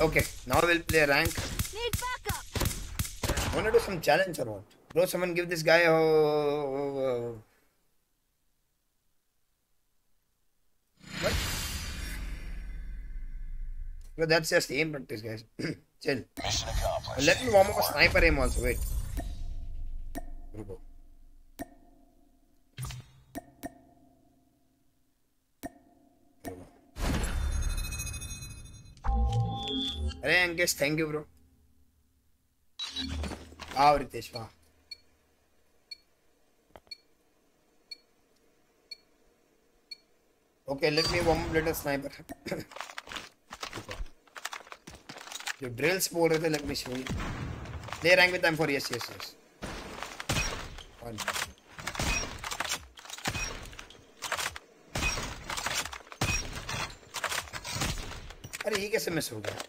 Okay, now we'll play rank. Need backup. Wanna do some challenge or what? Bro, someone give this guy a. What? Bro, that's just aim practice, guys. Chill. Mission accomplished. Let me warm up a sniper aim also. Wait. रुको अरे Ankesh thank you bro वाह रितेश वाह Okay, let me warm up little sniper. *coughs* जो drills बोल रहे थे let me show you. Play rank with M4. Yes, yes, yes. One. अरे ये कैसे मिस हो गया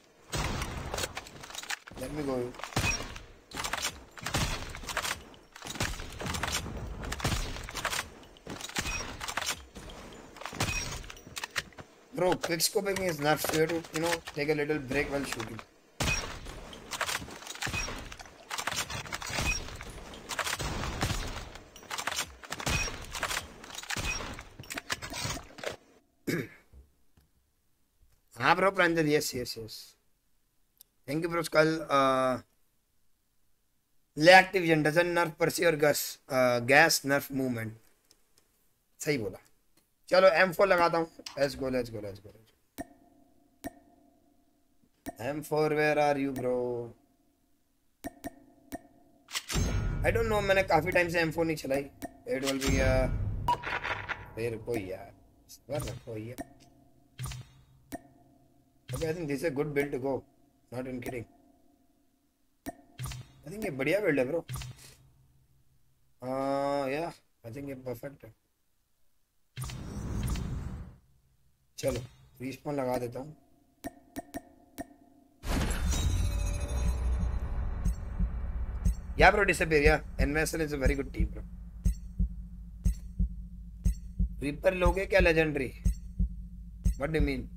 let me go Bro, quick scoping is nuts. You have to, you know, take a little break while shooting. हाँ bro, Pranjal yes yes yes thank you bro कल ले Activision doesn't nerf परसी और गस gas नर्फ movement सही बोला। चलो M four लगाता हूँ। Let's go let's go let's go M four where are you bro I don't know मैंने काफ़ी टाइम से एम फोर नहीं चलाई। इट विल बी फिर कोई यार रखो यार। Okay, I think this is a good build to go. Not in kidding. I think ये बढ़िया build है bro. Uh, yeah, I think ये perfect है. चलो respawn लगा देता हूँ. Yeah, bro, disappear. Yeah, NVSL is a very good team, bro. Reaper लोगे क्या legendary? What do you mean?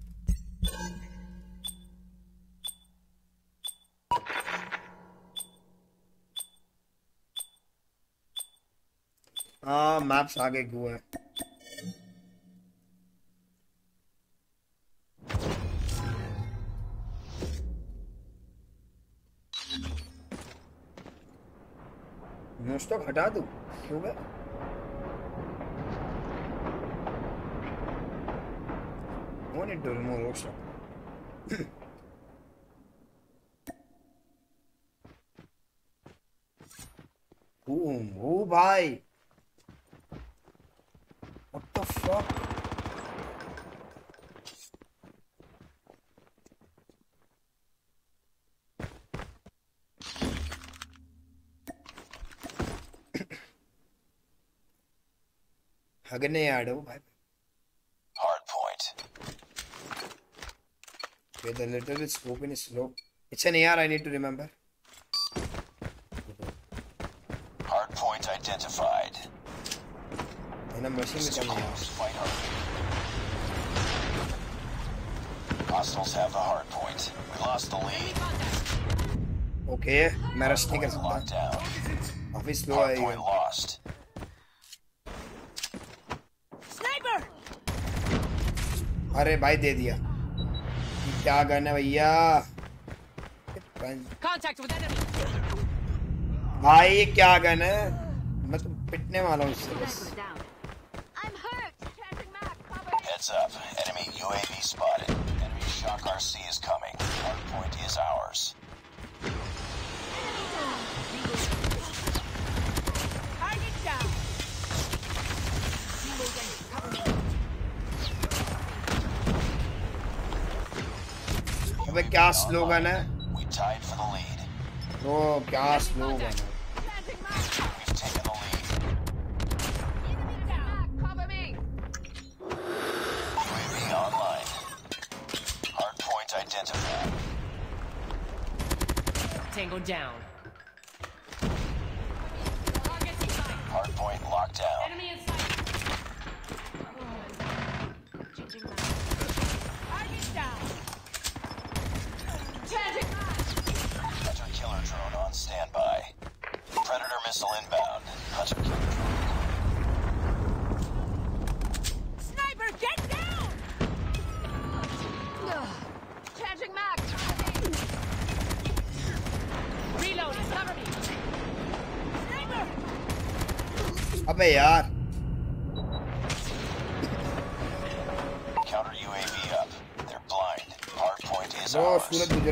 हाँ मैप्स आगे गो है नो हटा दूँ क्यों remove road the fuck? ಹಗನೇ hard point. With a little bit slope in slope. It's an AR I need to remember. Hard point identified. And I'm rushing with Too an AR. close. Fight hard. Hostiles have the hard point. We lost the lead. Okay, मैं rush नहीं कर Locked सकता. down. काफी slow Hard है point ये. lost. Sniper! अरे भाई दे दिया. ये क्या गन है भैया? Contact with enemy! भाई ये क्या गन है? मैं तो पिटने वाला हूँ इससे बस. UAV spotted. Enemy shock RC is coming. Hard point is ours. Target down! अबे क्या स्लोगन है? We tied for the lead. वो क्या स्लोगन है? down.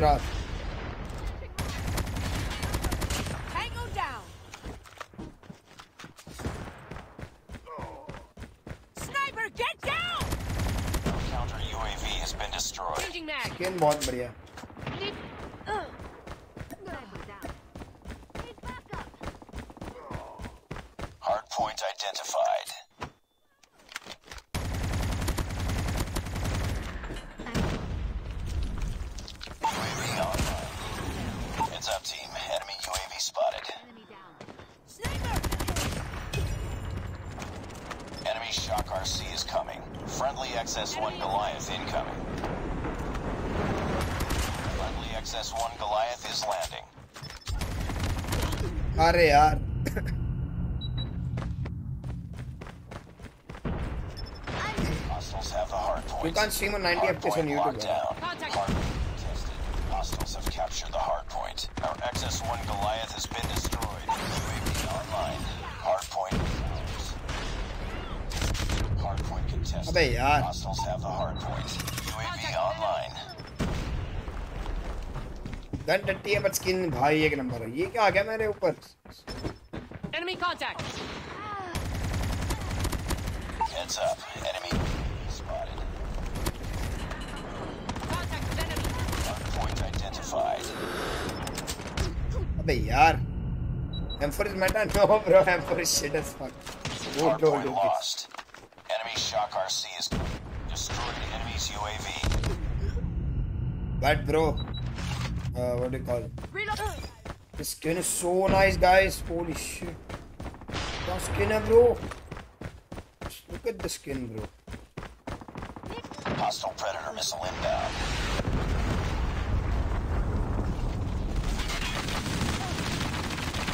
ours. Surat Gujarat. Tango down! Sniper, get down! Counter UAV has been destroyed. Changing mag! Skin बहुत बढ़िया. अरे यार. Hostiles have the hard point. You can't stream on 90 Hard FPS on point YouTube. locked bro. down. Contact. Hard point contested. Hostiles have captured the hard point. Our XS-1 Goliath has been destroyed. UAV online. Hard point is ours. Hard point contested. अबे यार. Hostiles have the hard point. UAV online. Gun टट्टी है but skin भाई एक number है. ये क्या आ गया मेरे ऊपर? M4 is meta? *laughs* No bro, M4 is shit as fuck. Don't Hard don't do this. lost. Enemy shock RC is destroyed enemy's UAV. But bro, uh, what do you call it? Reload! The skin is so nice, guys. Holy shit. The skin, bro. Look at the skin, bro. Hostile Predator missile inbound.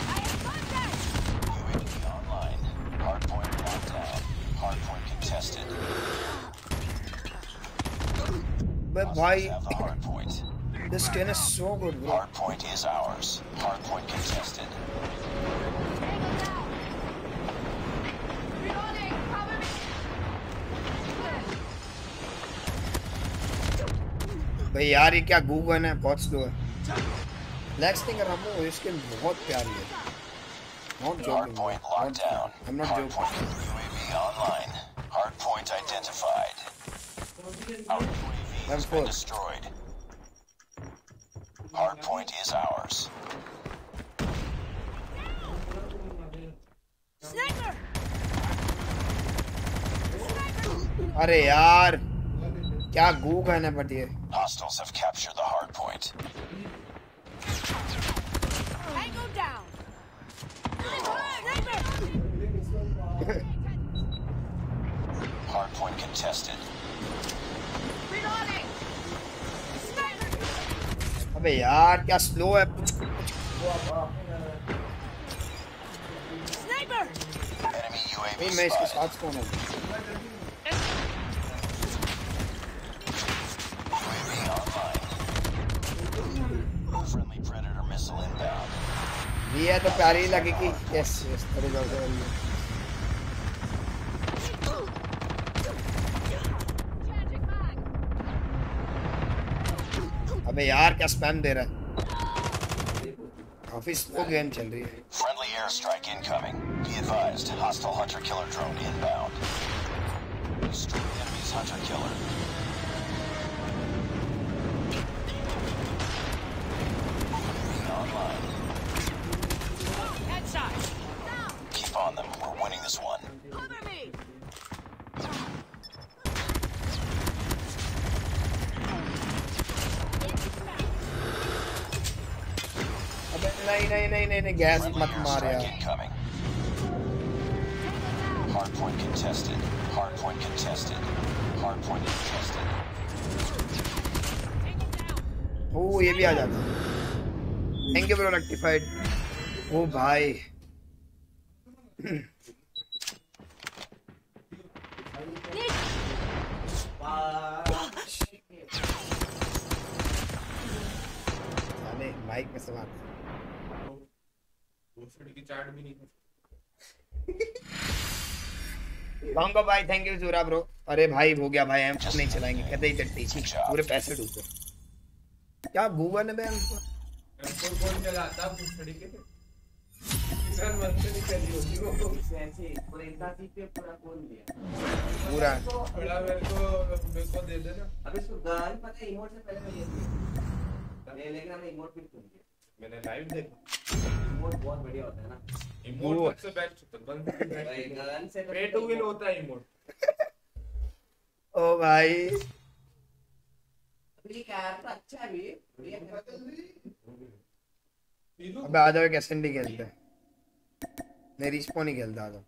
I have contact! UAV online. Hard अबे भाई Have the hard point. this skin is so good bro Hard point is ours. Hard point contested. Reloading! Cover me! भाई यार ये क्या गूगन है बहुत slow है नेक्स्ट थिंग रामो ये स्किन बहुत प्यारी है not Hard joking point locked down. I am not Hard joking point UAV online. Hard point identified. Our UAV has M4. been destroyed. Hard point is ours. Sniper! अरे यार क्या गूगन है बट ये Hostiles have captured the hard point. Tango down! Sniper! Hard point contested. अबे यार क्या slow है? कुछ कुछ नहीं मैं इसके साथ कौन हूँ। ये तो प्यारी लगेगी यस यस थोड़ी जल्दी अबे यार क्या स्पैम दे रहा है काफ़ी स्लो गेम चल रही है Friendly airstrike incoming. Be advised, hostile hunter killer drone inbound. Destroy enemy's hunter killer. नहीं नहीं नहीं नहीं नहीं गैस मत मार यार. Hardpoint contested. Hardpoint contested. Hardpoint contested. ओ ये भी आ जाता थैंक यू ब्रो रेक्टिफाइड ओ भाई माइक में सवाल की चाट भी नहीं बांगो भाई थैंक यू जूरा ब्रो अरे भाई हो गया भाई हम नहीं चलाएँगे। कहते ही चट्टी पूरे पैसे डूबे क्या गूगल है बे हमको एम4 कौन चलाता भूसड़ी के सर से निकली होती वो ऐसे पूरा। इतना सीख के पूरा खोल दिया पूरा थोड़ा मेरे को मेरे को दे देना। अबे गन पता है इमोट से पहले ये ले लेकिन हमें इमोट भी सुन दिया मैंने लाइव देखा। इमोट बहुत बढ़िया होता है ना। इमोट सबसे बेस्ट होता है। भाई गन से पे टू विन होता है इमोट ओ भाई। अभी कैरेक्टर अच्छा है भी अबे आ जाओ एक एसएनडी खेलते? हैं नहीं रिस्पॉन ही खेलता आ जाओ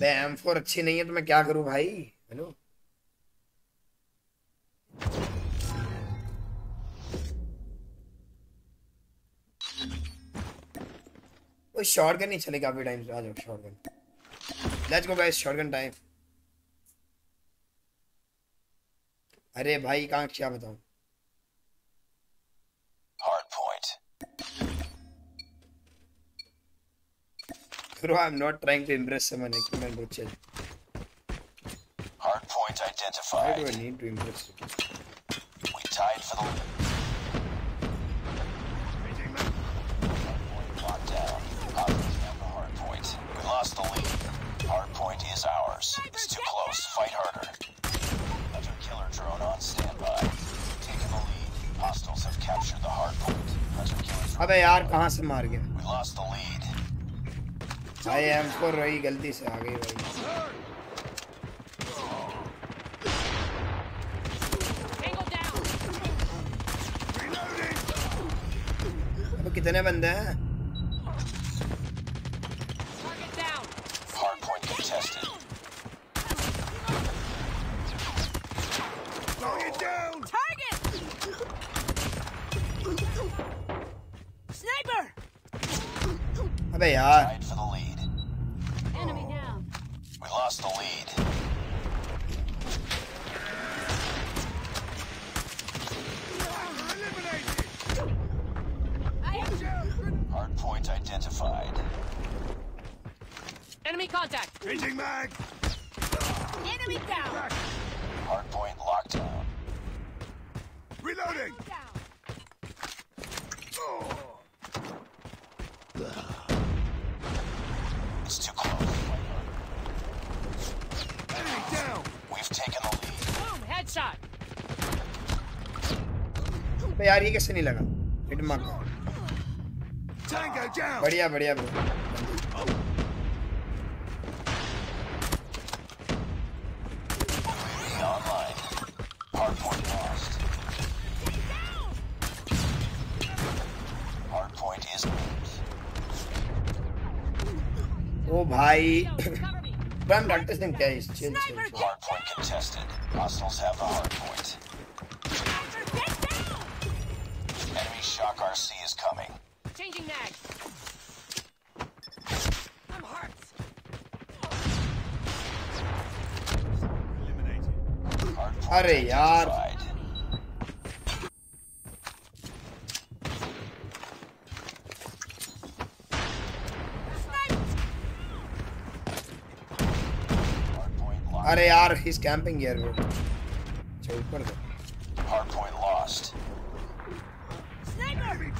बे M4 अच्छी नहीं है तो मैं क्या करूँ भाई? हेलो वो शॉटगन नहीं चलेगा काफ़ी टाइम से। आ जाओ shotgun let's go guys shotgun time अरे भाई, कहाँ क्या बताऊँ? Bro, I'm not trying to impress someone. Equipment bro, chill. Hard point Why identified. do I need to impress you? We tied for the locked down. Hostiles have the hard point. We lost the lead. Hard point is ours. It's too close. Fight harder. Hunter killer drone on standby. Taking the lead. Hostiles have captured the hard point. Hunter killer drone. अबे यार कहाँ से मार गया We lost the lead. भाई हमको रही गलती से आ गई भाई। कितने बंदे हैं? अबे यार। से नहीं लगा हिट मार बढ़िया बढ़िया ब्रो ओ भाई But I'm practicing guys. Chill, chill, chill. Hardpoint contested. Hostiles have the hardpoint. he's camping here, bro. Hardpoint lost. Sniper!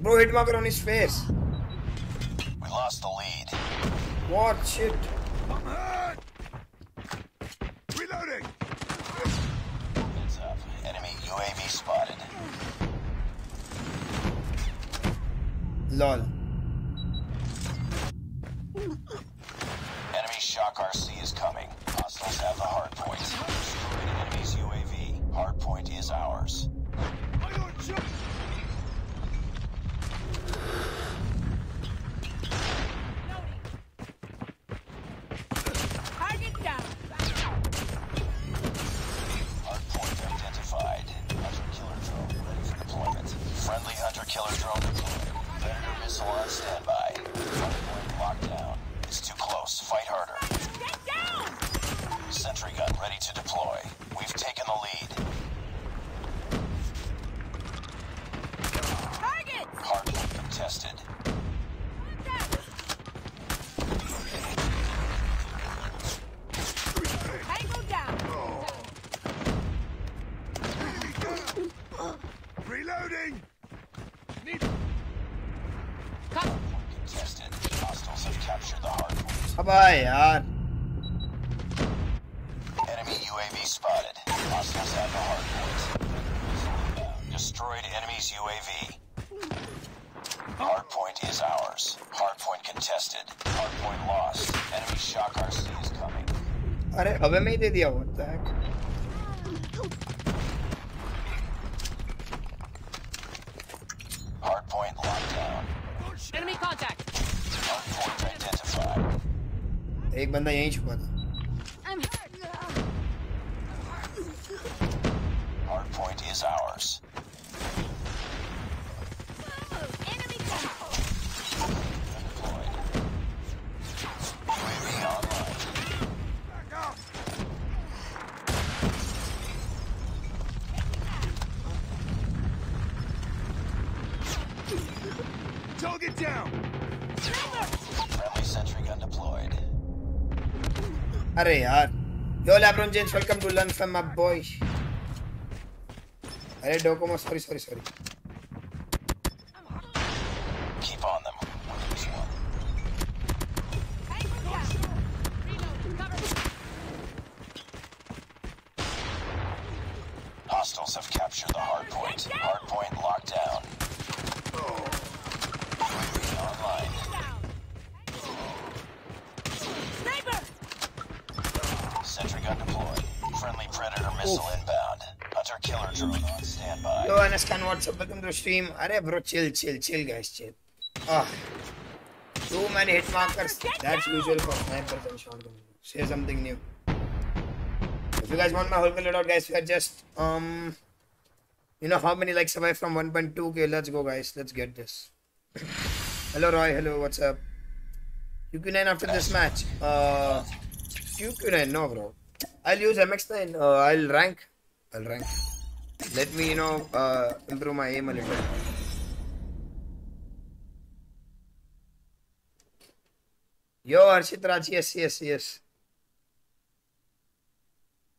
Bro, hit marker on his face. We lost the lead. What shit? cars. did the. Hardpoint lockdown. Enemy contact. Hardpoint identified. अरे यार Yo LeBron James welcome to learn from my boy. अरे Docomo sorry sorry sorry stream. Arey bro, chill, chill, chill, guys, chill. Ah, too many hit markers. That's usual for snipers and shotgun. Say something new. If you guys want my whole loadout, guys, we are just um, you know how many likes away from 1.2k. Let's go, guys. Let's get this. hello, Roy. Hello, what's up? QQ9 after this match. Uh, QQ9, no, bro. I'll use MX9. Uh, I'll rank. I'll rank. Let me, you know, uh, improve my aim a little. Yo, Arshit Raji, yes, yes, yes.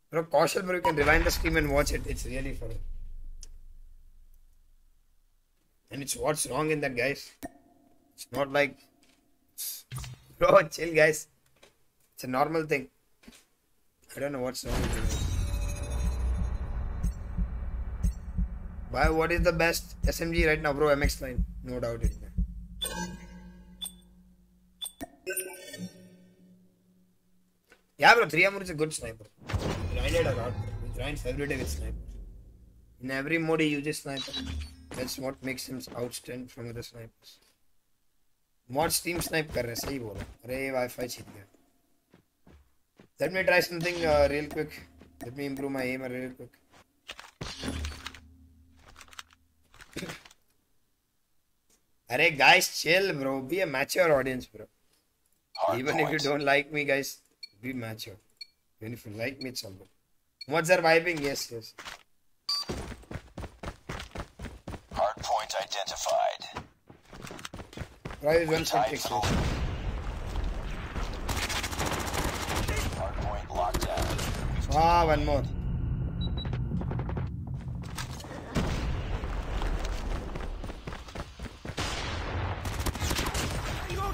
Bro, Kaushal, bro, you can rewind the stream and watch it. It's really funny. And it's what's wrong in that, guys. It's not like. Bro, chill, guys. It's a normal thing. I don't know what's wrong with it. Why? What is the best SMG right now, bro? MX9, no doubt in that. Yeah, bro. 3 Amur is a good sniper. He grinded a lot. Bro. He grinds every day with sniper. In every mode, he uses sniper. That's what makes him outstand from other snipers. Mod steam snipe कर रहे हैं सही बोला अरे wifi छिप गया let me try something real quick let me improve my aim real quick अरे guys chill bro be a mature audience bro Hard even if you don't like me guys be mature even if you like me it's all good what's are vibing yes yes Hard point identified. Price one shot takes for the lead. Hard point locked down. Ah, one more.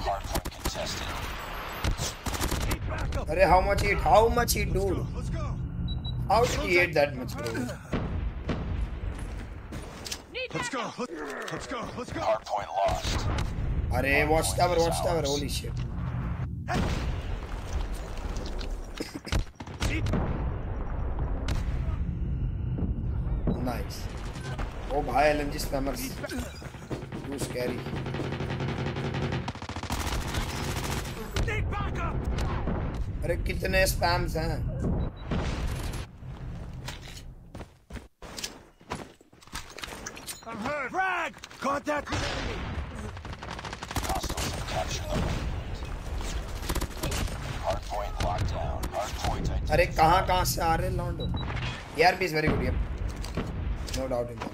Hard point contested. Arey, how much he? How much he do? Let's go. How did he hit that much, bro? Let's go. Let's go. Let's go. Hard point lost. Arey, watch tower, watch tower. Holy shit. *coughs* Nice. Oh, bhai, LMG spammers. Too scary. अरे कितने spams हैं। अरे कहाँ कहाँ से आ रहे लॉन्डो यार B is very good no doubt in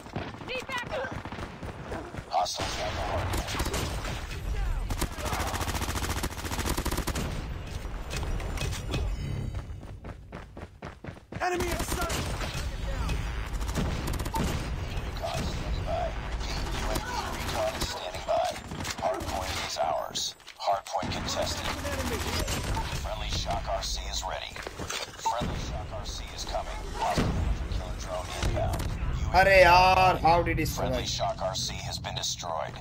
यार how did he Friendly survive Shock RC has been destroyed.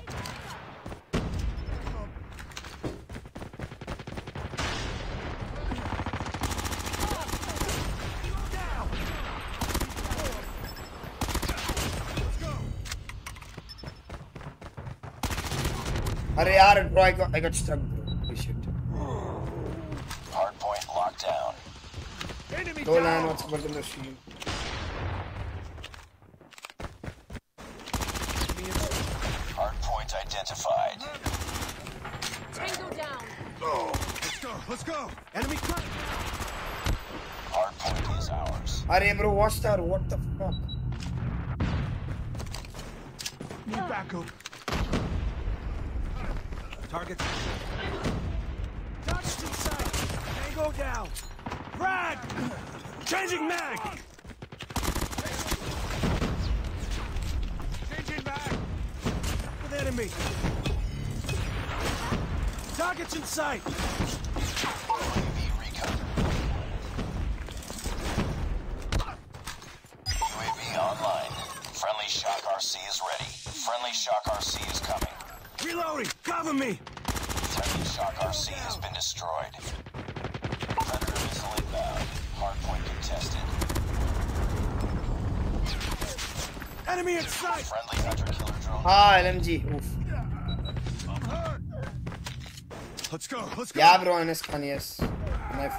अरे यार bro I got I got stuck bro holy shit Hard point locked down. Enemy Dolan down. what's up in the stream अरे bro watch tower what the Let's go. Let's go. Ja, aber eines kann ich es. Nein.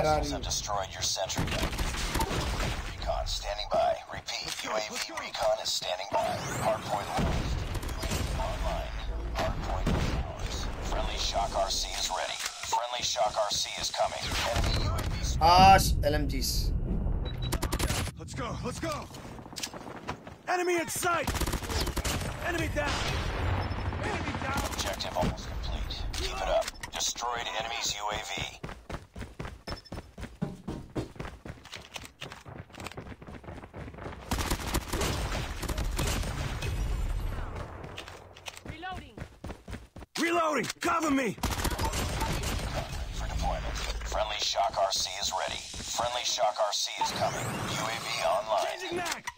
LMGs, where are Hostiles you? have destroyed your sentry gun. Recon standing by. Repeat, UAV recon is standing by. Hardpoint lost. UAV online. Hardpoint ours. Friendly Shock RC is ready. Friendly Shock RC is coming. Enemy UAV sp- Ah, sh- LMGs. Let's go. Let's go. Enemy in sight. Enemy down.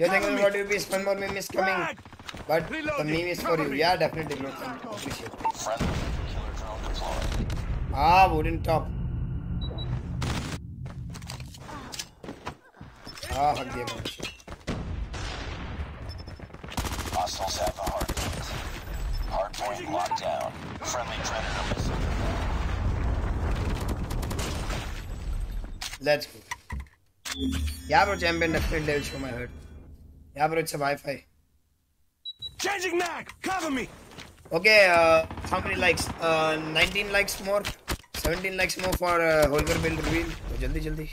You think what you be spend more meme is coming, but Reloading. the meme is for you. Yeah, definitely look appreciate. Ah, wooden top. Ah, hug diya manush. Hostiles have a hard point. Hard point locked down. Friendly predator missile. Let's go. Yeah, bro, champion definitely will show my head. Yeah, पर अच्छा Wi-Fi. Changing mag. Cover me. Okay, uh, how many likes? Uh, 19 likes more. 17 likes more for uh, Holger build reveal. तो जल्दी जल्दी.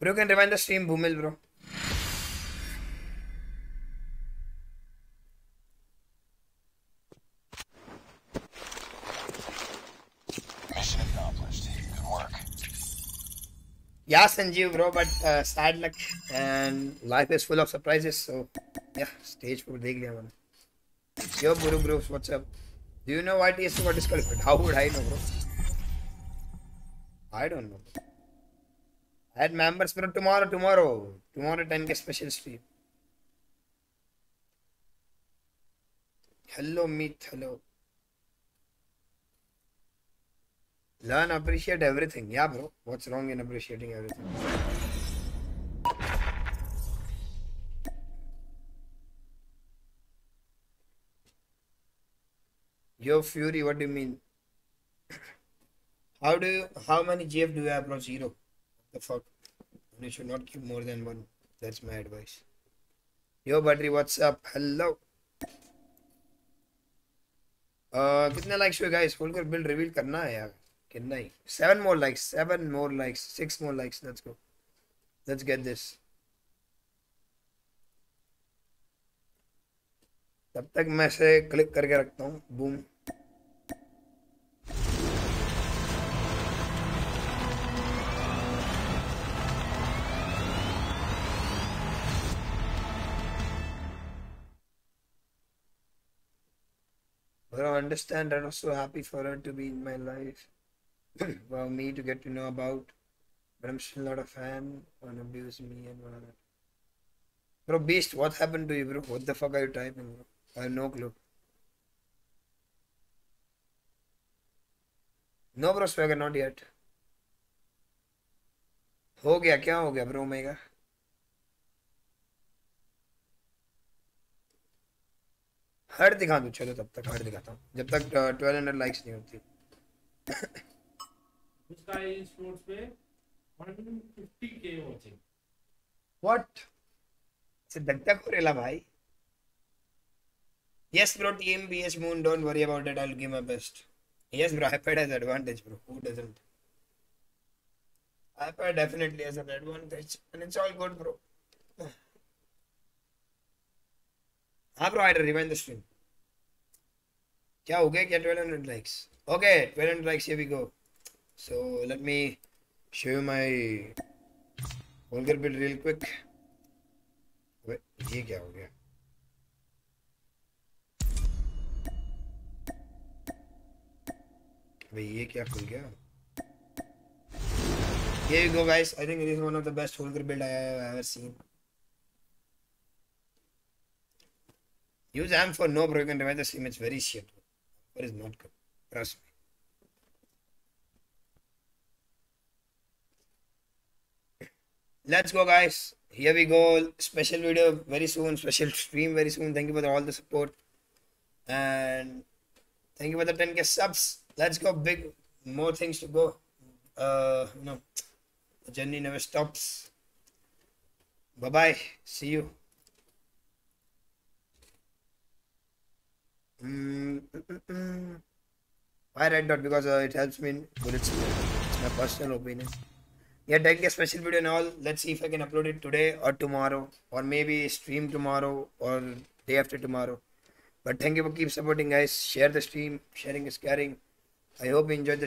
Bro, you can rewind the stream, Boomil, bro. yeah sanjeev bro but uh, sad luck and life is full of surprises. So yeah stage for dekh liya maine. Yo guru bro what's up? Do you know what is what is called? how would i know bro? I don't know. Add members bro tomorrow tomorrow. Tomorrow 10k special stream. Hello meet hello. Learn, appreciate everything. Yeah, bro. What's wrong in appreciating everything? Yo, Fury, what do you mean? How do you, how many GF do you have, bro? Zero. The fuck? You should not keep more than one. That's my advice. Yo, Badri, what's up? Hello. Uh, कितने likes हुए guys? खोल कर build reveal करना है यार. कितना ही? Seven more likes. Seven more likes. Six more likes. Let's go. Let's get this. तब तक मैं इसे क्लिक करके रखता हूँ boom But I understand I was so happy for her to be in my life. For me to get to know about. But I'm still not a fan. One abuse me and one other. Bro, Beast, what happened to you, bro? What the fuck are you typing, bro? I have no clue. No, bro, swagger, not yet. हो गया क्या हो गया bro mega हर दिखा दूँ चलो तब तक हर दिखाता हूँ जब तक ट्वेल्व हंड्रेड लाइक्स नहीं होती उसका स्पोर्ट्स पे 150 के वाचिंग व्हाट से धक धक हो रेला भाई Yes, bro, Team BS Moon, don't worry about it. I'll give my best. Yes, bro, iPad has advantage, bro. Who doesn't? iPad definitely has an advantage, and it's all good, bro. हाँ had to rewind the stream. क्या हो गया क्या 1200 likes? Okay, 1200 likes. Here we go. So let me show you my vulgar build real quick. Wait, ये क्या हो गया? भाई ये क्या खुल गया Here you go guys. I think it is one of the best Holger build I have ever seen. Use AM for no bro, you can revive the stream, it's very shit. But it's not good. Trust me. Let's go guys. Here we go. Special video very soon. Special stream very soon. Thank you for the, all the support. And thank you for the 10k subs. Let's go. Big more things to go. Uh you know the journey never stops. Bye bye see you. Mm, mm, mm, mm. Why red dot? Because uh, it helps me in bullets. It's my personal opinion. Yeah, 10k special video and all. Let's see if I can upload it today or tomorrow, or maybe stream tomorrow or day after tomorrow. But thank you for keep supporting, guys. Share the stream. Sharing is caring. I hope you enjoyed the